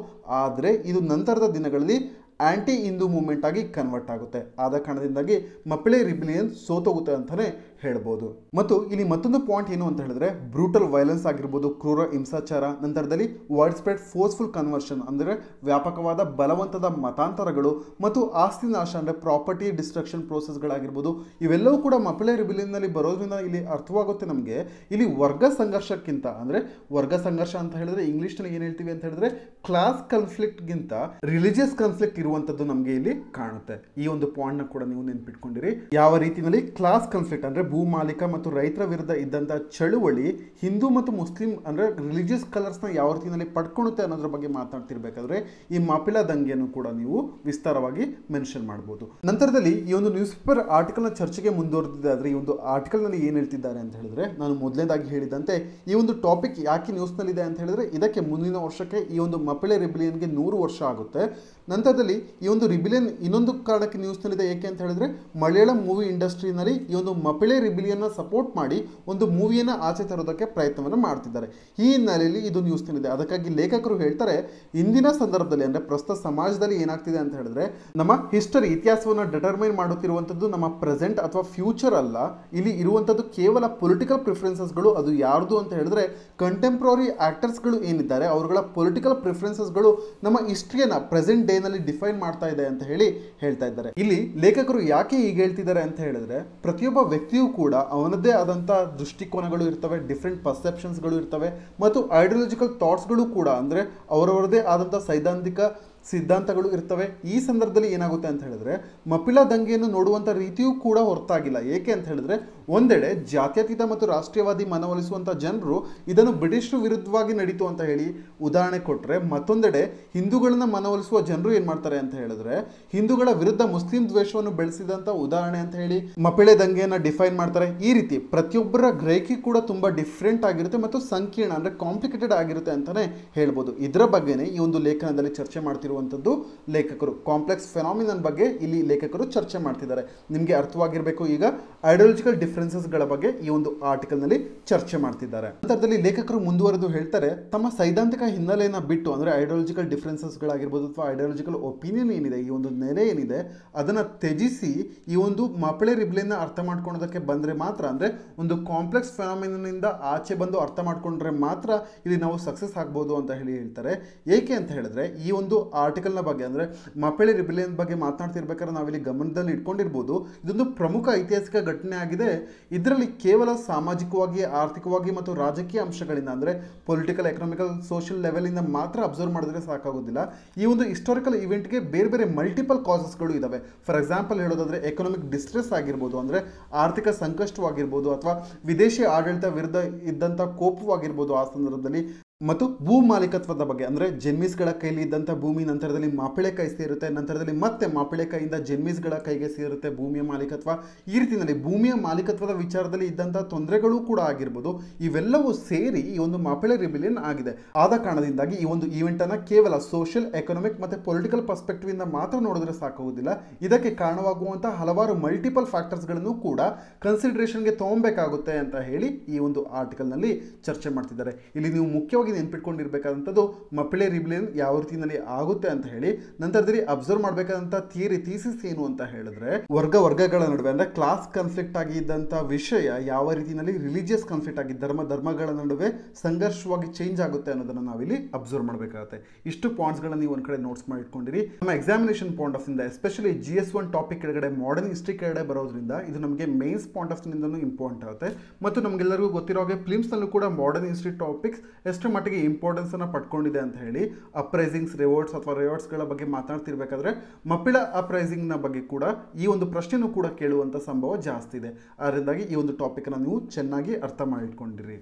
ಆದರೆ ಇದು ನಂತರದ ದಿನಗಳಲ್ಲಿ ಆ್ಯಂಟಿ ಹಿಂದೂ ಮೂವ್ಮೆಂಟ್ ಆಗಿ ಕನ್ವರ್ಟ್ ಆಗುತ್ತೆ. ಆದ ಕಾರಣದಿಂದಾಗಿ ಮಪ್ಪಳೆ ರಿಬಿಲಿಯನ್ ಸೋತೋಗುತ್ತೆ ಅಂತಾನೆ ಹೇಳ್ಬೋದು. ಮತ್ತು ಇಲ್ಲಿ ಮತ್ತೊಂದು ಪಾಯಿಂಟ್ ಏನು ಅಂತ ಹೇಳಿದ್ರೆ ಬ್ರೂಟಲ್ ವೈಲೆನ್ಸ್ ಆಗಿರ್ಬೋದು, ಕ್ರೂರ ಹಿಂಸಾಚಾರ, ನಂತರದಲ್ಲಿ ವೈಡ್ ಸ್ಪ್ರೆಡ್ ಫೋರ್ಸ್ಫುಲ್ ಕನ್ವರ್ಷನ್ ಅಂದರೆ ವ್ಯಾಪಕವಾದ ಬಲವಂತದ ಮತಾಂತರಗಳು ಮತ್ತು ಆಸ್ತಿ ನಾಶ ಅಂದರೆ ಪ್ರಾಪರ್ಟಿ ಡಿಸ್ಟ್ರಕ್ಷನ್ ಪ್ರೋಸೆಸ್ಗಳಾಗಿರ್ಬೋದು ಇವೆಲ್ಲವೂ ಕೂಡ ಮಪಿಳೆ ರಿಬಿಲಿಯನ್ನಲ್ಲಿ ಬರೋದ್ರಿಂದ ಇಲ್ಲಿ ಅರ್ಥವಾಗುತ್ತೆ ನಮಗೆ. ಇಲ್ಲಿ ವರ್ಗ ಸಂಘರ್ಷಕ್ಕಿಂತ ಅಂದರೆ ವರ್ಗ ಸಂಘರ್ಷ ಅಂತ ಹೇಳಿದ್ರೆ ಇಂಗ್ಲೀಷ್ನಲ್ಲಿ ಏನು ಹೇಳ್ತೀವಿ ಅಂತ ಹೇಳಿದ್ರೆ ಕ್ಲಾಸ್ ಕನ್ಫ್ಲಿಕ್ಟ್ಗಿಂತ ರಿಲಿಜಿಯಸ್ ಕನ್ಫ್ಲಿಕ್ಟ್ ಇರುವಂಥದ್ದು ನಮಗೆ ಇಲ್ಲಿ ಕಾಣುತ್ತೆ. ಈ ಒಂದು ಪಾಯಿಂಟ್ನ ಕೂಡ ನೀವು ನೆನ್ಪಿಟ್ಕೊಂಡಿರಿ. ಯಾವ ರೀತಿಯಲ್ಲಿ ಕ್ಲಾಸ್ ಕನ್ಫ್ಲಿಕ್ಟ್ ಅಂದರೆ ಭೂ ಮಾಲೀಕ ಮತ್ತು ರೈತರ ವಿರುದ್ಧ ಇದ್ದಂಥ ಚಳುವಳಿ ಹಿಂದೂ ಮತ್ತು ಮುಸ್ಲಿಂ ಅಂದರೆ ರಿಲಿಜಿಯಸ್ ಕಲರ್ಸ್ನ ಯಾವ ರೀತಿಯಲ್ಲಿ ಪಡ್ಕೊಳುತ್ತೆ ಅನ್ನೋದ್ರ ಬಗ್ಗೆ ಮಾತಾಡ್ತಿರ್ಬೇಕಾದ್ರೆ ಈ ಮಾಪಿಲಾ ದಂಗೆಯನ್ನು ಕೂಡ ನೀವು ವಿಸ್ತಾರವಾಗಿ ಮೆನ್ಷನ್ ಮಾಡ್ಬೋದು. ನಂತರದಲ್ಲಿ ಈ ಒಂದು ನ್ಯೂಸ್ ಪೇಪರ್ ಆರ್ಟಿಕಲ್ನ ಚರ್ಚೆಗೆ ಮುಂದುವರೆದಿದೆ. ಆದರೆ ಈ ಒಂದು ಆರ್ಟಿಕಲ್ನಲ್ಲಿ ಏನು ಹೇಳ್ತಿದ್ದಾರೆ ಅಂತ ಹೇಳಿದ್ರೆ ನಾನು ಮೊದಲನೇದಾಗಿ ಹೇಳಿದಂತೆ ಈ ಒಂದು ಟಾಪಿಕ್ ಯಾಕೆ ನ್ಯೂಸ್ನಲ್ಲಿದೆ ಅಂತ ಹೇಳಿದ್ರೆ ಇದಕ್ಕೆ ಮುಂದಿನ ವರ್ಷಕ್ಕೆ ಈ ಒಂದು ಮಪಿಳೆ ರಿಬಿಲಿಯನ್ಗೆ ನೂರು ವರ್ಷ ಆಗುತ್ತೆ. ನಂತರದಲ್ಲಿ ಈ ಒಂದು ರಿಬಿಲಿಯನ್ ಇನ್ನೊಂದು ಕಾರಣಕ್ಕೆ ನ್ಯೂಸ್ನಲ್ಲಿದೆ ಏಕೆ ಅಂತ ಹೇಳಿದ್ರೆ ಮಲಯಾಳಂ ಮೂವಿ ಇಂಡಸ್ಟ್ರಿನಲ್ಲಿ ಈ ಒಂದು ಮಪಿಳೆ ರಿಬಿಲಿಯನ್ನ ಸಪೋರ್ಟ್ ಮಾಡಿ ಒಂದು ಮೂವಿಯನ್ನು ಆಚೆ ತರೋದಕ್ಕೆ ಪ್ರಯತ್ನವನ್ನು ಮಾಡ್ತಿದ್ದಾರೆ. ಈ ಹಿನ್ನೆಲೆಯಲ್ಲಿ ಇದು ನ್ಯೂಸ್ನಲ್ಲಿದೆ ಅದಕ್ಕಾಗಿ ಲೇಖಕರು ಹೇಳ್ತಾರೆ, ಇಂದಿನ ಸಂದರ್ಭದಲ್ಲಿ ಅಂದರೆ ಪ್ರಸ್ತುತ ಸಮಾಜದಲ್ಲಿ ಏನಾಗ್ತಿದೆ ಅಂತ ಹೇಳಿದ್ರೆ ನಮ್ಮ ಹಿಸ್ಟರಿ ಇತಿಹಾಸವನ್ನು ಡಿಟರ್ಮೈನ್ ಮಾಡುತ್ತಿರುವಂಥದ್ದು ನಮ್ಮ ಪ್ರೆಸೆಂಟ್ ಅಥವಾ ಫ್ಯೂಚರ್ ಅಲ್ಲ. ಇಲ್ಲಿ ಇರುವಂಥದ್ದು ಕೇವಲ ಪೊಲಿಟಿಕಲ್ ಪ್ರಿಫರೆನ್ಸಸ್ಗಳು ಅದು ಯಾರ್ದು ಅಂತ ಹೇಳಿದ್ರೆ ಕಂಟೆಂಪ್ರರಿ ಆಕ್ಟರ್ಸ್ಗಳು ಏನಿದ್ದಾರೆ, ಅವರುಗಳ ಪೊಲಿಟಿಕಲ್ ಪ್ರಿಫರೆನ್ಸಸ್ಗಳು ನಮ್ಮ ಹಿಸ್ಟ್ರಿಯನ್ನು ಪ್ರೆಸೆಂಟ್ ಡೇನಲ್ಲಿ ಡಿಫೈನ್ ಮಾಡ್ತಾ ಇದೆ ಅಂತ ಹೇಳಿ ಹೇಳ್ತಾ ಇದ್ದಾರೆ. ಇಲ್ಲಿ ಲೇಖಕರು ಯಾಕೆ ಈಗ ಹೇಳ್ತಿದ್ದಾರೆ ಅಂತ ಹೇಳಿದ್ರೆ, ಪ್ರತಿಯೊಬ್ಬ ವ್ಯಕ್ತಿಯೂ ಕೂಡ ಅವನದ್ದೇ ಆದಂಥ ದೃಷ್ಟಿಕೋನಗಳು ಇರ್ತವೆ ಡಿಫ್ರೆಂಟ್ ಪರ್ಸೆಪ್ಷನ್ಸ್ಗಳು ಇರ್ತವೆ, ಮತ್ತು ಐಡಿಯಾಲಜಿಕಲ್ ಥಾಟ್ಸ್ಗಳು ಕೂಡ ಅಂದರೆ ಅವರವರದೇ ಆದಂಥ ಸೈದ್ಧಾಂತಿಕ ಸಿದ್ಧಾಂತಗಳು ಇರ್ತವೆ. ಈ ಸಂದರ್ಭದಲ್ಲಿ ಏನಾಗುತ್ತೆ ಅಂತ ಹೇಳಿದ್ರೆ, ಮಪಿಲಾ ದಂಗೆಯನ್ನು ನೋಡುವಂಥ ರೀತಿಯೂ ಕೂಡ ಹೊರತಾಗಿಲ್ಲ. ಏಕೆ ಅಂತ ಹೇಳಿದ್ರೆ ಒಂದೆಡೆ ಜಾತ್ಯತೀತ ಮತ್ತು ರಾಷ್ಟ್ರೀಯವಾದಿ ಮನವೊಲಿಸುವಂಥ ಜನರು ಇದನ್ನು ಬ್ರಿಟಿಷರು ವಿರುದ್ಧವಾಗಿ ನಡೀತು ಅಂತ ಹೇಳಿ ಉದಾಹರಣೆ ಕೊಟ್ಟರೆ ಮತ್ತೊಂದೆಡೆ ಹಿಂದೂಗಳನ್ನ ಮನವೊಲಿಸುವ ಜನರು ಏನು ಮಾಡ್ತಾರೆ ಅಂತ ಹೇಳಿದ್ರೆ ಹಿಂದೂಗಳ ವಿರುದ್ಧ ಮುಸ್ಲಿಂ ದ್ವೇಷವನ್ನು ಬೆಳೆಸಿದಂಥ ಉದಾಹರಣೆ ಅಂತ ಹೇಳಿ ಮಪಿಳೆ ದಂಗೆಯನ್ನು ಡಿಫೈನ್ ಮಾಡ್ತಾರೆ. ಈ ರೀತಿ ಪ್ರತಿಯೊಬ್ಬರ ಗ್ರಹಿಕೆ ಕೂಡ ತುಂಬ ಡಿಫ್ರೆಂಟ್ ಆಗಿರುತ್ತೆ ಮತ್ತು ಸಂಕೀರ್ಣ ಅಂದರೆ ಕಾಂಪ್ಲಿಕೇಟೆಡ್ ಆಗಿರುತ್ತೆ ಅಂತಲೇ ಹೇಳ್ಬೋದು. ಇದರ ಬಗ್ಗೆನೇ ಈ ಒಂದು ಲೇಖನದಲ್ಲಿ ಚರ್ಚೆ ಮಾಡ್ತಿರುವಂಥದ್ದು ಲೇಖಕರು. ಕಾಂಪ್ಲೆಕ್ಸ್ ಫೆನಾಮಿನನ್ ಬಗ್ಗೆ ಇಲ್ಲಿ ಲೇಖಕರು ಚರ್ಚೆ ಮಾಡ್ತಿದ್ದಾರೆ. ನಿಮಗೆ ಅರ್ಥವಾಗಿರಬೇಕು ಈಗ. ಐಡಿಯಾಲಜಿಕಲ್ ಡಿಫ್ರೆನ್ಸಸ್ಗಳ ಬಗ್ಗೆ ಈ ಒಂದು ಆರ್ಟಿಕಲ್ನಲ್ಲಿ ಚರ್ಚೆ ಮಾಡ್ತಿದ್ದಾರೆ. ನಂತರದಲ್ಲಿ ಲೇಖಕರು ಮುಂದುವರೆದು ಹೇಳ್ತಾರೆ, ತಮ್ಮ ಸೈದ್ಧಾಂತಿಕ ಹಿನ್ನೆಲೆಯನ್ನು ಬಿಟ್ಟು, ಅಂದರೆ ಐಡಿಯಾಲಜಿಕಲ್ ಡಿಫ್ರೆನ್ಸಸ್ಗಳಾಗಿರ್ಬೋದು ಅಥವಾ ಐಡಿಯಾಲಜಿಕಲ್ ಒಪಿನಿಯನ್ ಏನಿದೆ, ಈ ಒಂದು ನೆಲೆ ಏನಿದೆ, ಅದನ್ನು ತ್ಯಜಿಸಿ ಈ ಒಂದು ಮಪಳೆ ರಿಬ್ಲೆನ ಅರ್ಥ ಮಾಡ್ಕೊಳೋದಕ್ಕೆ ಬಂದರೆ ಮಾತ್ರ, ಅಂದರೆ ಒಂದು ಕಾಂಪ್ಲೆಕ್ಸ್ ಫೆನಾಮಿನಿಂದ ಆಚೆ ಬಂದು ಅರ್ಥ ಮಾಡ್ಕೊಂಡ್ರೆ ಮಾತ್ರ ಇಲ್ಲಿ ನಾವು ಸಕ್ಸಸ್ ಆಗ್ಬೋದು ಅಂತ ಹೇಳಿ ಹೇಳ್ತಾರೆ. ಏಕೆ ಅಂತ ಹೇಳಿದ್ರೆ, ಈ ಒಂದು ಆರ್ಟಿಕಲ್ನ ಬಗ್ಗೆ, ಅಂದರೆ ಮಪಳೆ ರಿಬಿಲಿಯನ್ ಬಗ್ಗೆ ಮಾತನಾಡ್ತಿರ್ಬೇಕಾದ್ರೆ ನಾವಿಲ್ಲಿ ಗಮನದಲ್ಲಿ ಇಟ್ಕೊಂಡಿರ್ಬೋದು, ಇದೊಂದು ಪ್ರಮುಖ ಐತಿಹಾಸಿಕ ಘಟನೆ ಆಗಿದೆ. ಇದರಲ್ಲಿ ಕೇವಲ ಸಾಮಾಜಿಕವಾಗಿ ಆರ್ಥಿಕವಾಗಿ ಮತ್ತು ರಾಜಕೀಯ ಅಂಶಗಳಿಂದ ಅಂದರೆ ಪೊಲಿಟಿಕಲ್ ಎಕನಾಮಿಕಲ್ ಸೋಷಿಯಲ್ ಲೆವೆಲಿಂದ ಮಾತ್ರ ಅಬ್ಸರ್ವ್ ಮಾಡಿದ್ರೆ ಸಾಕಾಗೋದಿಲ್ಲ. ಈ ಒಂದು ಹಿಸ್ಟೋರಿಕಲ್ ಇವೆಂಟ್ಗೆ ಬೇರೆ ಬೇರೆ ಮಲ್ಟಿಪಲ್ ಕಾಸಸ್ಗಳು ಇದ್ದಾವೆ ಫಾರ್ ಎಕ್ಸಾಂಪಲ್ ಹೇಳೋದಾದರೆ ಎಕನಾಮಿಕ್ ಡಿಸ್ಟ್ರೆಸ್ ಆಗಿರ್ಬೋದು ಅಂದರೆ ಆರ್ಥಿಕ ಸಂಕಷ್ಟವಾಗಿರ್ಬೋದು ಅಥವಾ ವಿದೇಶಿ ಆಡಳಿತ ವಿರುದ್ಧ ಇದ್ದಂಥ ಕೋಪವಾಗಿರ್ಬೋದು ಆ ಸಂದರ್ಭದಲ್ಲಿ. ಮತ್ತು ಭೂ ಮಾಲೀಕತ್ವದ ಬಗ್ಗೆ, ಅಂದರೆ ಜೆನ್ಮಿಸ್ಗಳ ಕೈಲಿ ಇದ್ದಂಥ ಭೂಮಿ ನಂತರದಲ್ಲಿ ಮಾಪಿಳೆ ಕೈ ಸೇರುತ್ತೆ, ನಂತರದಲ್ಲಿ ಮತ್ತೆ ಮಾಪಿಳೆ ಕೈಯಿಂದ ಜೆನ್ಮಿಸ್ಗಳ ಕೈಗೆ ಸೇರುತ್ತೆ ಭೂಮಿಯ ಮಾಲೀಕತ್ವ. ಈ ರೀತಿಯಲ್ಲಿ ಭೂಮಿಯ ಮಾಲೀಕತ್ವದ ವಿಚಾರದಲ್ಲಿ ಇದ್ದಂಥ ತೊಂದರೆಗಳು ಕೂಡ ಆಗಿರ್ಬೋದು. ಇವೆಲ್ಲವೂ ಸೇರಿ ಈ ಒಂದು ಮಾಪಿಳೆ ರಿಬಿಲಿಯನ್ ಆಗಿದೆ. ಆದ ಕಾರಣದಿಂದಾಗಿ ಈ ಒಂದು ಈವೆಂಟನ್ನು ಕೇವಲ ಸೋಷಿಯಲ್ ಎಕನಾಮಿಕ್ ಮತ್ತು ಪೊಲಿಟಿಕಲ್ ಪರ್ಸ್ಪೆಕ್ಟಿವಿಂದ ಮಾತ್ರ ನೋಡಿದ್ರೆ ಸಾಕುವುದಿಲ್ಲ ಇದಕ್ಕೆ ಕಾರಣವಾಗುವಂಥ ಹಲವಾರು ಮಲ್ಟಿಪಲ್ ಫ್ಯಾಕ್ಟರ್ಸ್ಗಳನ್ನು ಕೂಡ ಕನ್ಸಿಡರೇಷನ್ಗೆ ತಗೊಬೇಕಾಗುತ್ತೆ ಅಂತ ಹೇಳಿ ಈ ಒಂದು ಆರ್ಟಿಕಲ್ನಲ್ಲಿ ಚರ್ಚೆ ಮಾಡ್ತಿದ್ದಾರೆ. ಇಲ್ಲಿ ನೀವು ಮುಖ್ಯವಾಗಿ ನೆನ್ಪಿಟ್ಕೊಂಡಿರ್ಬೇಕಾದಂಥದ್ದು ಮಪ್ಪಿಳೆ ರಿಬ್ಲಿನ್ ಯಾವ ರೀತಿಯಲ್ಲಿ ಆಗುತ್ತೆ ಅಂತ ಹೇಳಿ ನಂತರದಲ್ಲಿ ಅಬ್ಸರ್ವ್ ಮಾಡಬೇಕಾದಂಥ ಥಿಯರಿ, ಥೀಸಿಸ್ ಏನು ಅಂತ ಹೇಳಿದ್ರೆ ವರ್ಗ ವರ್ಗಗಳ ನಡುವೆ ಅಂದ್ರೆ ಕ್ಲಾಸ್ ಕನ್ಫ್ಲಿಕ್ಟ್ ಆಗಿ ಇದ್ದಂಥ ವಿಷಯ ಯಾವ ರೀತಿಯಲ್ಲಿ ರಿಲಿಜಿಯಸ್ ಕನ್ಫ್ಲಿಕ್ಟ್ ಆಗಿ, ಧರ್ಮ, ಧರ್ಮಗಳ ನಡುವೆ ಸಂಘರ್ಷವಾಗಿ ಚೇಂಜ್ ಆಗುತ್ತೆ ಅನ್ನೋದನ್ನ ನಾವಿಲ್ಲಿ ಅಬ್ಸರ್ವ್ ಮಾಡಬೇಕಾಗುತ್ತೆ. ಇಷ್ಟು ಪಾಯಿಂಟ್ಸ್ಗಳನ್ನ ನೀವು ಒಂದು ಕಡೆ ನೋಟ್ಸ್ ಮಾಡಿ ಇಟ್ಕೊಂಡಿರಿ. ನಮ್ಮ ಎಕ್ಸಾಮಿನೇಷನ್ ಪಾಯಿಂಟ್ ಆಫ್ ಇಂದ especially G S one topic ಕೆಳಗಡೆ ಮಾಡರ್ನ್ ಹಿಸ್ಟ್ರಿ ಕೆಳಗಡೆ ಬರೋದ್ರಿಂದ ಇದು ನಮಗೆ ಮೇನ್ಸ್ ಪಾಯಿಂಟ್ ಆಫ್ ಇಂದನೂ ಇಂಪಾರ್ಟೆಂಟ್ ಆಗುತ್ತೆ. ಮತ್ತು ನಮಗೆಲ್ಲರಿಗೂ ಗೊತ್ತಿರೋ ಹಾಗೆ ಫಿಲ್ಮ್ಸ್ನಲ್ಲೂ ಕೂಡ ಮಾಡರ್ನ್ ಹಿಸ್ಟ್ರಿ ಟಾಪಿಕ್ಸ್ ಎಷ್ಟು ಮಟ್ಟಿಗೆ ಇಂಪಾರ್ಟೆನ್ಸನ್ನು ಪಡ್ಕೊಂಡಿದೆ ಅಂತ ಹೇಳಿ ಅಪ್ರೈಸಿಂಗ್ಸ್ ರಿವಾರ್ಡ್ಸ್ ಅಥವಾ ರಿವಾರ್ಡ್ಸ್ಗಳ ಬಗ್ಗೆ ಮಾತಾಡ್ತಿರ್ಬೇಕಾದ್ರೆ ಮಪ್ಪಿಳ ಅಪ್ರೈಸಿಂಗ್ನ ಬಗ್ಗೆ ಕೂಡ ಈ ಒಂದು ಪ್ರಶ್ನೆನೂ ಕೂಡ ಕೇಳುವಂಥ ಸಂಭವ ಜಾಸ್ತಿ ಇದೆ. ಅದರಿಂದಾಗಿ ಈ ಒಂದು ಟಾಪಿಕ್ನ ನೀವು ಚೆನ್ನಾಗಿ ಅರ್ಥ ಮಾಡಿಟ್ಕೊಂಡಿರಿ.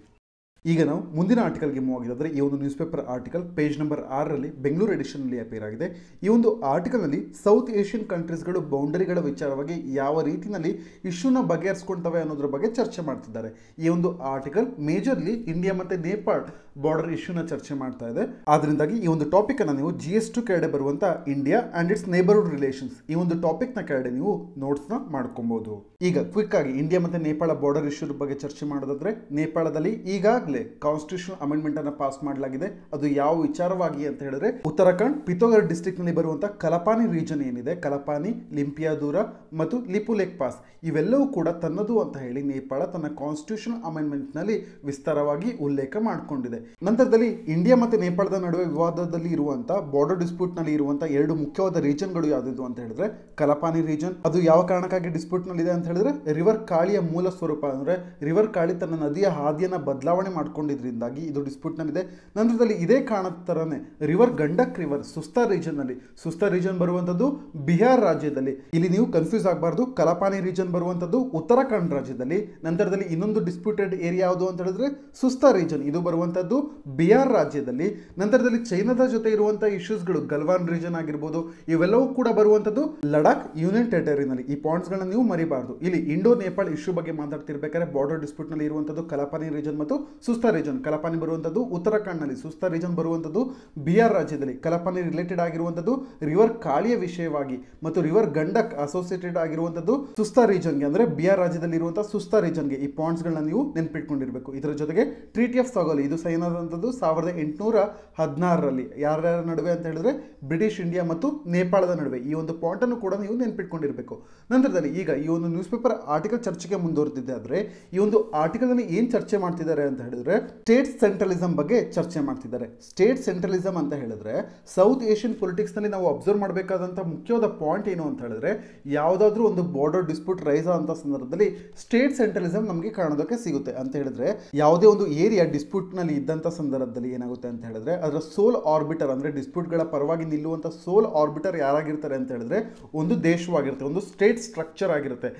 ಈಗ ನಾವು ಮುಂದಿನ ಆರ್ಟಿಕಲ್ಗೆ ಮೂವ್ ಆಗಿದ್ರೆ ಈ ಒಂದು news paper article page number ಆರರಲ್ಲಿ ಬೆಂಗಳೂರು ಎಡಿಷನ್ನಲ್ಲಿ ಅಪೇರ್ ಆಗಿದೆ. ಈ ಒಂದು ಆರ್ಟಿಕಲ್ನಲ್ಲಿ ಸೌತ್ ಏಷ್ಯನ್ ಕಂಟ್ರೀಸ್ಗಳು ಬೌಂಡರಿಗಳ ವಿಚಾರವಾಗಿ ಯಾವ ರೀತಿಯಲ್ಲಿ ಇಶ್ಯೂನ ಬಗೆಹರಿಸ್ಕೊಳ್ತವೆ ಅನ್ನೋದ್ರ ಬಗ್ಗೆ ಚರ್ಚೆ ಮಾಡ್ತಿದ್ದಾರೆ. ಈ ಒಂದು ಆರ್ಟಿಕಲ್ ಮೇಜರ್ಲಿ ಇಂಡಿಯಾ ಮತ್ತು ನೇಪಾಳ್ ಬಾರ್ಡರ್ ಇಶ್ಯೂನ ಚರ್ಚೆ ಮಾಡ್ತಾ ಇದೆ. ಆದ್ರಿಂದಾಗಿ ಈ ಒಂದು ಟಾಪಿಕ್ ಅನ್ನು ನೀವು ಜಿ ಎಸ್ ಟು ಕೆಳಗಡೆ ಬರುವಂತ India and its neighbourhood relations ಈ ಒಂದು ಟಾಪಿಕ್ನ ಕೆಳಗಡೆ ನೀವು ನೋಟ್ಸ್ ಮಾಡ್ಕೊಬೋದು. ಈಗ ಕ್ವಿಕ್ ಆಗಿ ಇಂಡಿಯಾ ಮತ್ತೆ ನೇಪಾಳ ಬಾರ್ಡರ್ ಇಶ್ಯೂ ಬಗ್ಗೆ ಚರ್ಚೆ ಮಾಡೋದಾದರೆ ನೇಪಾಳದಲ್ಲಿ ಈಗಾಗಲೇ ಈಗಾಗಲೇ ಕಾನ್ಸ್ಟಿಟ್ಯೂಷನ್ ಅಮೆಂಡ್ಮೆಂಟ್ ಅನ್ನ ಪಾಸ್ ಮಾಡಲಾಗಿದೆ. ಅದು ಯಾವ ವಿಚಾರವಾಗಿ ಅಂತ ಹೇಳಿದ್ರೆ, ಉತ್ತರಾಖಂಡ್, ಪಿತೋಗರ್ ಡಿಸ್ಟ್ರಿಕ್ಟ್ನಲ್ಲಿ ಬರುವಂತಹ ಕಲಪಾನಿ ರೀಜನ್ ಏನಿದೆ, ಕಲಪಾನಿ, ಲಿಂಪಿಯಾದೂರ ಮತ್ತು ಲಿಪುಲೇಕ್ ಪಾಸ್. ಇವೆಲ್ಲವೂ ಕೂಡ ತನ್ನದು ಅಂತ ಹೇಳಿ ನೇಪಾಳ ತನ್ನ ಕಾನ್ಸ್ಟಿಟ್ಯೂಷನ್ ಅಮೆಂಡ್ಮೆಂಟ್ನಲ್ಲಿ ವಿಸ್ತಾರವಾಗಿ ಉಲ್ಲೇಖ ಮಾಡಿಕೊಂಡಿದೆ. ನಂತರದಲ್ಲಿ ಇಂಡಿಯಾ ಮತ್ತು ನೇಪಾಳದ ನಡುವೆ ವಿವಾದದಲ್ಲಿ ಇರುವಂತಹ ಬಾರ್ಡರ್ ಡಿಸ್ಪ್ಯೂಟ್ನಲ್ಲಿ ಇರುವಂತಹ ಎರಡು ಮುಖ್ಯವಾದ ರೀಜನ್ಗಳು ಯಾವ್ದು ಅಂತ ಹೇಳಿದ್ರೆ, ಕಲಪಾನಿ ರೀಜನ್ ಅದು ಯಾವ ಕಾರಣಕ್ಕಾಗಿ ಡಿಸ್ಪ್ಯೂಟ್ನಲ್ಲಿ ಇದೆ ಅಂತ ಹೇಳಿದ್ರೆ ರಿವರ್ ಕಾಳಿಯ ಮೂಲ ಸ್ವರೂಪ ಅಂದ್ರೆ ರಿವರ್ ಕಾಳಿ ತನ್ನ ನದಿಯ ಹಾದಿಯನ್ನ ಬದಲಾವಣೆ ಮಾಡ್ಕೊಂಡಿದ್ರಿಂದಾಗಿ ಇದು ಡಿಸ್ಪ್ಯೂಟ್ ನಲ್ಲಿದೆ ನಂತರದಲ್ಲಿ ಇದೇ ಕಾರಣದ ತರನೇ ರಿವರ್ ಗಂಡಕ್ ರಿವರ್ ಸುಸ್ತಾ ರೀಜನ್ನಲ್ಲಿ ಸುಸ್ತಾ ರೀಜನ್ ಬರುವಂತದ್ದು ಬಿಹಾರ್ ರಾಜ್ಯದಲ್ಲಿ. ಇಲ್ಲಿ ನೀವು ಕನ್ಫ್ಯೂಸ್ ಆಗಬಾರ್ದು. ಕಲಪಾನಿ ರೀಜನ್ ಬರುವಂತದ್ದು ಉತ್ತರಾಖಂಡ್ ರಾಜ್ಯದಲ್ಲಿ. ನಂತರದಲ್ಲಿ ಇನ್ನೊಂದು ಡಿಸ್ಪ್ಯೂಟೆಡ್ ಏರಿಯಾ ಯಾವುದು ಅಂತ ಹೇಳಿದ್ರೆ ಸುಸ್ತಾ ರೀಜನ್. ಇದು ಬರುವಂತದ್ದು ಬಿಹಾರ್ ರಾಜ್ಯದಲ್ಲಿ. ನಂತರದಲ್ಲಿ ಚೈನಾದ ಜೊತೆ ಇರುವಂತಹ ಇಶ್ಯೂಸ್ಗಳು ಗಲ್ವಾನ್ ರೀಜನ್ ಆಗಿರ್ಬೋದು, ಇವೆಲ್ಲವೂ ಕೂಡ ಬರುವಂತದ್ದು ಲಡಾಖ್ ಯೂನಿಯನ್ ಟೆರಿಟರಿನಲ್ಲಿ. ಈ ಪಾಯಿಂಟ್ಸ್ ಗಳನ್ನ ನೀವು ಮರಿಬಾರ್ದು. ಇಲ್ಲಿ ಇಂಡೋ ನೇಪಾಳ ಇಶ್ಯೂ ಬಗ್ಗೆ ಮಾತಾಡ್ತಿರ್ಬೇಕಾದ್ರೆ ಬಾರ್ಡರ್ ಡಿಸ್ಪ್ಯೂಟ್ನಲ್ಲಿ ಇರುವಂತದ್ದು ಕಲಪಾನಿ ರೀಜನ್ ಮತ್ತು ಸುಸ್ತಾ ರೀಜನ್ ಕಲಪಾನಿ ಬರುವಂಥದ್ದು ಉತ್ತರಾಖಂಡ್ನಲ್ಲಿ ಸುಸ್ತ ರೀಜನ್ ಬರುವಂತದ್ದು ಬಿಹಾರ್ ರಾಜ್ಯದಲ್ಲಿ ಕಲಪಾನಿ ರಿಲೇಟೆಡ್ ಆಗಿರುವಂಥದ್ದು ರಿವರ್ ಕಾಳಿಯ ವಿಷಯವಾಗಿ ಮತ್ತು ರಿವರ್ ಗಂಡಕ್ ಅಸೋಸಿಯೇಟೆಡ್ ಆಗಿರುವಂಥದ್ದು ಸುಸ್ತಾ ರೀಜನ್ಗೆ ಅಂದ್ರೆ ಬಿಹಾರ್ ರಾಜ್ಯದಲ್ಲಿ ಇರುವಂಥ ಸುಸ್ತಾ ರೀಜನ್ಗೆ ಈ ಪಾಯಿಂಟ್ಸ್ಗಳನ್ನ ನೀವು ನೆನ್ಪಿಟ್ಕೊಂಡಿರ್ಬೇಕು. ಇದರ ಜೊತೆಗೆ ಟ್ರೀಟಿ ಆಫ್ ಸಾಗೋಲಿ ಇದು ಸೈನ್ ಆದಂತದ್ದು ಸಾವಿರದ ಎಂಟುನೂರ ಹದಿನಾರರಲ್ಲಿ. ಯಾರ್ಯಾರ ನಡುವೆ ಅಂತ ಹೇಳಿದ್ರೆ ಬ್ರಿಟಿಷ್ ಇಂಡಿಯಾ ಮತ್ತು ನೇಪಾಳದ ನಡುವೆ ಈ ಒಂದು ಪಾಯಿಂಟ್ ಅನ್ನು ಕೂಡ ನೀವು ನೆನ್ಪಿಟ್ಕೊಂಡಿರ್ಬೇಕು. ನಂತರದಲ್ಲಿ ಈಗ ಈ ಒಂದು ನ್ಯೂಸ್ ಪೇಪರ್ ಆರ್ಟಿಕಲ್ ಚರ್ಚೆಗೆ ಮುಂದುವರೆದಿದೆ. ಆದರೆ ಈ ಒಂದು ಆರ್ಟಿಕಲ್ ಅಲ್ಲಿ ಏನ್ ಚರ್ಚೆ ಮಾಡ್ತಿದ್ದಾರೆ ಅಂತ ಹೇಳಿದ್ರೆ ಸ್ಟೇಟ್ ಸೆಂಟ್ರಲಿಸಮ್ ಬಗ್ಗೆ ಚರ್ಚೆ ಮಾಡ್ತಿದ್ದಾರೆ. ಸ್ಟೇಟ್ ಸೆಂಟ್ರಲಿಸಮ್ ಅಂತ ಹೇಳಿದ್ರೆ ಸೌತ್ ಏಷ್ಯನ್ ಪೊಲಿಟಿಕ್ಸ್ನಲ್ಲಿ ನಾವು ಅಬ್ಸರ್ವ್ ಮಾಡಬೇಕಾದಂತ ಮುಖ್ಯವಾದ ಪಾಯಿಂಟ್ ಏನು ಅಂತ ಹೇಳಿದ್ರೆ ಯಾವುದಾದ್ರೂ ಒಂದು ಬಾರ್ಡರ್ ಡಿಸ್ಪ್ಯೂಟ್ ರೈಸ್ ಆದಂತ ಸಂದರ್ಭದಲ್ಲಿ ಸ್ಟೇಟ್ ಸೆಂಟ್ರಲಿಸಂ ನಮಗೆ ಕಾಣೋದಕ್ಕೆ ಸಿಗುತ್ತೆ ಅಂತ ಹೇಳಿದ್ರೆ ಯಾವುದೇ ಒಂದು ಏರಿಯಾ ಡಿಸ್ಪ್ಯೂಟ್ನಲ್ಲಿ ಇದ್ದಂತ ಸಂದರ್ಭದಲ್ಲಿ ಏನಾಗುತ್ತೆ ಅಂತ ಹೇಳಿದ್ರೆ ಅದರ ಸೋಲ್ ಆರ್ಬಿಟರ್ ಅಂದ್ರೆ ಡಿಸ್ಪ್ಯೂಟ್ಗಳ ಪರವಾಗಿ ನಿಲ್ಲುವಂತ ಸೋಲ್ ಆರ್ಬಿಟರ್ ಯಾರಾಗಿರ್ತಾರೆ ಅಂತ ಹೇಳಿದ್ರೆ ಒಂದು ದೇಶವಾಗಿರುತ್ತೆ, ಒಂದು ಸ್ಟೇಟ್ ಸ್ಟ್ರಕ್ಚರ್ ಆಗಿರುತ್ತೆ.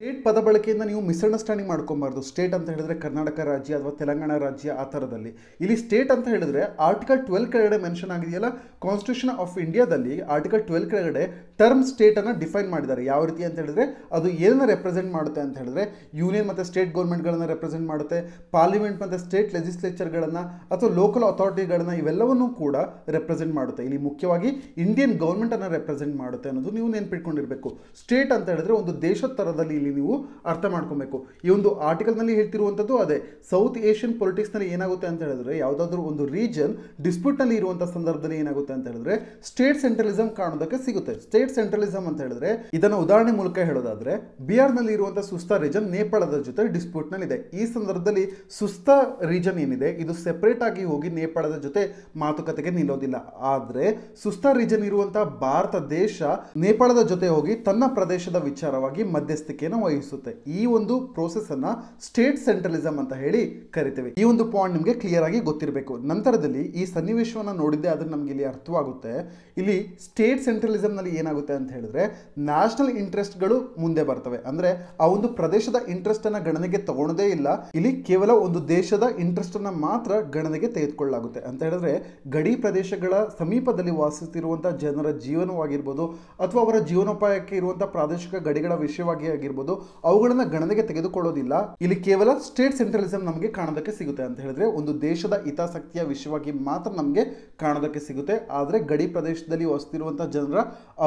ಸ್ಟೇಟ್ ಪದ ಬಳಕೆಯಿಂದ ನೀವು ಮಿಸ್ಅಂಡರ್ಸ್ಟ್ಯಾಂಡಿಂಗ್ ಮಾಡ್ಕೊಬಾರ್ದು. ಸ್ಟೇಟ್ ಅಂತ ಹೇಳಿದ್ರೆ ಕರ್ನಾಟಕ ರಾಜ್ಯ ಅಥವಾ ತೆಲಂಗಾಣ ರಾಜ್ಯ ಆ ಥರದಲ್ಲಿ. ಇಲ್ಲಿ ಸ್ಟೇಟ್ ಅಂತ ಹೇಳಿದ್ರೆ ಆರ್ಟಿಕಲ್ ಟ್ವೆಲ್ ಕೆಳಗಡೆ ಮೆನ್ಷನ್ ಆಗಿದೆಯಲ್ಲ? ಕಾನ್ಸ್ಟಿಟ್ಯೂಷನ್ ಆಫ್ ಇಂಡಿಯಾದಲ್ಲಿ ಆರ್ಟಿಕಲ್ ಟ್ವೆಲ್ ಕೆಳಗಡೆ ಟರ್ಮ್ ಸ್ಟೇಟ್ ಅನ್ನ ಡಿಫೈನ್ ಮಾಡಿದ್ದಾರೆ. ಯಾವ ರೀತಿ ಅಂತ ಹೇಳಿದ್ರೆ ಅದು ಏನನ್ನ ರೆಪ್ರೆಸೆಂಟ್ ಮಾಡುತ್ತೆ ಅಂತ ಹೇಳಿದ್ರೆ ಯೂನಿಯನ್ ಮತ್ತು ಸ್ಟೇಟ್ ಗೌರ್ಮೆಂಟ್ಗಳನ್ನು ರೆಪ್ರೆಸೆಂಟ್ ಮಾಡುತ್ತೆ, ಪಾರ್ಲಿಮೆಂಟ್ ಮತ್ತು ಸ್ಟೇಟ್ ಲೆಜಿಸ್ಲೇಚರ್ಗಳನ್ನು ಅಥವಾ ಲೋಕಲ್ ಅಥಾರಿಟಿಗಳನ್ನು ಇವೆಲ್ಲವನ್ನೂ ಕೂಡ ರೆಪ್ರೆಸೆಂಟ್ ಮಾಡುತ್ತೆ. ಇಲ್ಲಿ ಮುಖ್ಯವಾಗಿ ಇಂಡಿಯನ್ ಗೌರ್ಮೆಂಟನ್ನು ರೆಪ್ರೆಸೆಂಟ್ ಮಾಡುತ್ತೆ ಅನ್ನೋದು ನೀವು ನೆನ್ಪಿಟ್ಕೊಂಡಿರ್ಬೇಕು. ಸ್ಟೇಟ್ ಅಂತ ಹೇಳಿದ್ರೆ ಒಂದು ದೇಶದ ಥರದಲ್ಲಿ ಇಲ್ಲಿ ನೀವು ಅರ್ಥ ಮಾಡ್ಕೊಬೇಕು. ಈ ಒಂದು ಆರ್ಟಿಕಲ್ನಲ್ಲಿ ಹೇಳ್ತಿರುವಂಥದ್ದು ಅದೇ ಸೌತ್ ಏಷ್ಯನ್ ಪೊಲಿಟಿಕ್ಸ್ನಲ್ಲಿ ಏನಾಗುತ್ತೆ ಅಂತ ಹೇಳಿದ್ರೆ, ಯಾವುದಾದ್ರೂ ಒಂದು ರೀಜನ್ ಡಿಸ್ಪ್ಯೂಟ್ನಲ್ಲಿ ಇರುವಂಥ ಸಂದರ್ಭದಲ್ಲಿ ಏನಾಗುತ್ತೆ ಅಂತ ಹೇಳಿದ್ರೆ ಸ್ಟೇಟ್ ಸೆಂಟ್ರಲಿಸಂ ಕಾಣೋದಕ್ಕೆ ಸಿಗುತ್ತೆ. ಸ್ಟೇಟ್ ಸೆಂಟ್ರಲಿಸಂ ಅಂತ ಹೇಳಿದ್ರೆ, ಇದನ್ನ ಉದಾಹರಣೆ ಮೂಲಕ ಹೇಳೋದಾದ್ರೆ ಬಿಹಾರ್ನಲ್ಲಿ ಇರುವಂಥ ಸುಸ್ತಾ ರೀಜನ್ ನೇಪಾಳದ ಜೊತೆ ಡಿಸ್ಪ್ಯೂಟ್ನಲ್ಲಿದೆ ಈ ಸಂದರ್ಭದಲ್ಲಿ ಸುಸ್ತಾ ರೀಜನ್ ಏನಿದೆ, ಇದು ಸೆಪರೇಟ್ ಆಗಿ ಹೋಗಿ ನೇಪಾಳದ ಜೊತೆ ಮಾತುಕತೆಗೆ ನಿಲ್ಲೋದಿಲ್ಲ. ಆದ್ರೆ, ಸುಸ್ತಾ ರೀಜನ್ ಇರುವಂತಹ ಭಾರತ ದೇಶ ನೇಪಾಳದ ಜೊತೆ ಹೋಗಿ ತನ್ನ ಪ್ರದೇಶದ ವಿಚಾರವಾಗಿ ಮಧ್ಯಸ್ಥಿಕೆಯನ್ನು ವಹಿಸುತ್ತೆ ಈ ಒಂದು ಪ್ರೋಸೆಸ್ ಅನ್ನ ಸ್ಟೇಟ್ ಸೆಂಟ್ರಲಿಸಂ ಅಂತ ಹೇಳಿ ಕರಿತೇವೆ. ಈ ಒಂದು ಪಾಯಿಂಟ್ ನಿಮಗೆ ಕ್ಲಿಯರ್ ಆಗಿ ಗೊತ್ತಿರಬೇಕು. ನಂತರದಲ್ಲಿ ಈ ಸನ್ನಿವೇಶವನ್ನ ನೋಡಿದ್ದೆ ಆದ್ರೆ ನಮಗೆ ಇಲ್ಲಿ ಅರ್ಥವಾಗುತ್ತೆ. ಇಲ್ಲಿ ಸ್ಟೇಟ್ ಸೆಂಟ್ರಲಿಸಂ ನಲ್ಲಿ ಏನಾಗುತ್ತೆ ಅಂತ ಹೇಳಿದ್ರೆ ನ್ಯಾಷನಲ್ ಇಂಟ್ರೆಸ್ಟ್ಗಳು ಮುಂದೆ ಬರ್ತವೆ. ಅಂದ್ರೆ ಆ ಒಂದು ಪ್ರದೇಶದ ಇಂಟ್ರೆಸ್ಟ್ ಅನ್ನ ಗಣನೆಗೆ ತಗೊಳ್ಳೋದೇ ಇಲ್ಲ. ಇಲ್ಲಿ ಕೇವಲ ಒಂದು ದೇಶದ ಇಂಟ್ರೆಸ್ಟ್ ಅನ್ನ ಮಾತ್ರ ಗಣನೆಗೆ ತೆಗೆದುಕೊಳ್ಳಲಾಗುತ್ತೆ. ಅಂತ ಹೇಳಿದ್ರೆ, ಗಡಿ ಪ್ರದೇಶಗಳ ಸಮೀಪದಲ್ಲಿ ವಾಸಿಸುತ್ತಿರುವಂತಹ ಜನರ ಜೀವನವಾಗಿರ್ಬೋದು, ಅಥವಾ ಅವರ ಜೀವನೋಪಾಯಕ್ಕೆ ಇರುವಂತಹ ಪ್ರಾದೇಶಿಕ ಗಡಿಗಳ ವಿಷಯವಾಗಿ ಆಗಿರ್ಬೋದು ಅವುಗಳನ್ನ ಗಣನೆಗೆ ತೆಗೆದುಕೊಳ್ಳೋದಿಲ್ಲ. ಇಲ್ಲಿ ಕೇವಲ ಸ್ಟೇಟ್ ಸೆಂಟ್ರಲಿಸಂ ನಮಗೆ ಕಾಣೋದಕ್ಕೆ ಸಿಗುತ್ತೆ ಅಂತ ಹೇಳಿದ್ರೆ ಒಂದು ದೇಶದ ಹಿತಾಸಕ್ತಿಯ ವಿಷಯವಾಗಿ ಮಾತ್ರ ನಮಗೆ ಕಾಣೋದಕ್ಕೆ ಸಿಗುತ್ತೆ. ಆದರೆ ಗಡಿ ಪ್ರದೇಶದಲ್ಲಿ ವಸ್ತಿರುವಂತಹ ಜನರ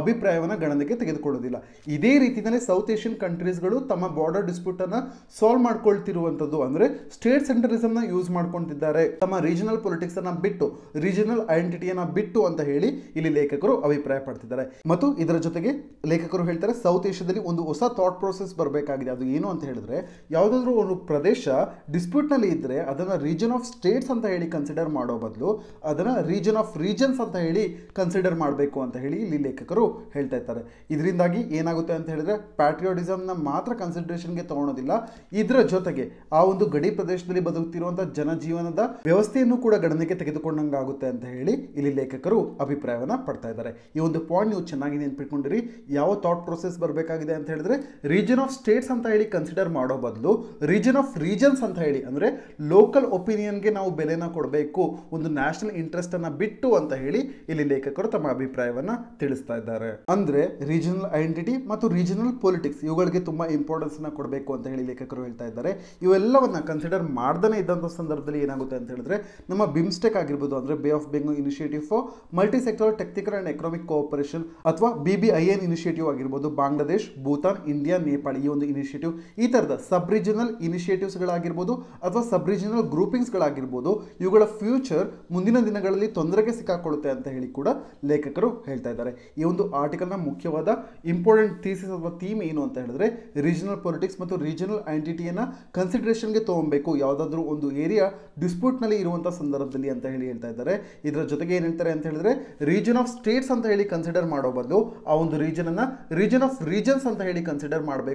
ಅಭಿಪ್ರಾಯವನ್ನ ಗಣನೆಗೆ ತೆಗೆದುಕೊಳ್ಳೋದಿಲ್ಲ. ಇದೇ ರೀತಿಯಲ್ಲಿ ಸೌತ್ ಏಷ್ಯನ್ ಕಂಟ್ರೀಸ್ಗಳು ತಮ್ಮ ಬಾರ್ಡರ್ ಡಿಸ್ಪ್ಯೂಟ್ ಅನ್ನ ಸಾಲ್ವ್ ಮಾಡ್ಕೊಳ್ತಿರುವಂತದ್ದು. ಅಂದ್ರೆ ಸ್ಟೇಟ್ ಸೆಂಟ್ರಲಿಸಂ ನ ಯೂಸ್ ಮಾಡ್ಕೊಂತಿದ್ದಾರೆ. ತಮ್ಮ ರೀಜನಲ್ ಪೊಲಿಟಿಕ್ಸ್ ಅನ್ನ ಬಿಟ್ಟು ರೀಜನಲ್ ಐಡೆಂಟಿಟಿಯನ್ನ ಬಿಟ್ಟು ಅಂತ ಹೇಳಿ ಇಲ್ಲಿ ಲೇಖಕರು ಅಭಿಪ್ರಾಯ ಪಡ್ತಿದ್ದಾರೆ ಮತ್ತು ಇದರ ಜೊತೆಗೆ ಲೇಖಕರು ಹೇಳ್ತಾರೆ ಸೌತ್ ಏಷ್ಯಾದಲ್ಲಿ ಒಂದು ಹೊಸ ಥಾಟ್ ಪ್ರೋಸೆಸ್ ಬರಬೇಕಾಗಿದೆ. ಅದು ಏನು ಅಂತ ಹೇಳಿದ್ರೆ, ಯಾವುದಾದ್ರೂ ಒಂದು ಪ್ರದೇಶ ಡಿಸ್ಪ್ಯೂಟ್ನಲ್ಲಿ ನಲ್ಲಿ ಅದನ್ನು ರೀಜನ್ ಆಫ್ ಸ್ಟೇಟ್ಸ್ ಅಂತ ಹೇಳಿ ಕನ್ಸಿಡರ್ ಮಾಡೋ ಬದಲು ಅದನ್ನ ರೀಜನ್ ಆಫ್ ರೀಜನ್ಸ್ ಅಂತ ಹೇಳಿ ಕನ್ಸಿಡರ್ ಮಾಡಬೇಕು ಅಂತ ಹೇಳಿ ಇಲ್ಲಿ ಲೇಖಕರು ಹೇಳ್ತಾ ಇರ್ತಾರೆ ಇದರಿಂದಾಗಿ ಏನಾಗುತ್ತೆ ಅಂತ ಹೇಳಿದ್ರೆ ಪ್ಯಾಟ್ರಿಯೋಟಿಸಮ್ನ ಮಾತ್ರ ಕನ್ಸಿಡರೇಷನ್ಗೆ ತಗೊಳೋದಿಲ್ಲ. ಇದರ ಜೊತೆಗೆ ಆ ಒಂದು ಗಡಿ ಪ್ರದೇಶದಲ್ಲಿ ಬದುಕುತ್ತಿರುವಂಥ ಜನಜೀವನದ ವ್ಯವಸ್ಥೆಯನ್ನು ಕೂಡ ಗಣನೆಗೆ ತೆಗೆದುಕೊಂಡಂಗಾಗುತ್ತೆ ಅಂತ ಹೇಳಿ ಇಲ್ಲಿ ಲೇಖಕರು ಅಭಿಪ್ರಾಯವನ್ನ ಪಡ್ತಾ ಇದ್ದಾರೆ. ಈ ಒಂದು ಪಾಯಿಂಟ್ ನೀವು ಚೆನ್ನಾಗಿ ನೆನ್ಪಿಟ್ಕೊಂಡಿರಿ. ಯಾವ ಥಾಟ್ ಪ್ರೊಸೆಸ್ ಬರಬೇಕಾಗಿದೆ ಅಂತ ಹೇಳಿದ್ರೆ ರೀಜನ್ ಆಫ್ ಸ್ಟೇಟ್ಸ್ ಅಂತ ಹೇಳಿ ಕನ್ಸಿಡರ್ ಮಾಡೋ ಬದಲು ರೀಜನ್ ಆಫ್ ರೀಜನ್ಸ್ ಅಂತ ಹೇಳಿ, ಅಂದ್ರೆ ಲೋಕಲ್ ಒಪಿನಿಯನ್ಗೆ ನಾವು ಬೆಲೆನ ಕೊಡಬೇಕು, ಒಂದು ನ್ಯಾಷನಲ್ ಇಂಟ್ರೆಸ್ಟ್ ಅನ್ನ ಬಿಟ್ಟು ಅಂತ ಹೇಳಿ ಇಲ್ಲಿ ಲೇಖಕರು ತಮ್ಮ ಅಭಿಪ್ರಾಯವನ್ನ ತಿಳಿಸ್ತಾ ಇದ್ದಾರೆ. ಅಂದ್ರೆ ರೀಜನಲ್ ಐಡೆಂಟಿಟಿ ಮತ್ತು ರೀಜನಲ್ ಪೊಲಿಟಿಕ್ಸ್ ಇವುಗಳಿಗೆ ತುಂಬಾ ಇಂಪಾರ್ಟೆನ್ಸ್ ಅನ್ನ ಕೊಡಬೇಕು ಅಂತ ಹೇಳಿ ಲೇಖಕರು ಹೇಳ್ತಾ ಇದ್ದಾರೆ. ಇವೆಲ್ಲವನ್ನ ಕನ್ಸಿಡರ್ ಮಾಡ್ದೇ ಇದ್ದಂಥ ಸಂದರ್ಭದಲ್ಲಿ ಏನಾಗುತ್ತೆ ಅಂತ ಹೇಳಿದ್ರೆ, ನಮ್ಮ ಬಿಮ್ಸ್ಟೆಕ್ ಆಗಿರ್ಬೋದು, ಅಂದ್ರೆ bay of Bengal initiative for multi sector technical and economic cooperation ಅಥವಾ B B I N initiative ಆಗಿರ್ಬೋದು ಬಾಂಗ್ಲಾದೇಶ್ ಭೂತಾನ್ ಇಂಡಿಯಾ ನೇಪಾಳ ನೇಪಾಳ ಈ ಒಂದು ಇನಿಷಿಯೇಟಿವ್ ಈ ಥರದ ಸಬ್ ರೀಜನಲ್ ಇನಿಷಿಯೇಟಿವ್ಸ್ಗಳಾಗಿರ್ಬೋದು ಅಥವಾ ಸಬ್ ರೀಜನಲ್ ಗ್ರೂಪಿಂಗ್ಸ್ಗಳಾಗಿರ್ಬೋದು ಇವುಗಳ ಫ್ಯೂಚರ್ ಮುಂದಿನ ದಿನಗಳಲ್ಲಿ ತೊಂದರೆಗೆ ಸಿಕ್ಕಾಕೊಳ್ಳುತ್ತೆ ಅಂತ ಹೇಳಿ ಕೂಡ ಲೇಖಕರು ಹೇಳ್ತಾ ಇದ್ದಾರೆ. ಈ ಒಂದು ಆರ್ಟಿಕಲ್ನ ಮುಖ್ಯವಾದ ಇಂಪಾರ್ಟೆಂಟ್ ಥೀಸಿಸ್ ಅಥವಾ ಥೀಮ್ ಏನು ಅಂತ ಹೇಳಿದ್ರೆ ರೀಜನಲ್ ಪೊಲಿಟಿಕ್ಸ್ ಮತ್ತು ರೀಜನಲ್ ಐಡೆಂಟಿಟಿಯನ್ನು ಕನ್ಸಿಡರೇಷನ್ಗೆ ತೊಗೊಬೇಕು ಯಾವುದಾದ್ರೂ ಒಂದು ಏರಿಯಾ ಡಿಸ್ಪ್ಯೂಟ್ನಲ್ಲಿ ಇರುವಂಥ ಸಂದರ್ಭದಲ್ಲಿ ಅಂತ ಹೇಳಿ ಹೇಳ್ತಾ ಇದ್ದಾರೆ. ಇದರ ಜೊತೆಗೆ ಏನು ಹೇಳ್ತಾರೆ ಅಂತ ಹೇಳಿದ್ರೆ ರೀಜನ್ ಆಫ್ ಸ್ಟೇಟ್ಸ್ ಅಂತ ಹೇಳಿ ಕನ್ಸಿಡರ್ ಮಾಡೋ ಬದಲು ಆ ಒಂದು ರೀಜನನ್ನು ರೀಜನ್ ಆಫ್ ರೀಜನ್ಸ್ ಅಂತ ಹೇಳಿ ಕನ್ಸಿಡರ್ ಮಾಡಬೇಕು.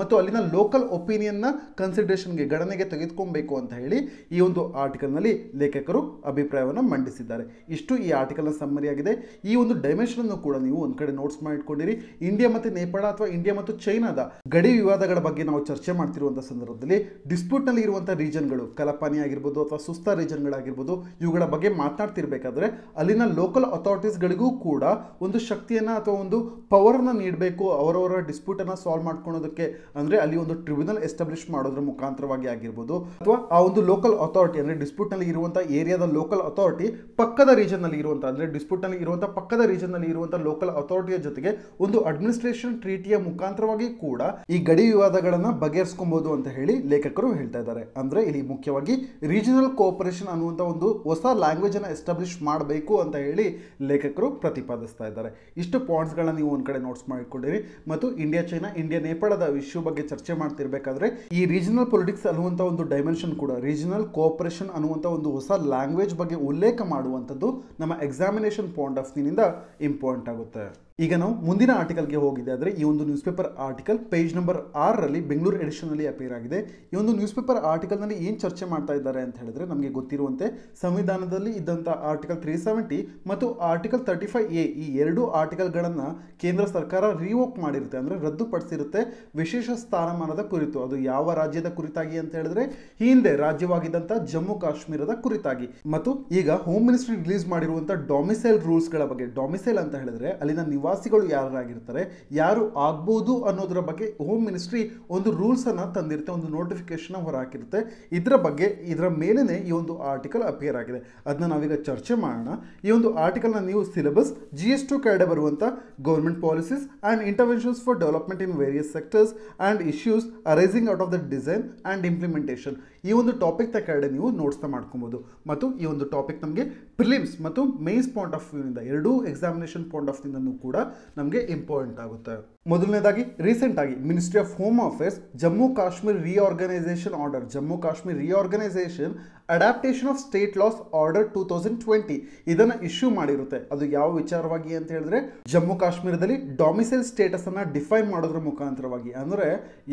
ಮತ್ತು ಅಲ್ಲಿನ ಲೋಕಲ್ ಒಪಿನಿಯನ್ನ ಕನ್ಸಿಡರೇಷನ್ಗೆ ಗಣನೆಗೆ ತೆಗೆದುಕೊಬೇಕು ಅಂತ ಹೇಳಿ ಈ ಒಂದು ಆರ್ಟಿಕಲ್ನಲ್ಲಿ ಲೇಖಕರು ಅಭಿಪ್ರಾಯವನ್ನು ಮಂಡಿಸಿದ್ದಾರೆ. ಇಷ್ಟು ಈ ಆರ್ಟಿಕಲ್ನ ಸಮ್ಮರಿ ಆಗಿದೆ. ಈ ಒಂದು ಡೈಮೆನ್ಷನ್ ಅನ್ನು ಕೂಡ ನೀವು ಒಂದ್ ಕಡೆ ನೋಟ್ಸ್ ಮಾಡಿಟ್ಕೊಂಡಿರಿ ಇಂಡಿಯಾ ಮತ್ತು ನೇಪಾಳ ಅಥವಾ ಇಂಡಿಯಾ ಮತ್ತು ಚೈನಾದ ಗಡಿ ವಿವಾದಗಳ ಬಗ್ಗೆ ನಾವು ಚರ್ಚೆ ಮಾಡ್ತಿರುವಂಥ ಸಂದರ್ಭದಲ್ಲಿ ಡಿಸ್ಪ್ಯೂಟ್ನಲ್ಲಿ ಇರುವಂಥ ರೀಜನ್ಗಳು ಕಲಪಾನಿ ಆಗಿರ್ಬೋದು ಅಥವಾ ಸುಸ್ತಾ ರೀಜನ್ಗಳಾಗಿರ್ಬೋದು ಇವುಗಳ ಬಗ್ಗೆ ಮಾತನಾಡ್ತಿರ್ಬೇಕಾದ್ರೆ ಅಲ್ಲಿನ ಲೋಕಲ್ ಅಥಾರಿಟೀಸ್ಗಳಿಗೂ ಕೂಡ ಒಂದು ಶಕ್ತಿಯನ್ನು ಅಥವಾ ಒಂದು ಪವರನ್ನು ನೀಡಬೇಕು, ಅವರವರ ಡಿಸ್ಪ್ಯೂಟನ್ನು ಸಾಲ್ವ್ ಮಾಡ್ಕೊಳೋದಕ್ಕೆ ಅಂದರೆ ಅಲ್ಲಿ ಒಂದು ಟ್ರಿಬ್ಯುನಲ್ ಎಸ್ಟಾಬ್ಲಿಷ್ ಮಾಡೋದ್ರ ಮುಖಾಂತರವಾಗಿ ಆಗಿರ್ಬೋದು. ಅಥವಾ ಆ ಒಂದು ಲೋಕಲ್ ಅಥಾರಿಟಿ ಅಂದರೆ ಡಿಸ್ಪ್ಯೂಟ್ನಲ್ಲಿ ಇರುವಂಥ ಏರಿಯಾದ ಲೋಕಲ್ ಅಥಾರಿಟಿ ಪಕ್ಕದ ರೀಜನ್ನಲ್ಲಿ ಇರುವಂಥ ಅಂದರೆ ಡಿಸ್ಪ್ಯೂಟ್ನಲ್ಲಿ ಇರುವಂಥ ಪಕ್ಕದ ರೀಜನ್ನಲ್ಲಿ ಇರುವಂಥ ಲೋಕಲ್ ಅಥಾರಿಟಿಯ ಜೊತೆಗೆ ಒಂದು ಅಡ್ಮಿನಿಸ್ಟ್ರೇಷನ್ ಟ್ರೀಟಿಯ ಮುಖಾಂತರವಾಗಿ ಕೂಡ ಈ ಗಡಿ ವಿವಾದಗಳನ್ನು ಬಗೆಹರಿಸ್ಕೊಬಹುದು ಅಂತ ಹೇಳಿ ಲೇಖಕರು ಹೇಳ್ತಾ ಇದ್ದಾರೆ. ಅಂದರೆ ಇಲ್ಲಿ ಮುಖ್ಯವಾಗಿ ರೀಜನಲ್ ಕೋಆಪರೇಷನ್ ಅನ್ನುವಂಥ ಒಂದು ಹೊಸ ಲ್ಯಾಂಗ್ವೇಜ್ ಅನ್ನ ಎಸ್ಟಾಬ್ಲಿಷ್ ಮಾಡಬೇಕು ಅಂತ ಹೇಳಿ ಲೇಖಕರು ಪ್ರತಿಪಾದಿಸ್ತಾ ಇದ್ದಾರೆ. ಇಷ್ಟು ಪಾಯಿಂಟ್ಸ್ಗಳನ್ನ ನೀವು ಒಂದು ಕಡೆ ನೋಟ್ಸ್ ಮಾಡಿಕೊಂಡಿರಿ. ಮತ್ತು ಇಂಡಿಯಾ ಚೈನಾ ಇಂಡಿಯಾ ನೇಪಾಳದ ಇಶ್ಯೂ ಬಗ್ಗೆ ಚರ್ಚೆ ಮಾಡ್ತಿರ್ಬೇಕಾದ್ರೆ, ಈ ರೀಜನಲ್ ಪೊಲಿಟಿಕ್ಸ್ ಅನ್ನುವಂಥ ಒಂದು ಡೈಮೆನ್ಷನ್ ಕೂಡ ರೀಜನಲ್ ಕೋಆಪರೇಷನ್ ಅನ್ನುವಂಥ ಒಂದು ಹೊಸ ಲ್ಯಾಂಗ್ವೇಜ್ ಬಗ್ಗೆ ಉಲ್ಲೇಖ ಮಾಡುವಂಥದ್ದು ನಮ್ಮ ಎಕ್ಸಾಮಿನೇಷನ್ ಪಾಯಿಂಟ್ ಆಫ್ ವ್ಯೂನಿಂದ ಇಂಪಾರ್ಟೆಂಟ್ ಆಗುತ್ತೆ. ಈಗ ನಾವು ಮುಂದಿನ ಆರ್ಟಿಕಲ್ಗೆ ಹೋಗಿದೆ ಆದರೆ ಈ ಒಂದು news paper article page number ಆರರಲ್ಲಿ ಬೆಂಗಳೂರು ಎಡಿಷನಲ್ಲಿ ಅಪೇರ್ ಆಗಿದೆ. ಈ ಒಂದು ನ್ಯೂಸ್ ಪೇಪರ್ ಆರ್ಟಿಕಲ್ನಲ್ಲಿ ಏನು ಚರ್ಚೆ ಮಾಡ್ತಾ ಇದ್ದಾರೆ ಅಂತ ಹೇಳಿದ್ರೆ ನಮಗೆ ಗೊತ್ತಿರುವಂತೆ ಸಂವಿಧಾನದಲ್ಲಿ ಇದ್ದಂಥ ಆರ್ಟಿಕಲ್ ತ್ರೀ ಸೆವೆಂಟಿ ಮತ್ತು ಆರ್ಟಿಕಲ್ ತರ್ಟಿ ಫೈವ್ ಎ ಈ ಎರಡು ಆರ್ಟಿಕಲ್ಗಳನ್ನು ಕೇಂದ್ರ ಸರ್ಕಾರ ರಿವೋಕ್ ಮಾಡಿರುತ್ತೆ ಅಂದರೆ ರದ್ದುಪಡಿಸಿರುತ್ತೆ ವಿಶೇಷ ಸ್ಥಾನಮಾನದ ಕುರಿತು. ಅದು ಯಾವ ರಾಜ್ಯದ ಕುರಿತಾಗಿ ಅಂತ ಹೇಳಿದ್ರೆ ಹಿಂದೆ ರಾಜ್ಯವಾಗಿದ್ದಂಥ ಜಮ್ಮು ಕಾಶ್ಮೀರದ ಕುರಿತಾಗಿ. ಮತ್ತು ಈಗ ಹೋಮ್ ಮಿನಿಸ್ಟ್ರಿ ರಿಲೀಸ್ ಮಾಡಿರುವಂಥ ಡೊಮಿಸೈಲ್ ರೂಲ್ಸ್ಗಳ ಬಗ್ಗೆ ಡೊಮಿಸೈಲ್ ಅಂತ ಹೇಳಿದ್ರೆ ಅಲ್ಲಿನ ನಿವಾಸಿಗಳು ಯಾರಾಗಿರ್ತಾರೆ ಯಾರು ಆಗ್ಬೋದು ಅನ್ನೋದರ ಬಗ್ಗೆ ಹೋಮ್ ಮಿನಿಸ್ಟ್ರಿ ಒಂದು ರೂಲ್ಸ್ ಅನ್ನ ತಂದಿರುತ್ತೆ, ಒಂದು ನೋಟಿಫಿಕೇಶನ್ ಹೊರಹಾಕಿರುತ್ತೆ. ಇದರ ಬಗ್ಗೆ, ಇದರ ಮೇಲೇ ಈ ಒಂದು ಆರ್ಟಿಕಲ್ ಅಪಿಯರ್ ಆಗಿದೆ. ಅದನ್ನ ನಾವೀಗ ಚರ್ಚೆ ಮಾಡೋಣ. ಈ ಒಂದು ಆರ್ಟಿಕಲ್ನ ನೀವು ಸಿಲೆಬಸ್ ಜಿ ಎಸ್ ಟು ಕೆಳಗಡೆ ಬರುವಂಥ government policies and interventions for development in various sectors and issues arising out of the design and implementation ಈ ಒಂದು ಟಾಪಿಕ್ ತಕ್ಕಡೆ ನೀವು ನೋಟ್ಸ್ನ ಮಾಡ್ಕೊಬೋದು. ಮತ್ತು ಈ ಒಂದು ಟಾಪಿಕ್ ನಮಗೆ ಪ್ರಿಲಿಮ್ಸ್ ಮತ್ತು ಮೇನ್ಸ್ ಪಾಯಿಂಟ್ ಆಫ್ ವ್ಯೂನಿಂದ ಎರಡೂ ಎಕ್ಸಾಮಿನೇಷನ್ ಪಾಯಿಂಟ್ ಆಫ್ ವ್ಯೂನಿಂದ ಕೂಡ ನಮಗೆ ಇಂಪಾರ್ಟೆಂಟ್ ಆಗುತ್ತೆ. ಮೊದಲನೇದಾಗಿ ರೀಸೆಂಟ್ ಆಗಿ ministry of home affairs Jammu Kashmir reorganisation order Jammu Kashmir reorganisation adaptation of state laws order two thousand twenty ಇದನ್ನು ಇಶ್ಯೂ ಮಾಡಿರುತ್ತೆ. ಅದು ಯಾವ ವಿಚಾರವಾಗಿ ಅಂತ ಹೇಳಿದ್ರೆ, ಜಮ್ಮು ಕಾಶ್ಮೀರದಲ್ಲಿ ಡೊಮಿಸೈಲ್ ಸ್ಟೇಟಸ್ ಅನ್ನ ಡಿಫೈನ್ ಮಾಡೋದ್ರ ಮುಖಾಂತರವಾಗಿ. ಅಂದರೆ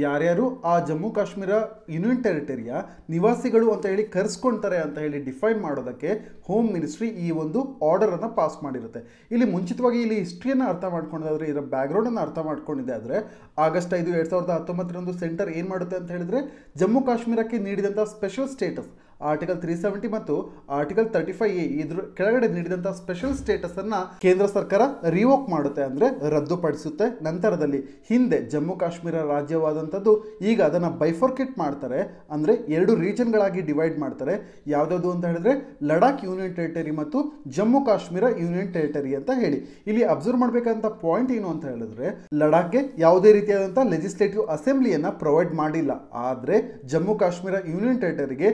ಯಾರ್ಯಾರು ಆ ಜಮ್ಮು ಕಾಶ್ಮೀರ ಯೂನಿಯನ್ ಟೆರಿಟರಿಯ ನಿವಾಸಿಗಳು ಅಂತ ಹೇಳಿ ಕರೆಸ್ಕೊಳ್ತಾರೆ ಅಂತ ಹೇಳಿ ಡಿಫೈನ್ ಮಾಡೋದಕ್ಕೆ ಹೋಮ್ ಮಿನಿಸ್ಟ್ರಿ ಈ ಒಂದು ಆರ್ಡರ್ ಅನ್ನ ಪಾಸ್ ಮಾಡಿರುತ್ತೆ. ಇಲ್ಲಿ ಮುಂಚಿತವಾಗಿ ಇಲ್ಲಿ ಹಿಸ್ಟ್ರಿಯನ್ನು ಅರ್ಥ ಮಾಡ್ಕೊಂಡಾದ್ರೆ, ಇದರ ಬ್ಯಾಕ್ಗ್ರೌಂಡ್ ಅನ್ನು ಅರ್ಥ ಮಾಡ್ಕೊಂಡಿದೆ ಆದರೆ, ಆಗಸ್ಟ್ ಐದು ಎರಡು ಸಾವಿರದ ಹತ್ತೊಂಬತ್ತರಂದು ಸೆಂಟರ್ ಏನು ಮಾಡುತ್ತೆ ಅಂತ ಹೇಳಿದ್ರೆ, ಜಮ್ಮು ಕಾಶ್ಮೀರಕ್ಕೆ ನೀಡಿದಂಥ special status article three seventy ಮತ್ತು ಆರ್ಟಿಕಲ್ ತರ್ಟಿ ಫೈವ್ ಎ ಇದ್ರ ಕೆಳಗಡೆ ನೀಡಿದಂಥ ಸ್ಪೆಷಲ್ ಸ್ಟೇಟಸ್ ಅನ್ನ ಕೇಂದ್ರ ಸರ್ಕಾರ ರಿವೋಕ್ ಮಾಡುತ್ತೆ ಅಂದ್ರೆ ರದ್ದುಪಡಿಸುತ್ತೆ. ನಂತರದಲ್ಲಿ ಹಿಂದೆ ಜಮ್ಮು ಕಾಶ್ಮೀರ ರಾಜ್ಯವಾದಂಥದ್ದು ಈಗ ಅದನ್ನ ಬೈಫರ್ಕೆಟ್ ಮಾಡ್ತಾರೆ. ಅಂದ್ರೆ ಎರಡು ರೀಜನ್ಗಳಾಗಿ ಡಿವೈಡ್ ಮಾಡ್ತಾರೆ. ಯಾವ್ದಾವುದು ಅಂತ ಹೇಳಿದ್ರೆ ಲಡಾಖ್ ಯೂನಿಯನ್ ಟೆರಿಟರಿ ಮತ್ತು ಜಮ್ಮು ಕಾಶ್ಮೀರ ಯೂನಿಯನ್ ಟೆರಿಟರಿ ಅಂತ ಹೇಳಿ. ಇಲ್ಲಿ ಅಬ್ಸರ್ವ್ ಮಾಡಬೇಕಂತ ಪಾಯಿಂಟ್ ಏನು ಅಂತ ಹೇಳಿದ್ರೆ ಲಡಾಖ್ಗೆ ಯಾವುದೇ ರೀತಿಯಾದಂಥ ಲೆಜಿಸ್ಲೇಟಿವ್ ಅಸೆಂಬ್ಲಿಯನ್ನು ಪ್ರೊವೈಡ್ ಮಾಡಿಲ್ಲ. ಆದ್ರೆ ಜಮ್ಮು ಕಾಶ್ಮೀರ ಯೂನಿಯನ್ ಟೆರಿಟರಿಗೆ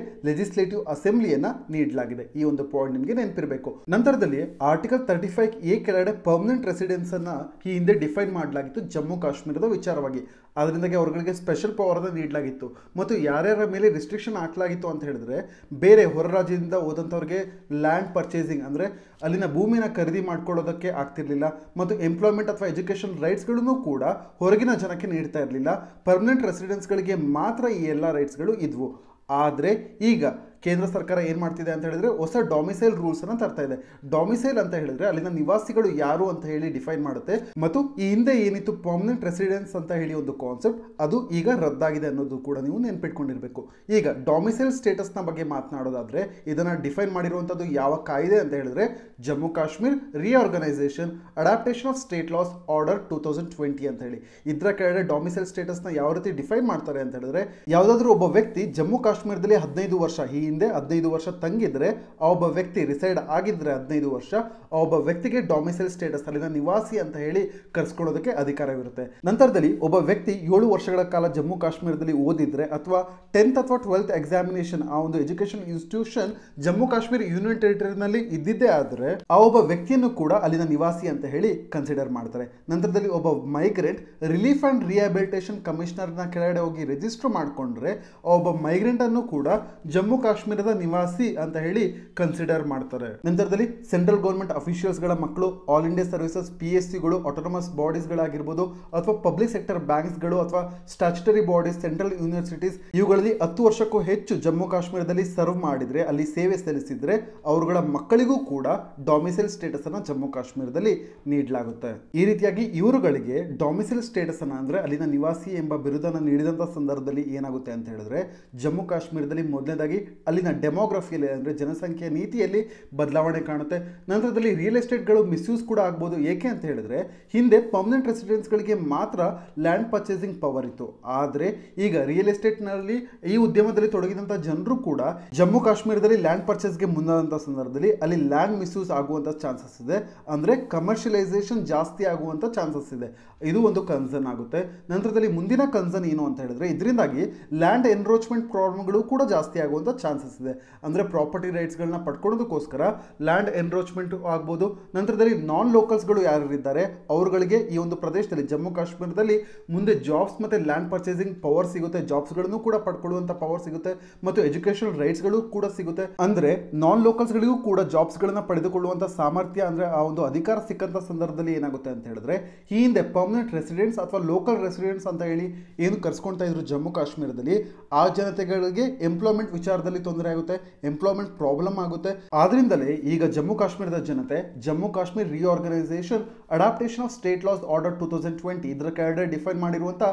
ಲೆಜಿಸ್ಲೇಟಿವ್ ಅಸೆಂಬ್ಲಿಯನ್ನ ನೀಡಲಾಗಿದೆ. ಈ ಒಂದು ಪಾಯಿಂಟ್ ನಿಮಗೆ ನೆನಪಿರಬೇಕು. ನಂತರದಲ್ಲಿ ಆರ್ಟಿಕಲ್ ತರ್ಟಿ ಫೈವ್ ಎ ಕೆಳಗಡೆ ಪರ್ಮನೆಂಟ್ ರೆಸಿಡೆನ್ಸ್ ಅನ್ನ ಈ ಹಿಂದೆ ಡಿಫೈನ್ ಮಾಡಲಾಗಿತ್ತು ಜಮ್ಮು ಕಾಶ್ಮೀರದ ವಿಚಾರವಾಗಿ. ಅದರಿಂದಾಗಿ ಅವರುಗಳಿಗೆ ಸ್ಪೆಷಲ್ ಪವರ್ ಅನ್ನು ನೀಡಲಾಗಿತ್ತು. ಮತ್ತು ಯಾರ್ಯಾರ ಮೇಲೆ ರಿಸ್ಟ್ರಿಕ್ಷನ್ ಹಾಕಲಾಗಿತ್ತು ಅಂತ ಹೇಳಿದ್ರೆ, ಬೇರೆ ಹೊರ ರಾಜ್ಯದಿಂದ ಹೋದಂಥವ್ರಿಗೆ ಲ್ಯಾಂಡ್ ಪರ್ಚೇಸಿಂಗ್ ಅಂದರೆ ಅಲ್ಲಿನ ಭೂಮಿನ ಖರೀದಿ ಮಾಡ್ಕೊಳ್ಳೋದಕ್ಕೆ ಆಗ್ತಿರ್ಲಿಲ್ಲ. ಮತ್ತು ಎಂಪ್ಲಾಯ್ಮೆಂಟ್ ಅಥವಾ ಎಜುಕೇಷನ್ ರೈಟ್ಸ್ಗಳನ್ನು ಕೂಡ ಹೊರಗಿನ ಜನಕ್ಕೆ ನೀಡ್ತಾ ಇರಲಿಲ್ಲ. ಪರ್ಮನೆಂಟ್ ರೆಸಿಡೆನ್ಸ್ಗಳಿಗೆ ಮಾತ್ರ ಈ ಎಲ್ಲ ರೈಟ್ಸ್ಗಳು ಇದ್ವು. ಆದರೆ ಈಗ ಕೇಂದ್ರ ಸರ್ಕಾರ ಏನು ಮಾಡ್ತಿದೆ ಅಂತ ಹೇಳಿದ್ರೆ ಹೊಸ ಡೊಮಿಸೈಲ್ ರೂಲ್ಸ್ ಅನ್ನು ತರ್ತಾ ಇದೆ. ಡೊಮಿಸೈಲ್ ಅಂತ ಹೇಳಿದ್ರೆ ಅಲ್ಲಿನ ನಿವಾಸಿಗಳು ಯಾರು ಅಂತ ಹೇಳಿ ಡಿಫೈನ್ ಮಾಡುತ್ತೆ. ಮತ್ತು ಈ ಹಿಂದೆ ಏನಿತ್ತು ಪರ್ಮನೆಂಟ್ ರೆಸಿಡೆನ್ಸ್ ಅಂತ ಹೇಳಿ ಒಂದು ಕಾನ್ಸೆಪ್ಟ್ ಅದು ಈಗ ರದ್ದಾಗಿದೆ ಅನ್ನೋದು ಕೂಡ ನೀವು ನೆನಪಿಟ್ಕೊಂಡಿರಬೇಕು. ಈಗ ಡೊಮಿಸೈಲ್ ಸ್ಟೇಟಸ್ನ ಬಗ್ಗೆ ಮಾತನಾಡೋದಾದ್ರೆ ಇದನ್ನು ಡಿಫೈನ್ ಮಾಡಿರುವಂಥದ್ದು ಯಾವ ಕಾಯ್ದೆ ಅಂತ ಹೇಳಿದ್ರೆ Jammu Kashmir reorganisation adaptation of state laws order two thousand twenty ಅಂತ ಹೇಳಿ. ಇದರ ಕೆಳಗಡೆ ಡೊಮಿಸೈಲ್ ಸ್ಟೇಟಸ್ನ ಯಾವ ರೀತಿ ಡಿಫೈನ್ ಮಾಡ್ತಾರೆ ಅಂತ ಹೇಳಿದ್ರೆ, ಯಾವುದಾದ್ರೂ ಒಬ್ಬ ವ್ಯಕ್ತಿ ಜಮ್ಮು ಕಾಶ್ಮೀರದಲ್ಲಿ ಹದಿನೈದು ವರ್ಷ, ಈ ಹಿಂದೆ ಹದಿನೈದು ವರ್ಷ ತಂಗಿದ್ರೆ, ಆ ಒಬ್ಬ ವ್ಯಕ್ತಿ ರಿಸೈಡ್ ಆಗಿದ್ರೆ ಹದಿನೈದು ವರ್ಷ, ಆ ಒಬ್ಬ ವ್ಯಕ್ತಿಗೆ ಡೊಮಿಸೈಲ್ ಸ್ಟೇಟಸ್ ಅಲ್ಲಿನ ನಿವಾಸಿ ಅಂತ ಹೇಳಿ ಕರೆಸ್ಕೊಳ್ಳೋದಕ್ಕೆ ಅಧಿಕಾರವಿರುತ್ತೆ. ನಂತರದಲ್ಲಿ ಒಬ್ಬ ವ್ಯಕ್ತಿ ಏಳು ವರ್ಷಗಳ ಕಾಲ ಜಮ್ಮು ಕಾಶ್ಮೀರದಲ್ಲಿ ಓದಿದ್ರೆ ಅಥವಾ ಟೆಂತ್ ಅಥವಾ ಟ್ವೆಲ್ತ್ ಎಕ್ಸಾಮಿನೇಷನ್ ಆ ಒಂದು education institution Jammu Kashmir union ಟೆರಿಟರಿನಲ್ಲಿ ಇದ್ದಿದ್ದೇ ಆದರೆ, ಆ ಒಬ್ಬ ವ್ಯಕ್ತಿಯನ್ನು ಕೂಡ ಅಲ್ಲಿನ ನಿವಾಸಿ ಅಂತ ಹೇಳಿ ಕನ್ಸಿಡರ್ ಮಾಡ್ತಾರೆ. ನಂತರದಲ್ಲಿ ಒಬ್ಬ ಮೈಗ್ರೆಂಟ್ ರಿಲೀಫ್ ಅಂಡ್ ರಿಹ್ಯಾಬಿಲಿಟೇಷನ್ ಕಮಿಷನರ್ನ ಕೆಳಗಡೆ ಹೋಗಿ ರಿಜಿಸ್ಟರ್ ಮಾಡಿಕೊಂಡ್ರೆ, ಆ ಒಬ್ಬ ಮೈಗ್ರೆಂಟ್ ಅನ್ನು ಕೂಡ ಜಮ್ಮು ಕಾಶ್ಮೀರದ ನಿವಾಸಿ ಅಂತ ಹೇಳಿ ಕನ್ಸಿಡರ್ ಮಾಡ್ತಾರೆ. ನಂತರದಲ್ಲಿ ಸೆಂಟ್ರಲ್ ಗೌರ್ಮೆಂಟ್ ಅಫಿಷಿಯಲ್ಸ್ಗಳ ಮಕ್ಕಳು all India services P S ಸಿಗಳು autonomous ಬಾಡೀಸ್ಗಳಾಗಿರ್ಬೋದು ಅಥವಾ ಪಬ್ಲಿಕ್ ಸೆಕ್ಟರ್ ಬ್ಯಾಂಕ್ಸ್ಗಳು ಅಥವಾ ಸ್ಟ್ಯಾಚುಟರಿ ಬಾಡೀಸ್ ಸೆಂಟ್ರಲ್ ಯೂನಿವರ್ಸಿಟೀಸ್ ಇವುಗಳಲ್ಲಿ ಹತ್ತು ವರ್ಷಕ್ಕೂ ಹೆಚ್ಚು ಜಮ್ಮು ಕಾಶ್ಮೀರದಲ್ಲಿ ಸರ್ವ್ ಮಾಡಿದ್ರೆ, ಅಲ್ಲಿ ಸೇವೆ ಸಲ್ಲಿಸಿದ್ರೆ ಅವರುಗಳ ಮಕ್ಕಳಿಗೂ ಕೂಡ ಡೊಮಿಸೈಲ್ ಸ್ಟೇಟಸ್ ಅನ್ನು ಜಮ್ಮು ಕಾಶ್ಮೀರದಲ್ಲಿ ನೀಡಲಾಗುತ್ತೆ. ಈ ರೀತಿಯಾಗಿ ಇವರುಗಳಿಗೆ ಡೊಮಿಸೈಲ್ ಸ್ಟೇಟಸ್ ಅನ್ನ ಅಂದ್ರೆ ಅಲ್ಲಿನ ನಿವಾಸಿ ಎಂಬ ಬಿರುದನ್ನು ನೀಡಿದಂಥ ಸಂದರ್ಭದಲ್ಲಿ ಏನಾಗುತ್ತೆ ಅಂತ ಹೇಳಿದ್ರೆ, ಜಮ್ಮು ಕಾಶ್ಮೀರದಲ್ಲಿ ಮೊದಲನೇದಾಗಿ ಅಲ್ಲಿನ ಡೆಮೋಗ್ರಫಿಯಲ್ಲಿ ಅಂದರೆ ಜನಸಂಖ್ಯೆ ನೀತಿಯಲ್ಲಿ ಬದಲಾವಣೆ ಕಾಣುತ್ತೆ. ನಂತರದಲ್ಲಿ ರಿಯಲ್ ಎಸ್ಟೇಟ್ಗಳು ಮಿಸ್ಯೂಸ್ ಕೂಡ ಆಗ್ಬೋದು. ಏಕೆ ಅಂತ ಹೇಳಿದ್ರೆ, ಹಿಂದೆ ಪರ್ಮನೆಂಟ್ ರೆಸಿಡೆನ್ಸ್ಗಳಿಗೆ ಮಾತ್ರ ಲ್ಯಾಂಡ್ ಪರ್ಚೇಸಿಂಗ್ ಪವರ್ ಇತ್ತು. ಆದರೆ ಈಗ ರಿಯಲ್ ಎಸ್ಟೇಟ್ನಲ್ಲಿ ಈ ಉದ್ಯಮದಲ್ಲಿ ತೊಡಗಿದಂಥ ಜನರು ಕೂಡ ಜಮ್ಮು ಕಾಶ್ಮೀರದಲ್ಲಿ ಲ್ಯಾಂಡ್ ಪರ್ಚೇಸ್ಗೆ ಮುಂದಾದಂಥ ಸಂದರ್ಭದಲ್ಲಿ ಅಲ್ಲಿ ಲ್ಯಾಂಡ್ ಮಿಸ್ಯೂಸ್ ಆಗುವಂಥ ಚಾನ್ಸಸ್ ಇದೆ. ಅಂದರೆ ಕಮರ್ಷಿಯಲೈಸೇಷನ್ ಜಾಸ್ತಿ ಆಗುವಂಥ ಚಾನ್ಸಸ್ ಇದೆ. ಇದು ಒಂದು ಕನ್ಸರ್ನ್ ಆಗುತ್ತೆ. ನಂತರದಲ್ಲಿ ಮುಂದಿನ ಕನ್ಸರ್ನ್ ಏನು ಅಂತ ಹೇಳಿದ್ರೆ, ಇದರಿಂದಾಗಿ ಲ್ಯಾಂಡ್ ಎನ್ರೋಚ್ಮೆಂಟ್ ಪ್ರಾಬ್ಲಮ್ಗಳು ಕೂಡ ಜಾಸ್ತಿ ಆಗುವಂಥ ಚಾನ್ಸಸ್ ಇದೆ. ಅಂದರೆ ಪ್ರಾಪರ್ಟಿ ರೈಟ್ಸ್ಗಳನ್ನ ಪಡ್ಕೊಳ್ಳೋದಕ್ಕೋಸ್ಕರ ಲ್ಯಾಂಡ್ ಎನ್ರೋಚ್ಮೆಂಟ್ ಆಗ್ಬೋದು. ನಂತರದಲ್ಲಿ ನಾನ್ ಲೋಕಲ್ಸ್ಗಳು ಯಾರಿದ್ದಾರೆ ಅವರುಗಳಿಗೆ ಈ ಒಂದು ಪ್ರದೇಶದಲ್ಲಿ, ಜಮ್ಮು ಕಾಶ್ಮೀರದಲ್ಲಿ ಮುಂದೆ ಜಾಬ್ಸ್ ಮತ್ತು ಲ್ಯಾಂಡ್ ಪರ್ಚೇಸಿಂಗ್ ಪವರ್ ಸಿಗುತ್ತೆ. ಜಾಬ್ಸ್ಗಳನ್ನು ಕೂಡ ಪಡ್ಕೊಳ್ಳುವಂಥ ಪವರ್ ಸಿಗುತ್ತೆ. ಮತ್ತು ಎಜುಕೇಷನ್ ರೈಟ್ಸ್ಗಳು ಕೂಡ ಸಿಗುತ್ತೆ. ಅಂದರೆ ನಾನ್ ಲೋಕಲ್ಸ್ಗಳಿಗೂ ಕೂಡ ಜಾಬ್ಸ್ಗಳನ್ನು ಪಡೆದುಕೊಳ್ಳುವಂಥ ಸಾಮರ್ಥ್ಯ, ಅಂದರೆ ಆ ಒಂದು ಅಧಿಕಾರ ಸಿಕ್ಕಂಥ ಸಂದರ್ಭದಲ್ಲಿ ಏನಾಗುತ್ತೆ ಅಂತ ಹೇಳಿದ್ರೆ, ಈ ಹಿಂದೆ ಪರ್ಮನೆಂಟ್ ರೆಸಿಡೆಂಟ್ಸ್ ಅಥವಾ ಲೋಕಲ್ ರೆಸಿಡೆಂಟ್ಸ್ ಅಂತ ಹೇಳಿ ಏನು ಕರ್ಸ್ಕೊಳ್ತಾ ಇದ್ರು ಜಮ್ಮು ಕಾಶ್ಮೀರದಲ್ಲಿ, ಆ ಜನತೆಗಳಿಗೆ ಎಂಪ್ಲಾಯ್ಮೆಂಟ್ ವಿಚಾರದಲ್ಲಿ ತೊಂದರೆ ಆಗುತ್ತೆ ಎಂಪ್ಲಾಯ್ಮೆಂಟ್ ಪ್ರಾಬ್ಲಮ್ ಆಗುತ್ತೆ. ಆದ್ರಿಂದಲೇ ಈಗ ಜಮ್ಮು ಕಾಶ್ಮೀರದ ಜನತೆ, Jammu Kashmir reorganisation adaptation of state laws order two thousand twenty ಇದರ ಕೆಳಗಡೆ ಡಿಫೈನ್ ಮಾಡಿರುವಂಥ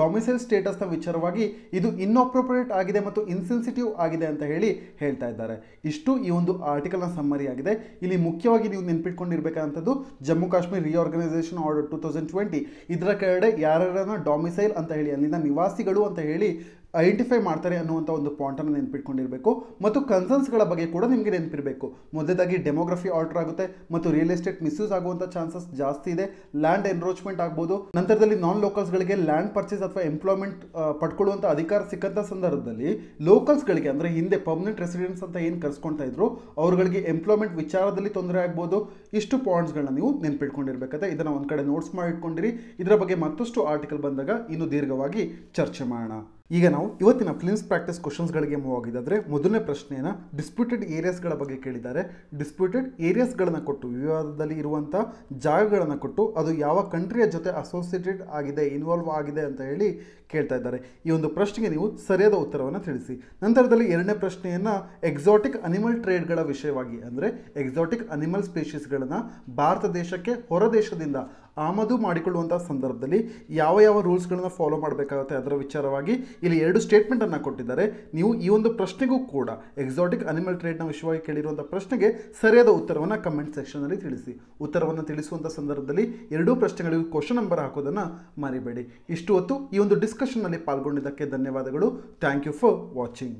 ಡೊಮಿಸೈಲ್ ಸ್ಟೇಟಸ್ನ ವಿಚಾರವಾಗಿ ಇದು ಇನ್ಅಪ್ರೋಪ್ರಿಯೇಟ್ ಆಗಿದೆ ಮತ್ತು ಇನ್ಸೆನ್ಸಿಟಿವ್ ಆಗಿದೆ ಅಂತ ಹೇಳಿ ಹೇಳ್ತಾ ಇದ್ದಾರೆ. ಇಷ್ಟು ಈ ಒಂದು ಆರ್ಟಿಕಲ್ನ ಸಮ್ಮರಿ ಆಗಿದೆ. ಇಲ್ಲಿ ಮುಖ್ಯವಾಗಿ ನೀವು ನೆನ್ಪಿಟ್ಕೊಂಡಿರಬೇಕಾದಂಥದ್ದು Jammu Kashmir reorganisation order two thousand twenty ಇದರ ಕಡೆ ಯಾರ್ಯಾರನ್ನ ಡಾಮಿಸೈಲ್ ಅಂತ ಹೇಳಿ ಅಲ್ಲಿನ ನಿವಾಸಿಗಳು ಅಂತ ಹೇಳಿ ಐಡೆಂಟಿಫೈ ಮಾಡ್ತಾರೆ ಅನ್ನುವಂಥ ಒಂದು ಪಾಯಿಂಟನ್ನು ನೆನಪಿಟ್ಕೊಂಡಿರಬೇಕು. ಮತ್ತು ಕನ್ಸರ್ನ್ಸ್ಗಳ ಬಗ್ಗೆ ಕೂಡ ನಿಮಗೆ ನೆನಪಿರಬೇಕು. ಮೊದಲೇದಾಗಿ ಡೆಮೋಗ್ರಫಿ ಆಲ್ಟರ್ ಆಗುತ್ತೆ, ಮತ್ತು ರಿಯಲ್ ಎಸ್ಟೇಟ್ ಮಿಸ್ಯೂಸ್ ಆಗುವಂಥ ಚಾನ್ಸಸ್ ಜಾಸ್ತಿ ಇದೆ. ಲ್ಯಾಂಡ್ ಎನ್ರೋಚ್ಮೆಂಟ್ ಆಗ್ಬೋದು. ನಂತರದಲ್ಲಿ ನಾನ್ ಲೋಕಲ್ಸ್ಗಳಿಗೆ ಲ್ಯಾಂಡ್ ಪರ್ಚೇಸ್ ಅಥವಾ ಎಂಪ್ಲಾಯ್ಮೆಂಟ್ ಪಡ್ಕೊಳ್ಳುವಂಥ ಅಧಿಕಾರ ಸಿಕ್ಕಂಥ ಸಂದರ್ಭದಲ್ಲಿ ಲೋಕಲ್ಸ್ಗಳಿಗೆ ಅಂದರೆ ಹಿಂದೆ ಪರ್ಮನೆಂಟ್ ರೆಸಿಡೆನ್ಸ್ ಅಂತ ಏನು ಕರ್ಸ್ಕೊಳ್ತಾ ಇದ್ರು, ಅವ್ರುಗಳಿಗೆ ಎಂಪ್ಲಾಯ್ಮೆಂಟ್ ವಿಚಾರದಲ್ಲಿ ತೊಂದರೆ ಆಗ್ಬೋದು. ಇಷ್ಟು ಪಾಯಿಂಟ್ಸ್ಗಳನ್ನ ನೀವು ನೆನ್ಪಿಟ್ಕೊಂಡಿರ್ಬೇಕಾದ್ರೆ ಇದನ್ನು ಒಂದು ಕಡೆ ನೋಟ್ಸ್ ಮಾಡಿಟ್ಕೊಂಡಿರಿ. ಇದರ ಬಗ್ಗೆ ಮತ್ತಷ್ಟು ಆರ್ಟಿಕಲ್ ಬಂದಾಗ ಇನ್ನು ದೀರ್ಘವಾಗಿ ಚರ್ಚೆ ಮಾಡೋಣ. ಈಗ ನಾವು ಇವತ್ತಿನ ಫಿಲಿಮ್ಸ್ ಪ್ರಾಕ್ಟೀಸ್ ಕ್ವಶನ್ಸ್ಗಳಿಗೆ ಮೂವ್ ಆಗಿದ್ದಾದರೆ ಮೊದಲನೇ ಪ್ರಶ್ನೆಯನ್ನು ಡಿಸ್ಪ್ಯೂಟೆಡ್ ಏರಿಯಾಸ್ಗಳ ಬಗ್ಗೆ ಕೇಳಿದ್ದಾರೆ. ಡಿಸ್ಪ್ಯೂಟೆಡ್ ಏರಿಯಾಸ್ಗಳನ್ನು ಕೊಟ್ಟು, ವಿವಾದದಲ್ಲಿ ಇರುವಂಥ ಜಾಗಗಳನ್ನು ಕೊಟ್ಟು ಅದು ಯಾವ ಕಂಟ್ರಿಯ ಜೊತೆ ಅಸೋಸಿಯೇಟೆಡ್ ಆಗಿದೆ ಇನ್ವಾಲ್ವ್ ಆಗಿದೆ ಅಂತ ಹೇಳಿ ಕೇಳ್ತಾ ಇದ್ದಾರೆ. ಈ ಒಂದು ಪ್ರಶ್ನೆಗೆ ನೀವು ಸರಿಯಾದ ಉತ್ತರವನ್ನು ತಿಳಿಸಿ. ನಂತರದಲ್ಲಿ ಎರಡನೇ ಪ್ರಶ್ನೆಯನ್ನು ಎಕ್ಸಾಟಿಕ್ ಅನಿಮಲ್ ಟ್ರೇಡ್ಗಳ ವಿಷಯವಾಗಿ, ಅಂದರೆ ಎಕ್ಸಾಟಿಕ್ ಅನಿಮಲ್ ಸ್ಪೀಷೀಸ್ಗಳನ್ನು ಭಾರತ ದೇಶಕ್ಕೆ ಹೊರ ದೇಶದಿಂದ ಆಮದು ಮಾಡಿಕೊಳ್ಳುವಂಥ ಸಂದರ್ಭದಲ್ಲಿ ಯಾವ ಯಾವ ರೂಲ್ಸ್ಗಳನ್ನು ಫಾಲೋ ಮಾಡಬೇಕಾಗುತ್ತೆ ಅದರ ವಿಚಾರವಾಗಿ ಇಲ್ಲಿ ಎರಡು ಸ್ಟೇಟ್ಮೆಂಟನ್ನು ಕೊಟ್ಟಿದ್ದಾರೆ. ನೀವು ಈ ಒಂದು ಪ್ರಶ್ನೆಗೂ ಕೂಡ ಎಕ್ಸಾಟಿಕ್ ಅನಿಮಲ್ ಟ್ರೇಡ್ನ ವಿಷಯವಾಗಿ ಕೇಳಿರುವಂಥ ಪ್ರಶ್ನೆಗೆ ಸರಿಯಾದ ಉತ್ತರವನ್ನು ಕಮೆಂಟ್ ಸೆಕ್ಷನಲ್ಲಿ ತಿಳಿಸಿ. ಉತ್ತರವನ್ನು ತಿಳಿಸುವಂಥ ಸಂದರ್ಭದಲ್ಲಿ ಎರಡೂ ಪ್ರಶ್ನೆಗಳಿಗೂ ಕ್ವಶನ್ ನಂಬರ್ ಹಾಕೋದನ್ನು ಮರಿಬೇಡಿ. ಇಷ್ಟು ಹೊತ್ತು ಈ ಒಂದು ಡಿಸ್ಕಷನ್ನಲ್ಲಿ ಪಾಲ್ಗೊಂಡಿದ್ದಕ್ಕೆ ಧನ್ಯವಾದಗಳು. Thank you for watching.